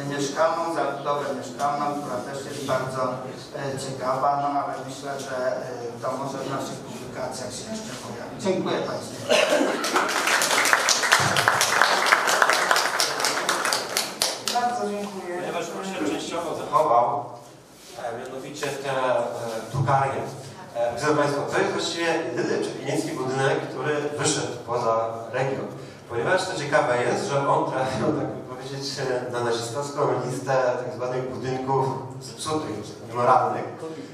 e, mieszkalną, zabudowę mieszkalną, która też jest bardzo e, ciekawa, no ale myślę, że e, to może w naszych publikacjach się jeszcze pojawi. Dziękuję Państwu. Bardzo dziękuję. Ponieważ on się częściowo zachował, e, mianowicie te e, drukarnie. E, Drodzy Państwo, to jest właściwie jedyny czepieniecki budynek, który wyszedł poza region. Ponieważ to ciekawe jest, że on trafił, tak powiedział, powiedzieć, e, na nazistowską listę tak zwanych budynków zepsutych, niemoralnych,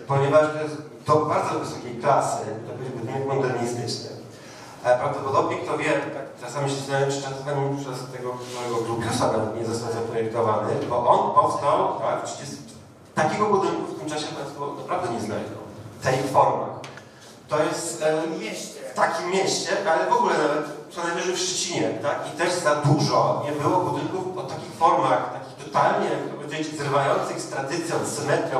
ponieważ to jest do bardzo wysokiej klasy, to będzie budynek modernistyczny. E, Prawdopodobnie, kto wie, tak czasami się zastanawiam, czy czasami przez tego małego Glubiusa nawet nie został zaprojektowany, bo on powstał tak, w 30... Takiego budynku w tym czasie Państwo naprawdę nie znajdą. W tych formach. To jest w takim mieście, ale w ogóle nawet co najwyżej w Szczecinie, tak? I też za dużo nie było budynków o takich formach, takich totalnie, powiedzieć, zrywających z tradycją, z symetrią.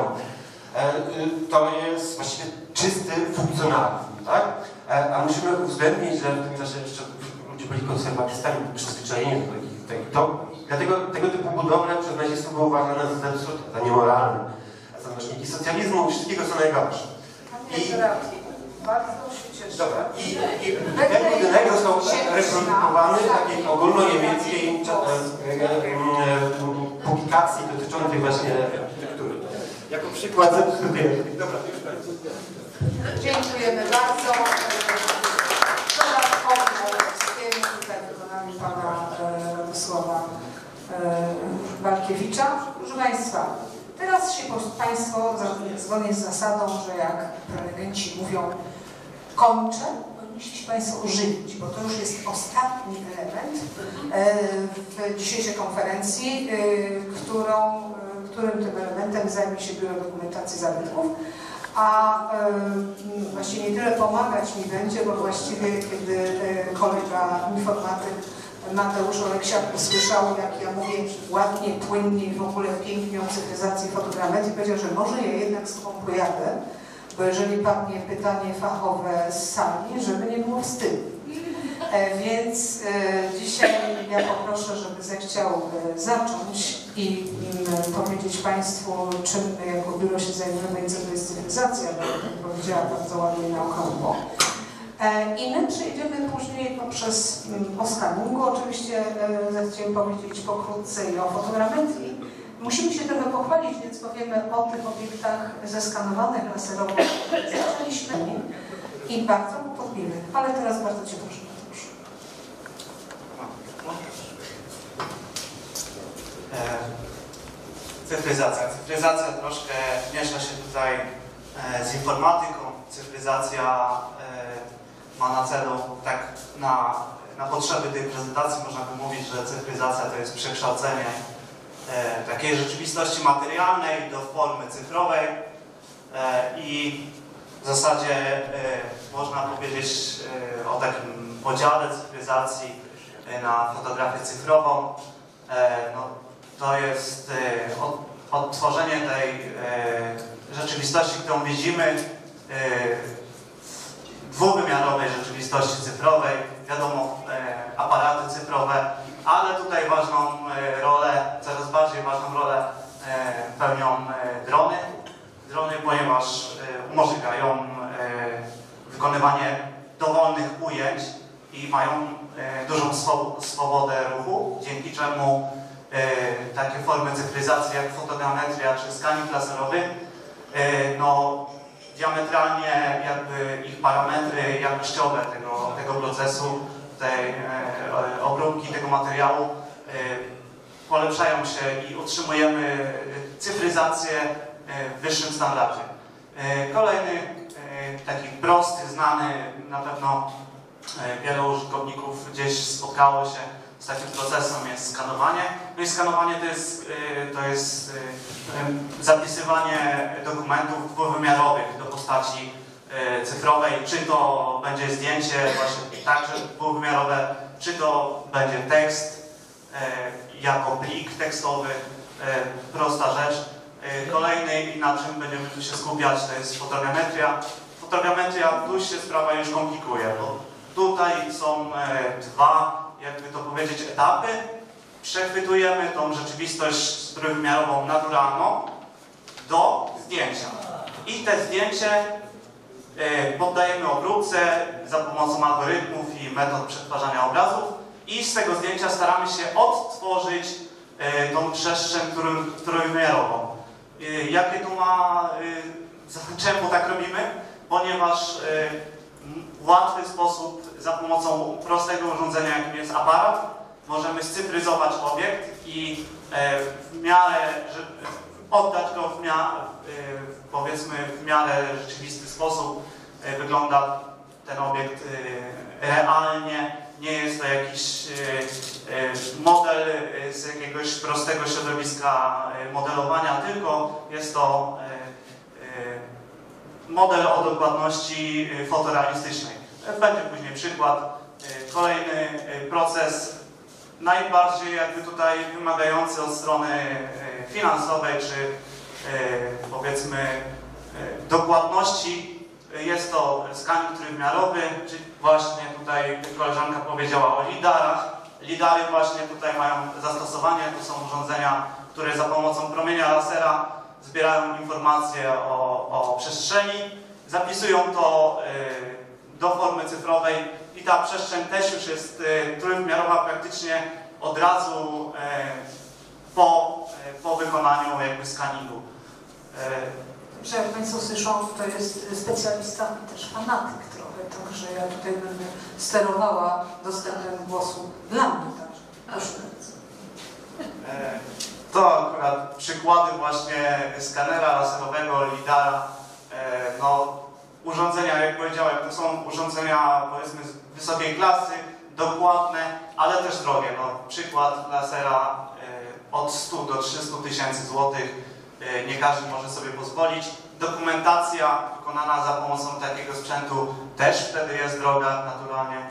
E, y, to jest właściwie czysty funkcjonalizm, tak? E, a musimy uwzględnić, że w tym czasie jeszcze ludzie byli konserwatystami, przyzwyczajeni do takich, takich dlatego tego typu budowle przez nazistów były uważane za zepsute, za niemoralne, za nośniki socjalizmu i wszystkiego co najgorsze. Gerardzie, bardzo się cieszę. Dobra, i, i ten budynek został reprodukowany w takiej ogólnoniemieckiej e, e, e, publikacji dotyczącej właśnie architektury. Jako przykład zepsutej Dobra, już kończę. Dziękujemy bardzo. Dodatkowo wspólnie tutaj wykonanie pana e, Walkiewicza. Proszę Państwa, teraz się Państwo zgodnie z zasadą, że jak prelegenci mówią kończę, powinniście się Państwo ożywić, bo to już jest ostatni element e, w dzisiejszej konferencji, e, którą, którym tym elementem zajmie się Biuro Dokumentacji Zabytków a m, właściwie nie tyle pomagać mi będzie, bo właściwie kiedy kolega informatyk Mateusz Oleksiak usłyszał, jak ja mówię ładnie, płynnie i w ogóle pięknie o cyfryzacji fotogrammetrii, powiedział, że może ja jednak z tobą pojadę, bo jeżeli padnie pytanie fachowe z sali, żeby nie było wstydu. E, Więc e, dzisiaj ja poproszę, żeby zechciał e, zacząć i mm, powiedzieć Państwu, czym my jako biuro się zajmujemy i co to jest cyfryzacja, bo jak powiedziała bardzo ładnie na okrągło. E, I my przejdziemy później poprzez mm, Oskaningu. Oczywiście e, zechciałem powiedzieć pokrótce i o fotogrametrii. Musimy się trochę pochwalić, więc powiemy o tych obiektach zeskanowanych laserowo. Zaczęliśmy i bardzo podbimy. Ale teraz bardzo Cię proszę. E, Cyfryzacja. Cyfryzacja troszkę miesza się tutaj e, z informatyką. Cyfryzacja e, ma na celu, tak na, na potrzeby tej prezentacji można by mówić, że cyfryzacja to jest przekształcenie e, takiej rzeczywistości materialnej do formy cyfrowej e, i w zasadzie e, można powiedzieć e, o takim podziale cyfryzacji e, na fotografię cyfrową. E, no, to jest od, odtworzenie tej rzeczywistości, którą widzimy dwuwymiarowej rzeczywistości cyfrowej. Wiadomo, e, aparaty cyfrowe, ale tutaj ważną e, rolę, coraz bardziej ważną rolę e, pełnią drony. Drony, ponieważ umożliwiają wykonywanie dowolnych ujęć i mają dużą swo- swobodę ruchu, dzięki czemu takie formy cyfryzacji jak fotogrammetria czy skaning laserowy no, diametralnie jakby ich parametry jakościowe tego, tego procesu, tej e, obróbki tego materiału e, polepszają się i utrzymujemy cyfryzację e, w wyższym standardzie. Kolejny taki prosty, znany na pewno wielu użytkowników gdzieś spotkało się z takim procesem jest skanowanie. No i skanowanie to jest, e, to jest e, em, zapisywanie dokumentów dwuwymiarowych do postaci cyfrowej, czy to będzie zdjęcie właśnie także dwuwymiarowe, czy to będzie tekst jako plik tekstowy, prosta rzecz. Kolejny i na czym będziemy tu się skupiać to jest fotogrammetria. Fotogrammetria, tu się sprawa już komplikuje, bo tutaj są e, dwa, jakby to powiedzieć, etapy. Przechwytujemy tą rzeczywistość trójwymiarową, naturalną do zdjęcia. I te zdjęcie e, poddajemy obróbce za pomocą algorytmów i metod przetwarzania obrazów i z tego zdjęcia staramy się odtworzyć e, tą przestrzeń trój- trójwymiarową. E, Jakie to ma, czemu tak robimy? Ponieważ w łatwy sposób za pomocą prostego urządzenia, jakim jest aparat, możemy scyfryzować obiekt i e, w miarę, oddać go w miarę, powiedzmy w miarę rzeczywisty sposób. E, Wygląda ten obiekt e, realnie, nie jest to jakiś e, e, model e, z jakiegoś prostego środowiska e, modelowania, tylko jest to e, e, model o dokładności e, fotorealistycznej. Będzie później przykład. E, Kolejny e, proces, najbardziej jakby tutaj wymagający od strony finansowej, czy powiedzmy dokładności. Jest to skaning trójwymiarowy, właśnie tutaj koleżanka powiedziała o lidarach. Lidary właśnie tutaj mają zastosowanie, to są urządzenia, które za pomocą promienia lasera zbierają informacje o, o przestrzeni, zapisują to y, do formy cyfrowej i ta przestrzeń też już jest y, trójwymiarowa praktycznie od razu y, po, po wykonaniu jakby skaningu. Że jak Państwo słyszą, to jest specjalista i też fanatyk trochę, także ja tutaj będę sterowała dostępem głosu dla mnie także. Proszę bardzo. To akurat przykłady właśnie skanera laserowego, lidara, e, no urządzenia, jak powiedziałem, to są urządzenia powiedzmy wysokiej klasy, dokładne, ale też drogie. No, przykład lasera e, od 100 do 300 tysięcy złotych, e, nie każdy może sobie pozwolić. Dokumentacja wykonana za pomocą takiego sprzętu też wtedy jest droga, naturalnie.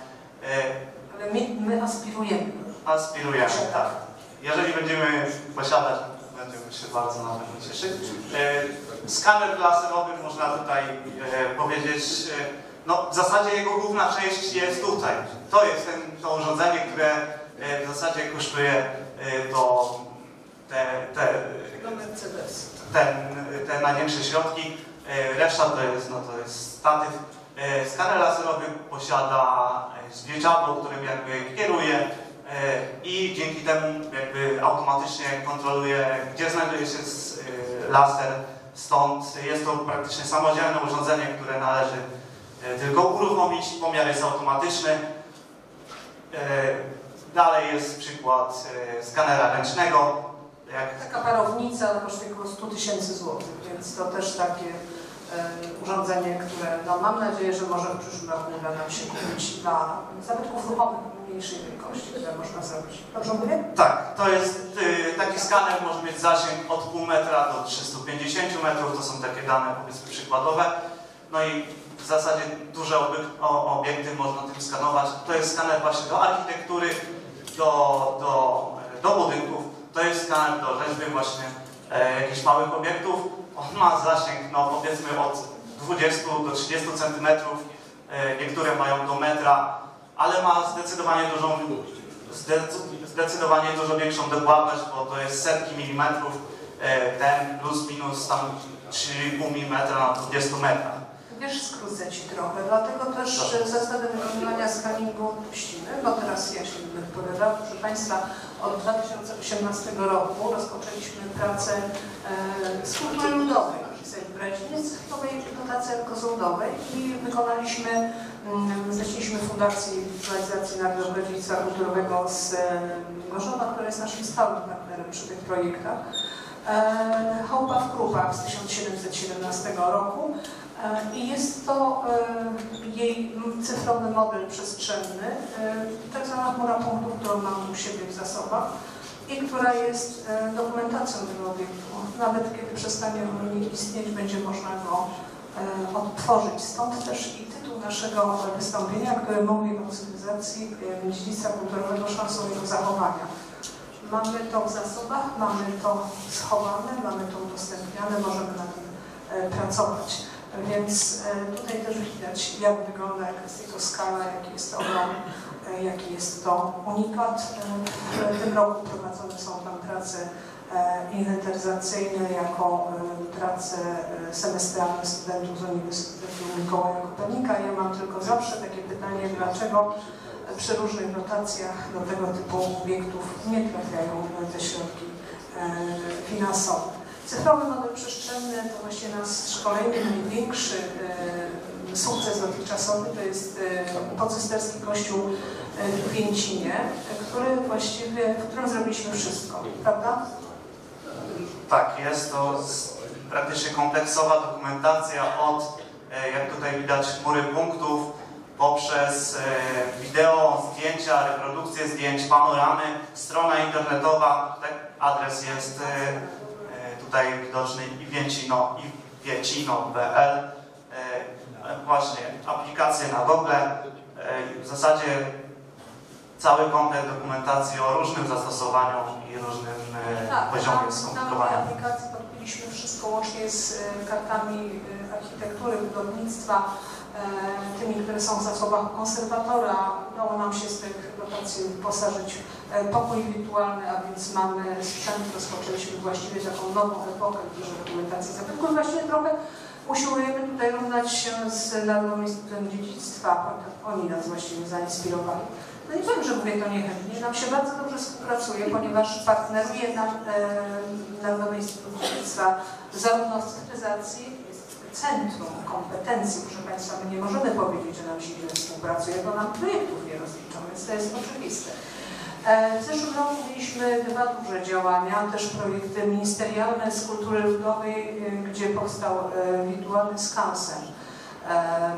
Ale my, my aspirujemy. Aspirujemy, tak. Jeżeli będziemy posiadać, będziemy się bardzo na pewno cieszyć. E, Skaner laserowy można tutaj e, powiedzieć, e, no w zasadzie jego główna część jest tutaj. To jest ten, to urządzenie, które w zasadzie kosztuje to te, te, ten, te największe środki. Reszta to jest, no to jest statyw. Skaner laserowy posiada zwierciadło, którym jakby kieruje i dzięki temu jakby automatycznie kontroluje, gdzie znajduje się e, laser. Stąd jest to praktycznie samodzielne urządzenie, które należy e, tylko uruchomić. Pomiar jest automatyczny. E, Dalej jest przykład e, skanera ręcznego. Jak Taka parownica kosztuje około 100 tysięcy złotych, więc to też takie e, urządzenie, które no, mam nadzieję, że może w przyszłym roku uda nam się kupić dla zabytków ruchomych mniejszej wielkości, które można zrobić. Dobrze mówię? Tak, to jest y, taki skaner może mieć zasięg od pół metra do 350 metrów, to są takie dane powiedzmy przykładowe. No i w zasadzie duże obiekty można tym skanować. To jest skaner właśnie do architektury, do, do, do budynków. To jest skaner do rzeźby właśnie e, jakichś małych obiektów. On ma zasięg no powiedzmy od 20 do 30 centymetrów. E, niektóre mają do metra, ale ma zdecydowanie dużą zdecy- zdecydowanie dużo większą dokładność, bo to jest setki milimetrów, e, ten plus minus tam 3,5 mm na 20 metrach. Wiesz, skrócę Ci trochę, dlatego też zasady wykonywania skaningu puścimy, bo teraz ja się będę wypowiadał. Proszę Państwa, od 2018 roku rozpoczęliśmy pracę e, ludowej, chcę wybrać nie cyfrowej dotacji alkoządowej i wykonaliśmy, zleciliśmy Fundacji Realizacji Narodowego Kulturowego z Gorzowa, która jest naszym stałym partnerem przy tych projektach. Chałupa w Krupach z 1717 roku I jest to jej cyfrowy model przestrzenny, tak zwana chmura punktów, którą mam u siebie w zasobach i która jest dokumentacją tego obiektu. Nawet kiedy przestanie on nie istnieć, będzie można go odtworzyć. Stąd też i tytuł naszego wystąpienia, który mówi o cywilizacji e, dziedzictwa kulturowego szansą jego zachowania. Mamy to w zasobach, mamy to schowane, mamy to udostępniane, możemy na tym e, pracować. Więc e, tutaj też widać, jak wygląda, jaka jest jego skala, jaki jest ogrom, e, jaki jest to unikat. E, W tym roku prowadzone są tam prace e, inwentaryzacyjne jako e, prace e, semestralne studentów z Uniwersytetu Mikołaja Kopernika. Ja mam tylko zawsze takie pytanie, dlaczego przy różnych dotacjach do tego typu obiektów nie trafiają te środki e, finansowe. Cyfrowy model przestrzenny to właśnie nasz kolejny największy e, sukces dotychczasowy, to jest e, pocysterski kościół e, w Kwięcinie, e, który właściwie, w którym zrobiliśmy wszystko, prawda? Tak, jest to praktycznie kompleksowa dokumentacja od, e, jak tutaj widać, chmury punktów, poprzez e, wideo, zdjęcia, reprodukcje zdjęć, panoramy, strona internetowa, tak, adres jest e, tutaj widoczny i Więcino, i Więcino.pl. E, Właśnie, aplikacje na Google, w zasadzie cały komplet dokumentacji o różnym zastosowaniu i różnym e, poziomie Tak, na tej skomplikowania. aplikacji podbiliśmy wszystko łącznie z e, kartami e, architektury, budownictwa, tymi, które są w zasobach konserwatora. Udało nam się z tych dotacji wyposażyć pokój wirtualny, a więc mamy sprzęt, rozpoczęliśmy właściwie taką nową epokę w dokumentacji zabytku. I Właśnie trochę usiłujemy tutaj równać się z Narodowym Instytutem Dziedzictwa. Oni nas właściwie zainspirowali. No i wiem, że mówię to niechętnie. Nam się bardzo dobrze współpracuje, ponieważ partneruje nam e, Narodowy Instytut Dziedzictwa zarówno w cyfryzacji, centrum kompetencji, proszę Państwa, my nie możemy powiedzieć, że nam się źle współpracuje, bo nam projektów nie rozliczą, więc to jest oczywiste. E, W zeszłym roku mieliśmy dwa duże działania, też projekty ministerialne z kultury ludowej, e, gdzie powstał wirtualny skansen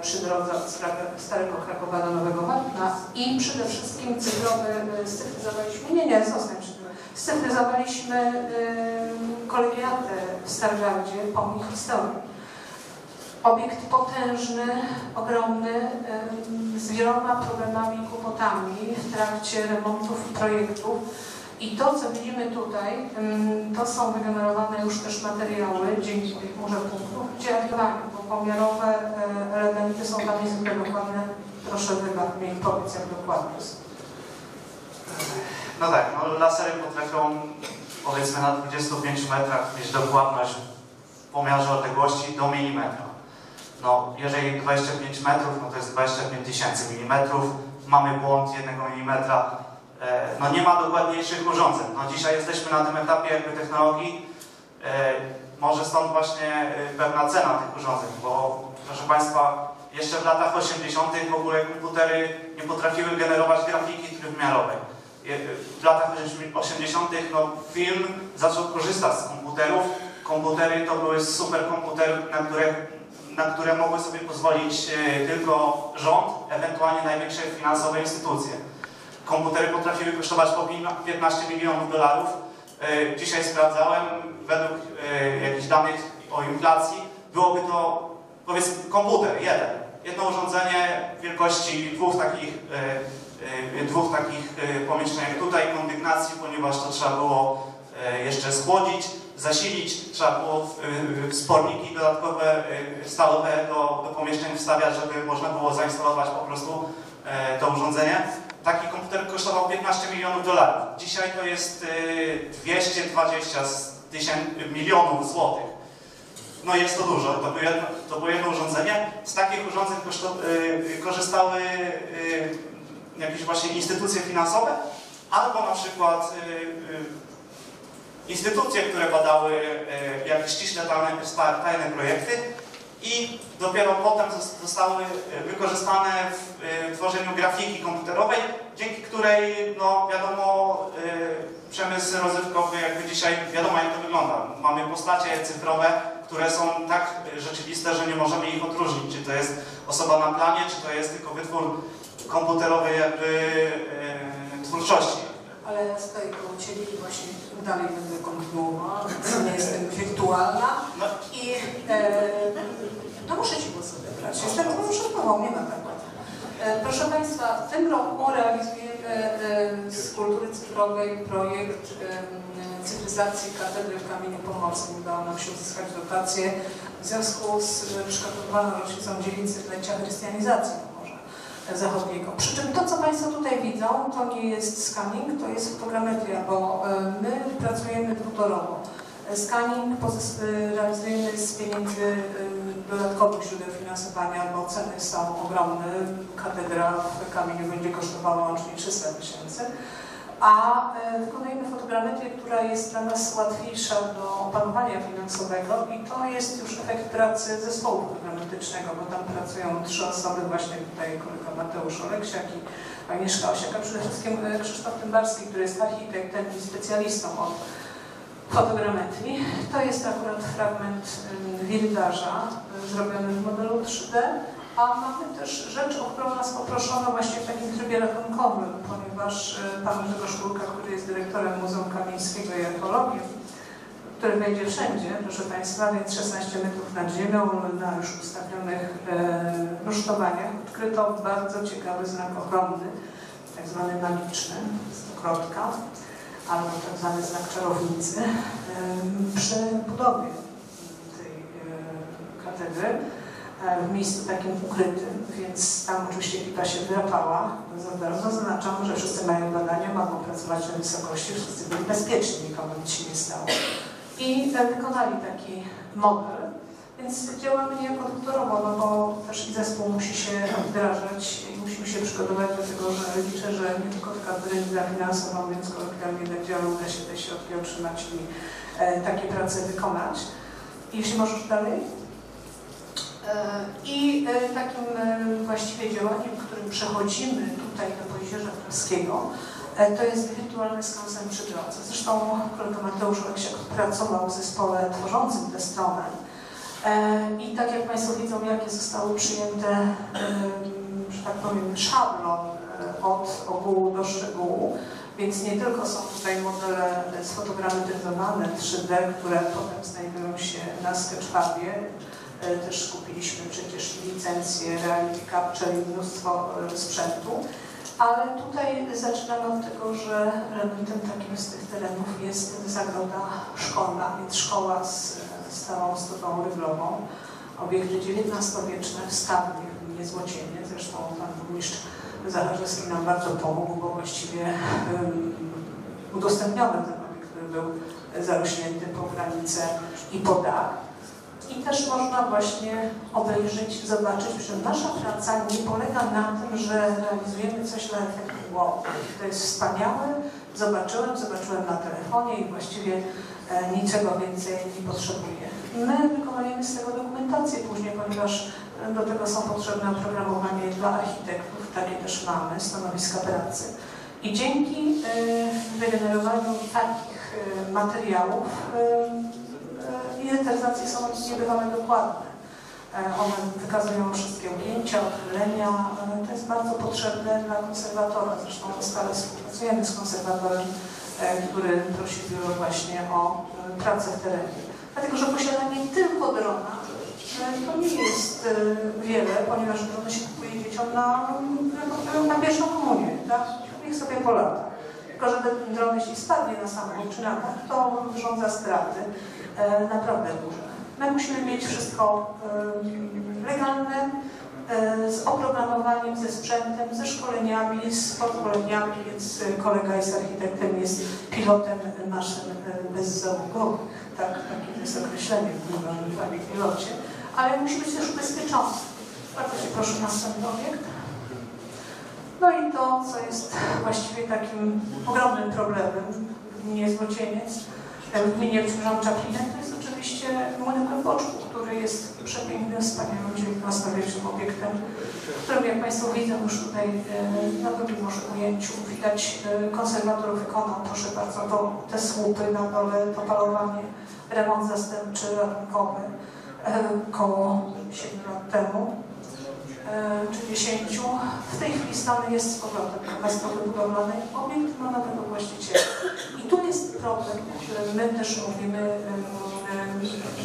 przy drodze od Starego Krakowa do Nowego Wadna i przede wszystkim cyfrowy, e, scyfryzowaliśmy, nie, nie, zostań scyfryzowaliśmy e, kolegiatę w Stargardzie, pomnik historii. Obiekt potężny, ogromny, z wieloma problemami i kłopotami w trakcie remontów projektów. I to, co widzimy tutaj, to są wygenerowane już też materiały dzięki może punktów, gdzie bo pomiarowe e, elementy są tam niezwykle dokładne. Proszę mi powiedz, jak dokładnie jest. No tak, no lasery potrafią powiedzmy na 25 metrach mieć dokładność w pomiarze odległości do milimetra. No, jeżeli 25 metrów, no to jest 25 tysięcy milimetrów, mamy błąd 1 milimetra, no nie ma dokładniejszych urządzeń. No dzisiaj jesteśmy na tym etapie jakby technologii, e, może stąd właśnie e, pewna cena tych urządzeń, bo proszę Państwa, jeszcze w latach 80. w ogóle komputery nie potrafiły generować grafiki trójwymiarowej. W latach 80. No, film zaczął korzystać z komputerów. Komputery to były superkomputery, na które, na które mogły sobie pozwolić e, tylko rząd, ewentualnie największe finansowe instytucje. Komputery potrafiły kosztować po pin- 15 milionów dolarów. E, Dzisiaj sprawdzałem, według e, jakichś danych o inflacji, byłoby to powiedzmy komputer, jeden. Jedno urządzenie wielkości dwóch takich, e, dwóch takich pomieszczeń jak tutaj, kondygnacji, ponieważ to trzeba było jeszcze schłodzić, zasilić, trzeba było sporniki dodatkowe, stalowe do, do pomieszczeń wstawiać, żeby można było zainstalować po prostu to urządzenie. Taki komputer kosztował 15 milionów dolarów. Dzisiaj to jest e, 220 z tysięcy, milionów złotych. No jest to dużo, to było jedno, to było jedno urządzenie. Z takich urządzeń y, korzystały y, jakieś właśnie instytucje finansowe, albo na przykład y, y, instytucje, które badały y, jakieś ściśle tajne, tajne projekty i dopiero potem zos- zostały y, wykorzystane w y, tworzeniu grafiki komputerowej, dzięki której, no wiadomo, y, przemysł rozrywkowy jakby dzisiaj, wiadomo jak to wygląda. Mamy postacie cyfrowe, które są tak rzeczywiste, że nie możemy ich odróżnić, czy to jest osoba na planie, czy to jest tylko wytwór komputerowej jakby twórczości. Ale ja stoję koło Ciebie i właśnie dalej będę kontynuowała, nie jestem wirtualna. No, I e, no muszę Ci głos odebrać. Jestem szefową, nie ma tak łatwo. E, Proszę Państwa, w tym roku realizujemy e, z kultury cyfrowej projekt e, cyfryzacji katedry w Kamieniu Pomorskim. Udało nam się uzyskać dotację w związku z przygotowaną rocznicą dziesięciolecia chrystianizacji Pomorza Zachodniego. Przy czym to, co Państwo tutaj widzą, to nie jest scanning, to jest fotogrametria, bo my pracujemy dwutorowo. Scanning realizujemy z pieniędzy dodatkowych źródeł finansowania, bo ceny są ogromne. Katedra w kamieniu będzie kosztowała łącznie 300 tysięcy. a e, wykonujemy fotogrametrię, która jest dla nas łatwiejsza do opanowania finansowego i to jest już efekt pracy zespołu fotogrametrycznego, bo tam pracują trzy osoby, właśnie tutaj kolega Mateusz Oleksiak i Agnieszka Osiak, a przede wszystkim e, Krzysztof Tymbarski, który jest architektem i specjalistą od fotogrametrii. To jest akurat fragment wildarza y, zrobiony w modelu 3D, a mamy też rzecz, o którą nas poproszono właśnie w takim trybie ratunkowym, ponieważ y, pan Grzegorz Kulka, który jest dyrektorem Muzeum Kamieńskiego i Ekologii, który wejdzie wszędzie, proszę Państwa, więc 16 metrów nad ziemią na już ustawionych e, rusztowaniach odkryto bardzo ciekawy znak ochronny, tak zwany magiczny, stokrotka, albo tak zwany znak czarownicy, przy budowie tej katedry w miejscu takim ukrytym, więc tam oczywiście ekipa się wyłapała. Zaznaczam, że wszyscy mają badania, mogą pracować na wysokości, wszyscy byli bezpieczni, nikomu nic się nie stało. I wykonali taki model, więc działamy niejako doktorowo, no bo też i zespół musi się wdrażać i musimy się przygotować do tego, że liczę, że nie tylko taka dyrekcja finansową, więc kolokwialnie będzie, uda się te środki otrzymać i e, takie prace wykonać. Jeśli możesz dalej. E, I e, takim e, właściwie działaniem, którym przechodzimy tutaj do Pojzierza Praskiego, to jest wirtualny skansen przy drodze. Zresztą kolega Mateusz Oleksiak pracował w zespole tworzącym tę stronę. E, I tak jak Państwo widzą, jakie zostały przyjęte, em, że tak powiem, szablon e, od ogółu do szczegółu, więc nie tylko są tutaj modele sfotogrametryzowane 3D, które potem znajdują się na Sketchfabie, e, też kupiliśmy przecież licencję Reality Capture i mnóstwo e, sprzętu, ale tutaj zaczynamy od tego, że elementem takim z tych terenów jest zagroda szkolna, więc szkoła z stałą stopą ryglową, obiekty XIX-wieczne w Stawnie, w Niezłocienie. Zresztą pan burmistrz Zacharzewski nam bardzo pomógł, bo właściwie um, udostępniony ten obiekt, który był zarośnięty po granicę i po dach. I też można właśnie obejrzeć, zobaczyć, że nasza praca nie polega na tym, że realizujemy coś dla efektu wow. To jest wspaniałe, zobaczyłem, zobaczyłem na telefonie i właściwie niczego więcej nie potrzebuję. My wykonujemy z tego dokumentację później, ponieważ e, do tego są potrzebne oprogramowanie dla architektów, takie też mamy, stanowiska pracy. I dzięki e, wygenerowaniu takich e, materiałów e, inwentaryzacje są niebywale dokładne. E, One wykazują wszystkie ujęcia, odchylenia. E, To jest bardzo potrzebne dla konserwatora. Zresztą stale współpracujemy z konserwatorem, e, który prosi biuro właśnie o e, pracę w terenie. Dlatego, że posiadanie tylko drona e, to nie jest e, wiele, ponieważ drony się kupuje dzieciom na, na pierwszą komunię, tak? Niech sobie polata. Tylko, że ten dron, jeśli spadnie na samochód czy na dach, to wyrządza straty e, naprawdę duże. My musimy mieć wszystko e, legalne, e, z oprogramowaniem, ze sprzętem, ze szkoleniami, z podszkoleniami, więc kolega jest architektem, jest pilotem maszyn bezzałogowych. Tak, takie jest określenie w pływanym pilocie. Ale musi być też ubezpieczony. Bardzo Cię proszę następny obiekt. No i to, co jest właściwie takim ogromnym problemem w gminie Złocieniec, w gminie Przepraszam to jest oczywiście młynek w Boczku, który jest przepięknym, wspaniałym, XIX-wiecznym obiektem, w którym, jak Państwo widzą już tutaj e, na drugim może ujęciu, widać e, konserwator wykonał, proszę bardzo, to, te słupy na dole, to palowanie, remont zastępczy, ratunkowy, e, koło 7 lat temu czy 10. W tej chwili stany jest z powrotem katastrofy budowlanej. Obiekt ma nowego właściciela. I tu jest problem, o którym my też mówimy.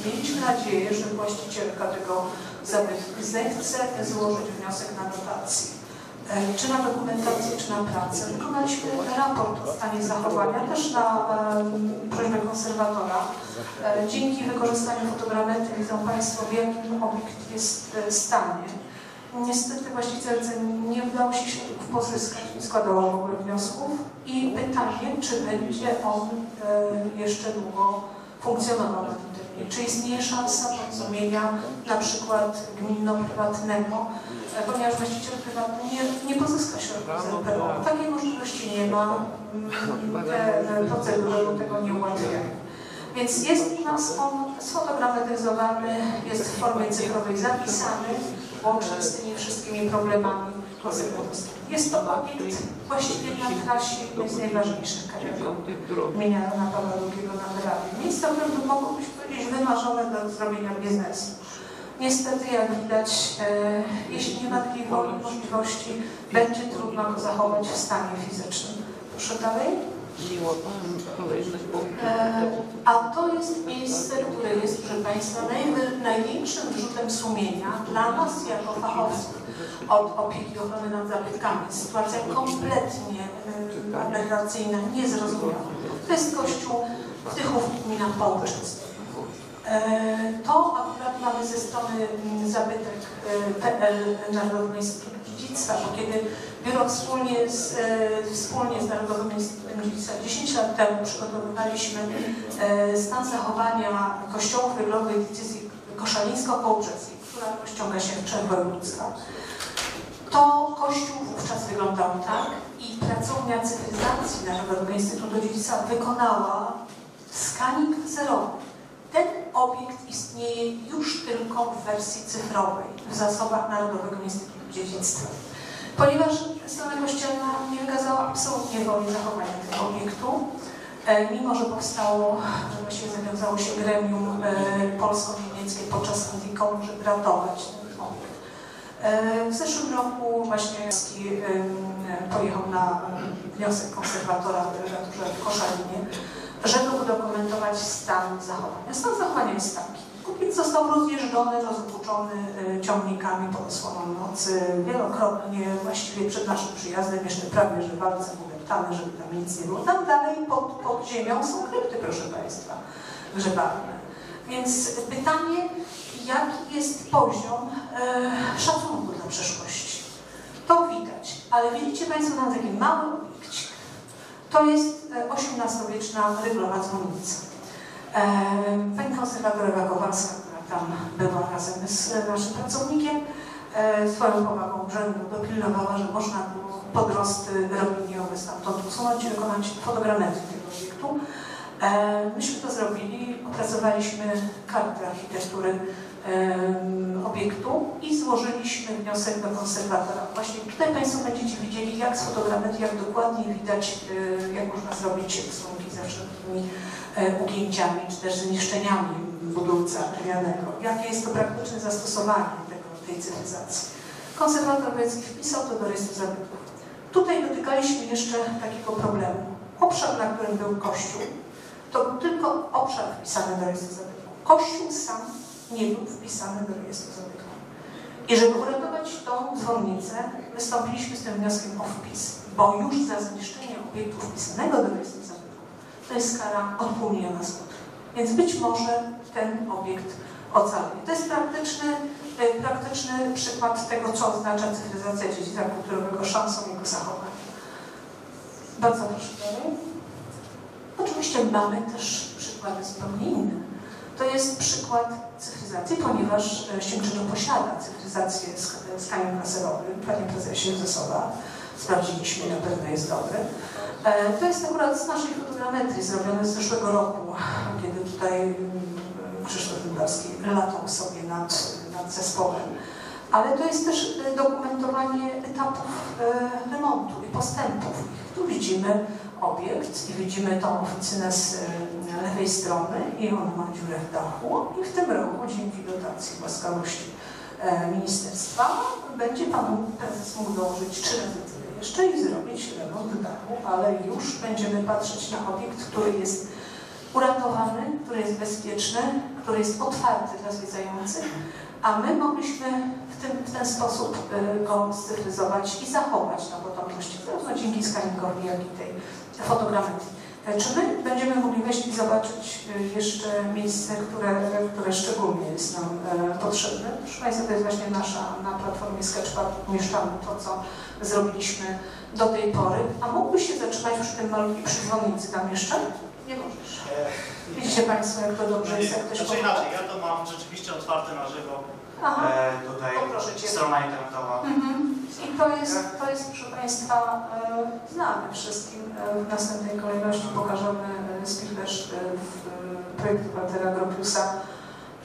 Mieliśmy nadzieję, że właścicielka tego zabytku zechce złożyć wniosek na dotację. Czy na dokumentację, czy na pracę. Wykonaliśmy raport o stanie zachowania, też na prośbę konserwatora. Dzięki wykorzystaniu fotogrametry widzą Państwo, w jakim obiekt jest e, stanie. Niestety właścicielce nie udało się środków pozyskać, składała w ogóle wniosków i pytanie, czy będzie on jeszcze długo funkcjonował na tym terenie. Czy istnieje szansa porozumienia na przykład gminno-prywatnego, e, ponieważ właściciel prywatny nie, nie pozyska środków z NPO. Takiej możliwości nie ma, Mm, te procedury tego nie ułatwiają. Więc jest nas on sfotogramatyzowany, jest w formie cyfrowej zapisany, łącznie z tymi wszystkimi problemami konserwatorskimi. Jest to obiekt właściwie na trasie jednej z najważniejszych karier imienia Jana Pawła II na Wyrawie. Miejsce, które by mogło być powiedzieć wymarzone do zrobienia biznesu. Niestety, jak widać, e, jeśli nie ma takiej woli możliwości, będzie trudno go zachować w stanie fizycznym. Proszę dalej. E, a to jest miejsce, które jest, proszę Państwa, najwy- największym wyrzutem sumienia dla nas jako fachowców od opieki ochrony nad zabytkami. Sytuacja kompletnie aberracyjna, niezrozumiała. To jest kościół Tychów gmina Połczyc. E, To akurat mamy ze strony mm, zabytek e, PL Narodowego Instytutu Dziedzictwa, bo kiedy biuro wspólnie z, e, wspólnie z Narodowym Instytutem Dziedzictwa 10 lat temu przygotowywaliśmy stan zachowania kościołów reglowej decyzji koszalińsko-kołczeskiej, która rozciąga się w województwach. To kościół wówczas wyglądał tak i pracownia cyfryzacji Narodowego Instytutu Dziedzictwa wykonała skaning zerowy. Ten obiekt istnieje już tylko w wersji cyfrowej w zasobach Narodowego Instytutu Dziedzictwa. Ponieważ strona kościelna nie wykazała absolutnie woli zachowania tego obiektu, e, mimo że powstało, że właściwie zawiązało się gremium e, polsko-niemieckie podczas Antikonu, żeby ratować ten W zeszłym roku właśnie pojechał na wniosek konserwatora w delegaturze w Koszalinie, żeby udokumentować stan zachowania. Stan zachowania jest taki. Kupiec został rozjeżdżony, rozwłóczony y, ciągnikami pod osłoną nocy. Wielokrotnie, właściwie przed naszym przyjazdem, jeszcze prawie że walce udeptane, żeby tam nic nie było. Tam dalej pod, pod ziemią są krypty, proszę Państwa, grzebalne. Więc pytanie, jaki jest poziom e, szacunku dla przeszłości? To widać, ale widzicie Państwo na taki mały obiekcik. To jest e, XVIII-wieczna ryglowa dzwonnica. E, Pani konserwator Ewa Kowalska, która tam była razem z e, naszym pracownikiem, e, swoją powagą urzędu dopilnowała, że można było podrosty religiowe stamtąd usunąć i wykonać fotogrametry tego obiektu. E, Myśmy to zrobili, opracowaliśmy kartę architektury obiektu i złożyliśmy wniosek do konserwatora. Właśnie tutaj Państwo będziecie widzieli, jak z fotogrametrii, jak dokładnie widać, e, jak można zrobić rysunki ze wszelkimi e, ugięciami, czy też zniszczeniami budulca drewnianego. Jakie jest to praktyczne zastosowanie tego, tej cywilizacji. Konserwator Wiejski wpisał to do rejestru zabytków. Tutaj dotykaliśmy jeszcze takiego problemu. Obszar, na którym był kościół, to był tylko obszar wpisany do rejestru zabytków. Kościół sam nie był wpisany do rejestru zabytków. I żeby uratować tą dzwonnicę, wystąpiliśmy z tym wnioskiem o wpis, bo już za zniszczenie obiektu wpisanego do rejestru zabytków to jest kara od pół miliona złotych. Więc być może ten obiekt ocali. To jest praktyczny, e, praktyczny przykład tego, co oznacza cyfryzacja dziedzictwa kulturowego, szansą jego zachowania. Bardzo proszę dalej. Oczywiście mamy też przykłady zupełnie inne. To jest przykład cyfryzacji, ponieważ e, Siemczyno posiada cyfryzację sk- skanem laserowym. Panie prezesie ze Sowa, sprawdziliśmy, na pewno jest dobry. E, To jest akurat z naszej fotogrametrii zrobione z zeszłego roku, kiedy tutaj mm, Krzysztof Dębarski latał sobie nad, nad zespołem. Ale to jest też e, dokumentowanie etapów e, remontu i postępów. Tu widzimy obiekt i widzimy tą oficynę z e, lewej strony i ona ma dziurę w dachu i w tym roku dzięki dotacji łaskawości ministerstwa będzie Pan Prezes mógł dołożyć trzy razy tyle jeszcze i zrobić remont dachu, ale już będziemy patrzeć na obiekt, który jest uratowany, który jest bezpieczny, który jest otwarty dla zwiedzających, a my mogliśmy w, tym, w ten sposób y, go scyfryzować i zachować na potomności, zarówno dzięki skaningowi, jak i tej fotogrametrii. E, Czy my będziemy mogli wejść i zobaczyć y, jeszcze miejsce, które, które szczególnie jest nam e, potrzebne? Proszę Państwa, to jest właśnie nasza, na platformie Sketchpad umieszczamy to, co zrobiliśmy do tej pory. A mógłby się zatrzymać przy tym malutkim przy dzwonnicy tam jeszcze? Nie możesz. Widzicie Państwo, jak to dobrze jest, jak ktoś Znaczy inaczej, ja to mam rzeczywiście otwarte na żywo. Aha. E, tutaj Cię. strona internetowa. Mhm. I to jest, to jest, proszę Państwa, e, znane wszystkim. E, w następnej kolejności pokażemy e, spichlerz e, w e, projektu Waltera Gropiusa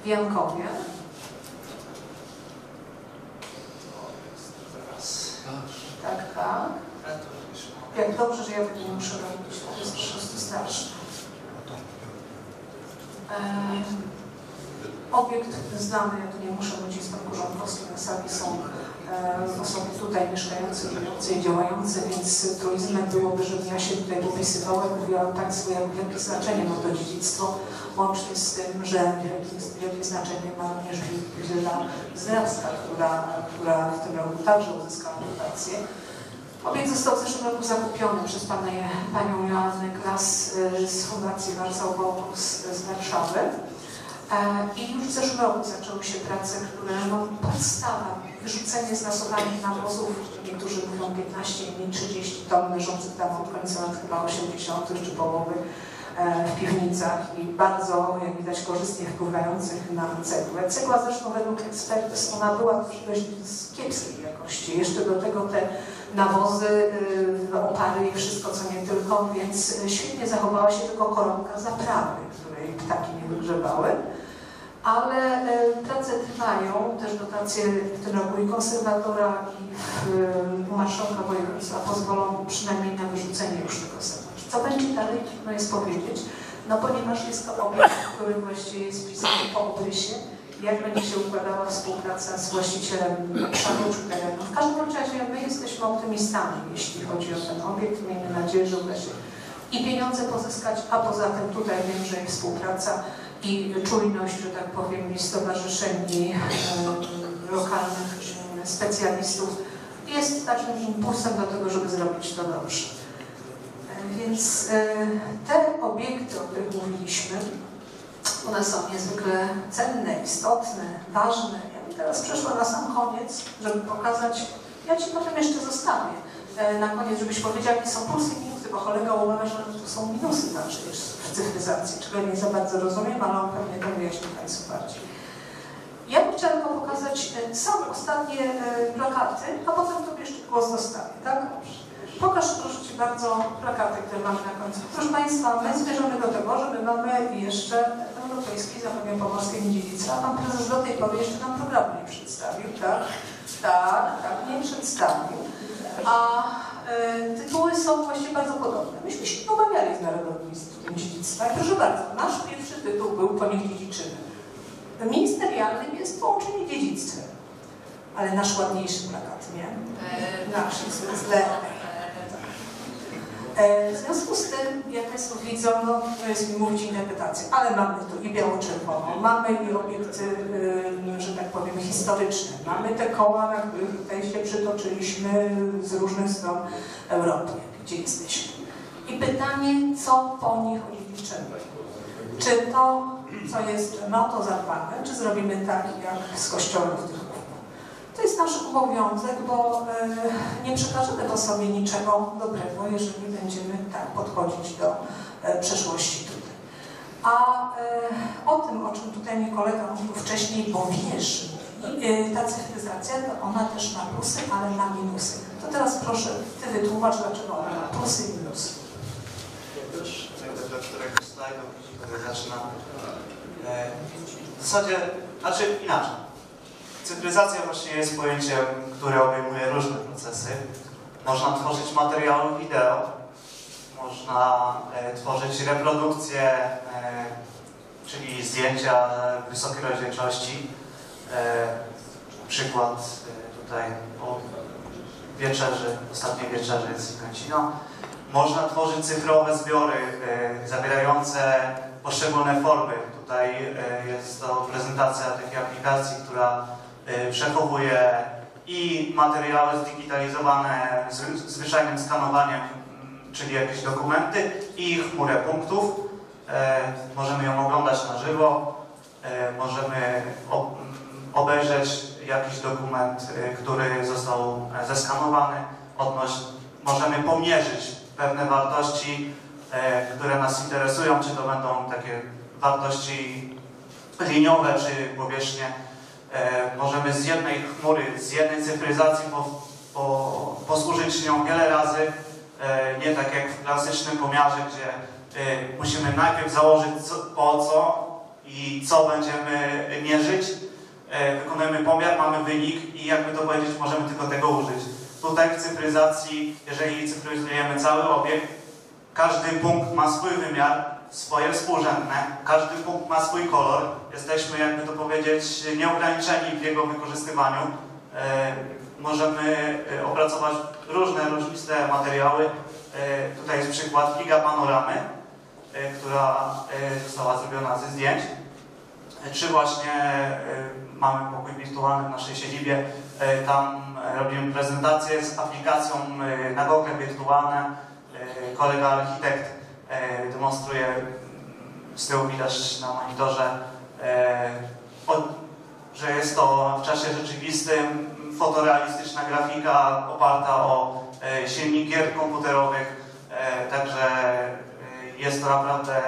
w Jankowie. Tak, tak. Jak dobrze, że ja tego nie muszę robić, to jest po prostu straszne. Obiekt znany, ja tu nie muszę mówić, z Banku Rządkowskim na sali są osoby tutaj mieszkające, żyjące i działające, więc truizmem byłoby, żebym ja się tutaj popisywała i mówiła państwu, jak, jakie znaczenie ma to dziedzictwo, łącznie z tym, że wielkie, wielkie znaczenie ma również Willa Zdrawska, która, która w tym roku także uzyskała dotację. Obiekt został w zeszłym roku zakupiony przez panią, panią Joannę Klas e, z Fundacji Warsaw Bauhaus z Warszawy. E, I już w zeszłym roku zaczęły się prace, które no, podstawa, wyrzucenie znasowanych nawozów, niektórzy mówią 15, inni 30 ton leżących tam od końca lat chyba 80. czy połowy e, w piwnicach i bardzo, jak widać, korzystnie wpływających na cegłę. Cegła zresztą według ekspertyz, ona była dość kiepskiej jakości. Jeszcze do tego te nawozy, y, opary i wszystko, co nie tylko, więc świetnie zachowała się tylko koronka zaprawy, której ptaki nie wygrzebały. Ale y, prace trwają, też dotacje w tym roku i konserwatora i y, marszałka województwa pozwolą przynajmniej na wyrzucenie już tego sedna. Co będzie dalej, trudno jest powiedzieć, no ponieważ jest to obiekt, który właściwie jest wpisany po obrysie, jak będzie się układała współpraca z właścicielem czy terenu. W każdym razie my jesteśmy optymistami, jeśli chodzi o ten obiekt. Miejmy nadzieję, że uda się i pieniądze pozyskać, a poza tym tutaj wiem, że i współpraca i czujność, że tak powiem, i stowarzyszeń e, lokalnych e, specjalistów jest takim impulsem do tego, żeby zrobić to dobrze. E, Więc e, te obiekty, o których mówiliśmy, one są niezwykle cenne, istotne, ważne. Ja bym teraz przeszła na sam koniec, żeby pokazać, ja Ci potem jeszcze zostawię e, na koniec, żebyś powiedział, jakie są plusy i minusy, bo kolega uważa, że tu są minusy także w cyfryzacji, czego nie za bardzo rozumiem, ale on pewnie to wyjaśni Państwu bardziej. Ja bym chciała tylko pokazać e, same ostatnie e, plakaty, a potem to jeszcze głos zostawię, tak? Pokaż proszę Cię bardzo plakaty, które mamy na końcu. Proszę Państwa, my zmierzamy do tego, że my mamy jeszcze Europejski Zachodnio Pomorskie Dziedzictwa. Pan prezes do tej pory jeszcze nam programu nie przedstawił, tak? Tak, tak, nie przedstawił. A e, tytuły są właściwie bardzo podobne. Myśmy się obawiali z Narodowym Instytutem Dziedzictwa. Proszę bardzo, nasz pierwszy tytuł był Ponik dziedziczyny. Ministerialnym jest połączenie dziedzictwem. Ale nasz ładniejszy plakat, nie? Nasz jest źle. E, W związku z tym, jak Państwo widzą, no to jest mi mówić interpretację, ale mamy tu i biało-czerwoną, mamy i obiekty, y, że tak powiem, historyczne, mamy te koła, na których tutaj się przytoczyliśmy z różnych stron Europy, gdzie jesteśmy. I pytanie, co po nich odziedziczymy? Czy to, co jest no to zadbane, czy zrobimy tak, jak z kościołem w tych to jest nasz obowiązek, bo e, nie przekażemy sobie niczego dobrego, jeżeli będziemy tak podchodzić do e, przeszłości tutaj. A e, o tym, o czym tutaj mi kolega mówił wcześniej, bo wiesz, ta cyfryzacja, to ona też ma plusy, ale ma minusy. To teraz proszę, Ty wytłumacz, dlaczego ona ma plusy i minusy. Już przejdę do slajdu, który zaczyna. W zasadzie, znaczy inaczej. Cyfryzacja właśnie jest pojęciem, które obejmuje różne procesy. Można tworzyć materiały wideo, można e, tworzyć reprodukcje, e, czyli zdjęcia wysokiej rozdzielczości. E, przykład e, tutaj o wieczerzy, ostatniej wieczerzy z Kęcino. Można tworzyć cyfrowe zbiory e, zawierające poszczególne formy. Tutaj e, jest to prezentacja takiej aplikacji, która przechowuje i materiały zdigitalizowane z, zwyczajnym skanowaniem, m, czyli jakieś dokumenty i chmurę punktów. E, możemy ją oglądać na żywo, e, możemy ob, m, obejrzeć jakiś dokument, który został e, zeskanowany, odnoś, możemy pomierzyć pewne wartości e, które nas interesują, czy to będą takie wartości liniowe, czy powierzchnie. E, możemy z jednej chmury, z jednej cyfryzacji po, po, posłużyć nią wiele razy, e, nie tak jak w klasycznym pomiarze, gdzie e, musimy najpierw założyć co, po co i co będziemy mierzyć. Wykonujemy pomiar, mamy wynik i jakby to powiedzieć, możemy tylko tego użyć. Tutaj w cyfryzacji, jeżeli cyfryzujemy cały obiekt, każdy punkt ma swój wymiar, swoje współrzędne, każdy punkt ma swój kolor. Jesteśmy, jakby to powiedzieć, nieograniczeni w jego wykorzystywaniu. E, możemy e, opracować różne, różniste materiały. E, tutaj jest przykład gigapanoramy, e, która została zrobiona ze zdjęć. Czy właśnie mamy pokój wirtualny w naszej siedzibie, tam robimy prezentację z aplikacją na gokle wirtualne. Kolega architekt demonstruje, mm, z tyłu widać na monitorze, e, że jest to w czasie rzeczywistym fotorealistyczna grafika oparta o e, silnik gier komputerowych, e, także e, jest to naprawdę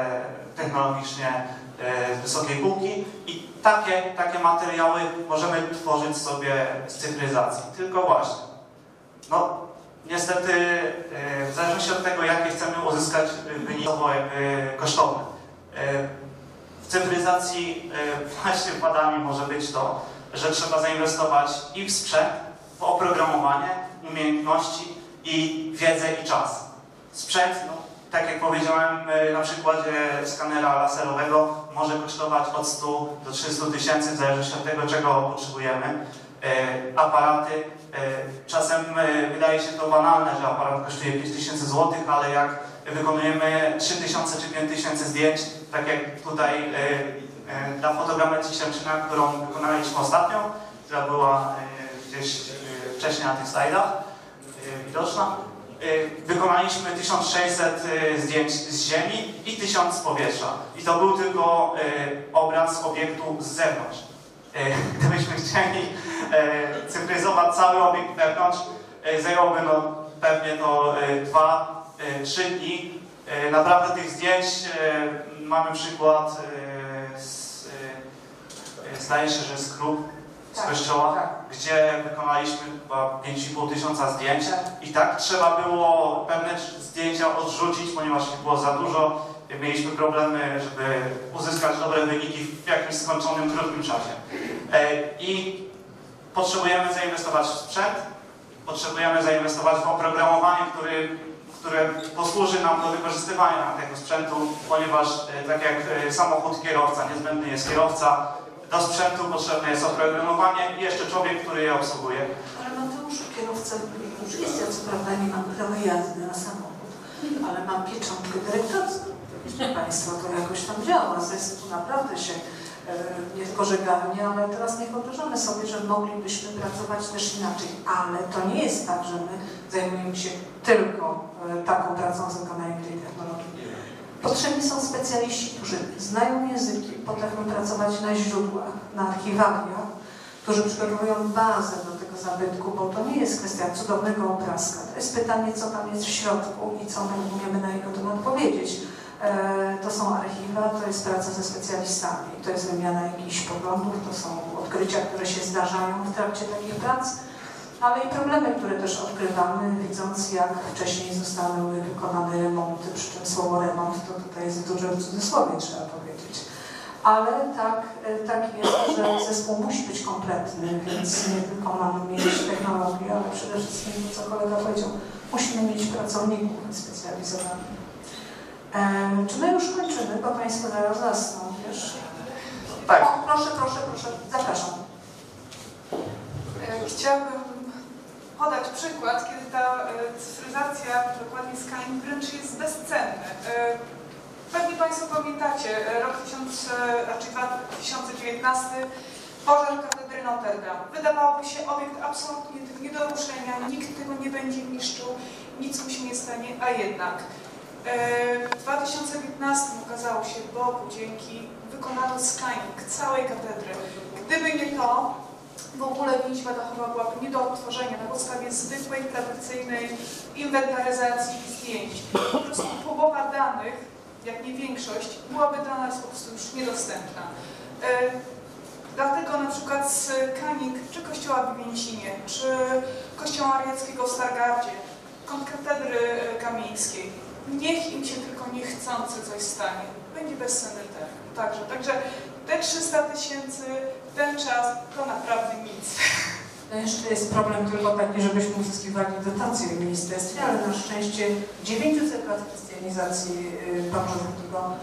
technologicznie e, wysokiej półki i takie, takie materiały możemy tworzyć sobie z cyfryzacji. Tylko właśnie, no niestety e, w zależności od tego, jakie chcemy uzyskać wyniki, to jakby kosztowne. E, W cyfryzacji e, właśnie wadami może być to, że trzeba zainwestować i w sprzęt, w oprogramowanie, umiejętności i wiedzę i czas. Sprzęt, no, tak jak powiedziałem e, na przykładzie skanera laserowego, może kosztować od 100 do 300 tysięcy, w zależności od tego, czego potrzebujemy. E, Aparaty, e, czasem e, wydaje się to banalne, że aparat kosztuje 5000 zł, ale jak wykonujemy 3000 czy 5000 zdjęć, tak jak tutaj e, e, na fotogrammetrii Siemczyna, którą wykonaliśmy ostatnio, która była e, gdzieś e, wcześniej na tych slajdach e, widoczna. E, Wykonaliśmy 1600 e, zdjęć z ziemi i 1000 z powietrza. I to był tylko e, obraz obiektu z zewnątrz. E, Gdybyśmy chcieli e, cyfryzować cały obiekt wewnątrz, e, zajęłoby no, pewnie to 2-3 dni. E, Naprawdę tych zdjęć e, mamy przykład e, z, e, zdaje się, że z Krób, z Tak, kościoła, tak. gdzie wykonaliśmy chyba 5,5 tysiąca zdjęć i tak trzeba było pewne zdjęcia odrzucić, ponieważ ich było za dużo. Mieliśmy problemy, żeby uzyskać dobre wyniki w jakimś skończonym, krótkim czasie. E, I potrzebujemy zainwestować w sprzęt, potrzebujemy zainwestować w oprogramowanie, który, które posłuży nam do wykorzystywania tego sprzętu, ponieważ e, tak jak e, samochód kierowca, niezbędny jest kierowca, do sprzętu potrzebne jest oprogramowanie i jeszcze człowiek, który je obsługuje. Ale Mateuszu, kierowca już jest, ja co prawda nie mam prawa jazdy na samochód, ale mam pieczątkę dyrektorską. Proszę Państwa, to jakoś tam działa. Zespół naprawdę się e, nie tylko że garnie, ale teraz nie wyobrażamy sobie, że moglibyśmy pracować też inaczej. Ale to nie jest tak, że my zajmujemy się tylko e, taką pracą z wykonaniem tej technologii. Potrzebni są specjaliści, którzy znają języki, potrafią pracować na źródłach, na archiwaliach, którzy przygotowują bazę do tego zabytku, bo to nie jest kwestia cudownego obrazka. To jest pytanie, co tam jest w środku i co my umiemy na jego temat powiedzieć. E, To są archiwa, to jest praca ze specjalistami, to jest wymiana jakichś poglądów, to są odkrycia, które się zdarzają w trakcie takich prac, ale i problemy, które też odkrywamy, widząc jak wcześniej zostały wykonane remonty, przy czym słowo remont to tutaj jest w cudzysłowie, trzeba powiedzieć. Ale tak, e, tak jest, że zespół musi być kompletny, więc nie tylko mamy mieć technologię, ale przede wszystkim, co kolega powiedział, musimy mieć pracowników wyspecjalizowanych. E, czy my już kończymy, bo Państwo zaraz zasną, wiesz? Tak. O, proszę, proszę, proszę, zapraszam. E, Chciałabym podać przykład, kiedy ta e, cyfryzacja, dokładnie scanning wręcz jest bezcenny. E, Pewnie Państwo pamiętacie rok 1000, e, raczej 2019, pożar katedry Notre Dame. Wydawałoby się obiekt absolutnie nie do ruszenia, nikt tego nie będzie niszczył, nic mu się nie stanie, a jednak. E, W 2015 okazało się Bogu dzięki wykonano scanning całej katedry. Gdyby nie to, w ogóle nić dachowa byłaby nie do odtworzenia na podstawie zwykłej, tradycyjnej inwentaryzacji zdjęć. Po prostu połowa danych, jak nie większość, byłaby dla nas po prostu już niedostępna. E, Dlatego na przykład z Kanik, czy kościoła w Więzinie, czy kościoła Mariackiego w Stargardzie, konkatedry e, kamieńskiej, niech im się tylko niechcący coś stanie. Będzie bezcenny termin. Także, także te 300 tysięcy, ten czas, to naprawdę nic. No jeszcze jest problem tylko taki, żebyśmy uzyskiwali dotacje w ministerstwie, ale na szczęście 900 lat chrystianizacji y, Pamrzowiego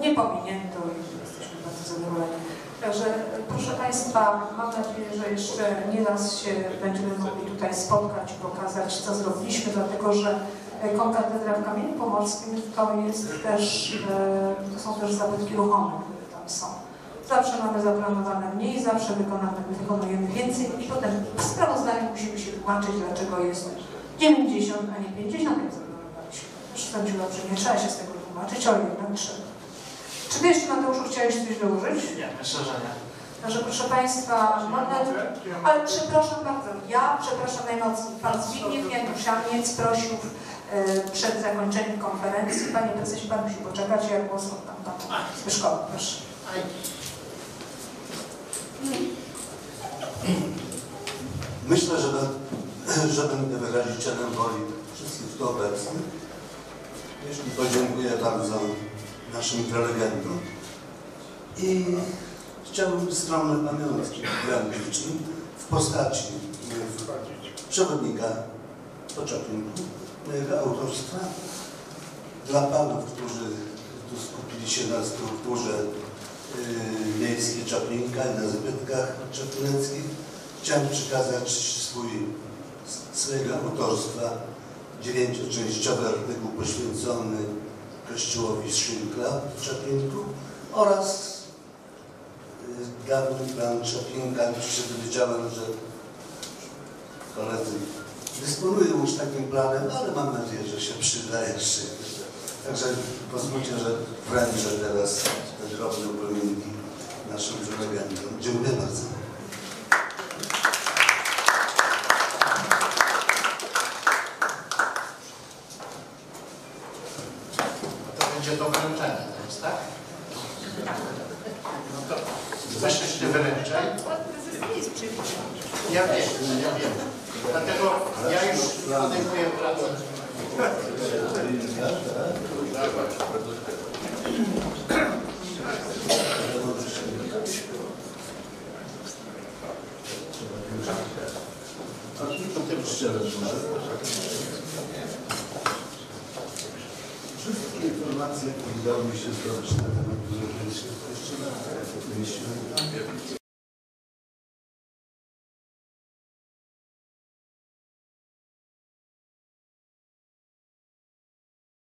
nie pominięto i jesteśmy bardzo zadowoleni. Także y, proszę Państwa, mam nadzieję, że jeszcze nie raz się będziemy mogli tutaj spotkać pokazać, co zrobiliśmy, dlatego że y, konkatedra w Kamieniu Pomorskim to jest też, y, to są też zabytki ruchome, które tam są. Zawsze mamy zaplanowane mniej, zawsze wykonamy, wykonujemy więcej i potem w sprawozdaniu musimy się tłumaczyć, dlaczego jest 90, a nie 50, jak zaplanowaliśmy. Sądziłam, że nie trzeba się z tego tłumaczyć, ale jednak trzeba. Czy Ty jeszcze, Mateuszu, chciałeś coś dołożyć? Nie, myślę, że nie. Także proszę Państwa, mam nadzieję, ale przepraszam bardzo, ja przepraszam najmocniej. Pan Zbigniew Januszaniec prosił e, przed zakończeniem konferencji, Panie Prezesie, Pan musi poczekać, ja głos oddam Panu Zbyszkowi, proszę. Myślę, że, że będę wyrazicielem woli wszystkich tu obecnych. Jeśli podziękuję bardzo naszym prelegentom i chciałbym skromne pamiątki im w postaci e, przewodnika poczepnika mojego autorstwa dla panów, którzy tu skupili się na strukturze y, miejskiej Czaplinka i na zbytkach czaplineckich. Chciałem przekazać swój, swojego autorstwa dziewięcioczęściowy artykuł poświęcony kościołowi Szwinkla w Czaplinku oraz y, dawny plan Czaplinka, już się dowiedziałem, że koledzy dysponują już takim planem, ale mam nadzieję, że się przyda jeszcze. Także pozwólcie, że wręczę teraz te drobne upomnienki naszym prelegentom. Dziękuję bardzo. To będzie to wręczenie teraz, tak? No to weźcie wyręczaj. Ja wiem, ja wiem. Dlatego ja już podejmuję pracę. To Wszystkie informacje, jakie udało mi się zdobyć na temat Budapesztu, jeszcze na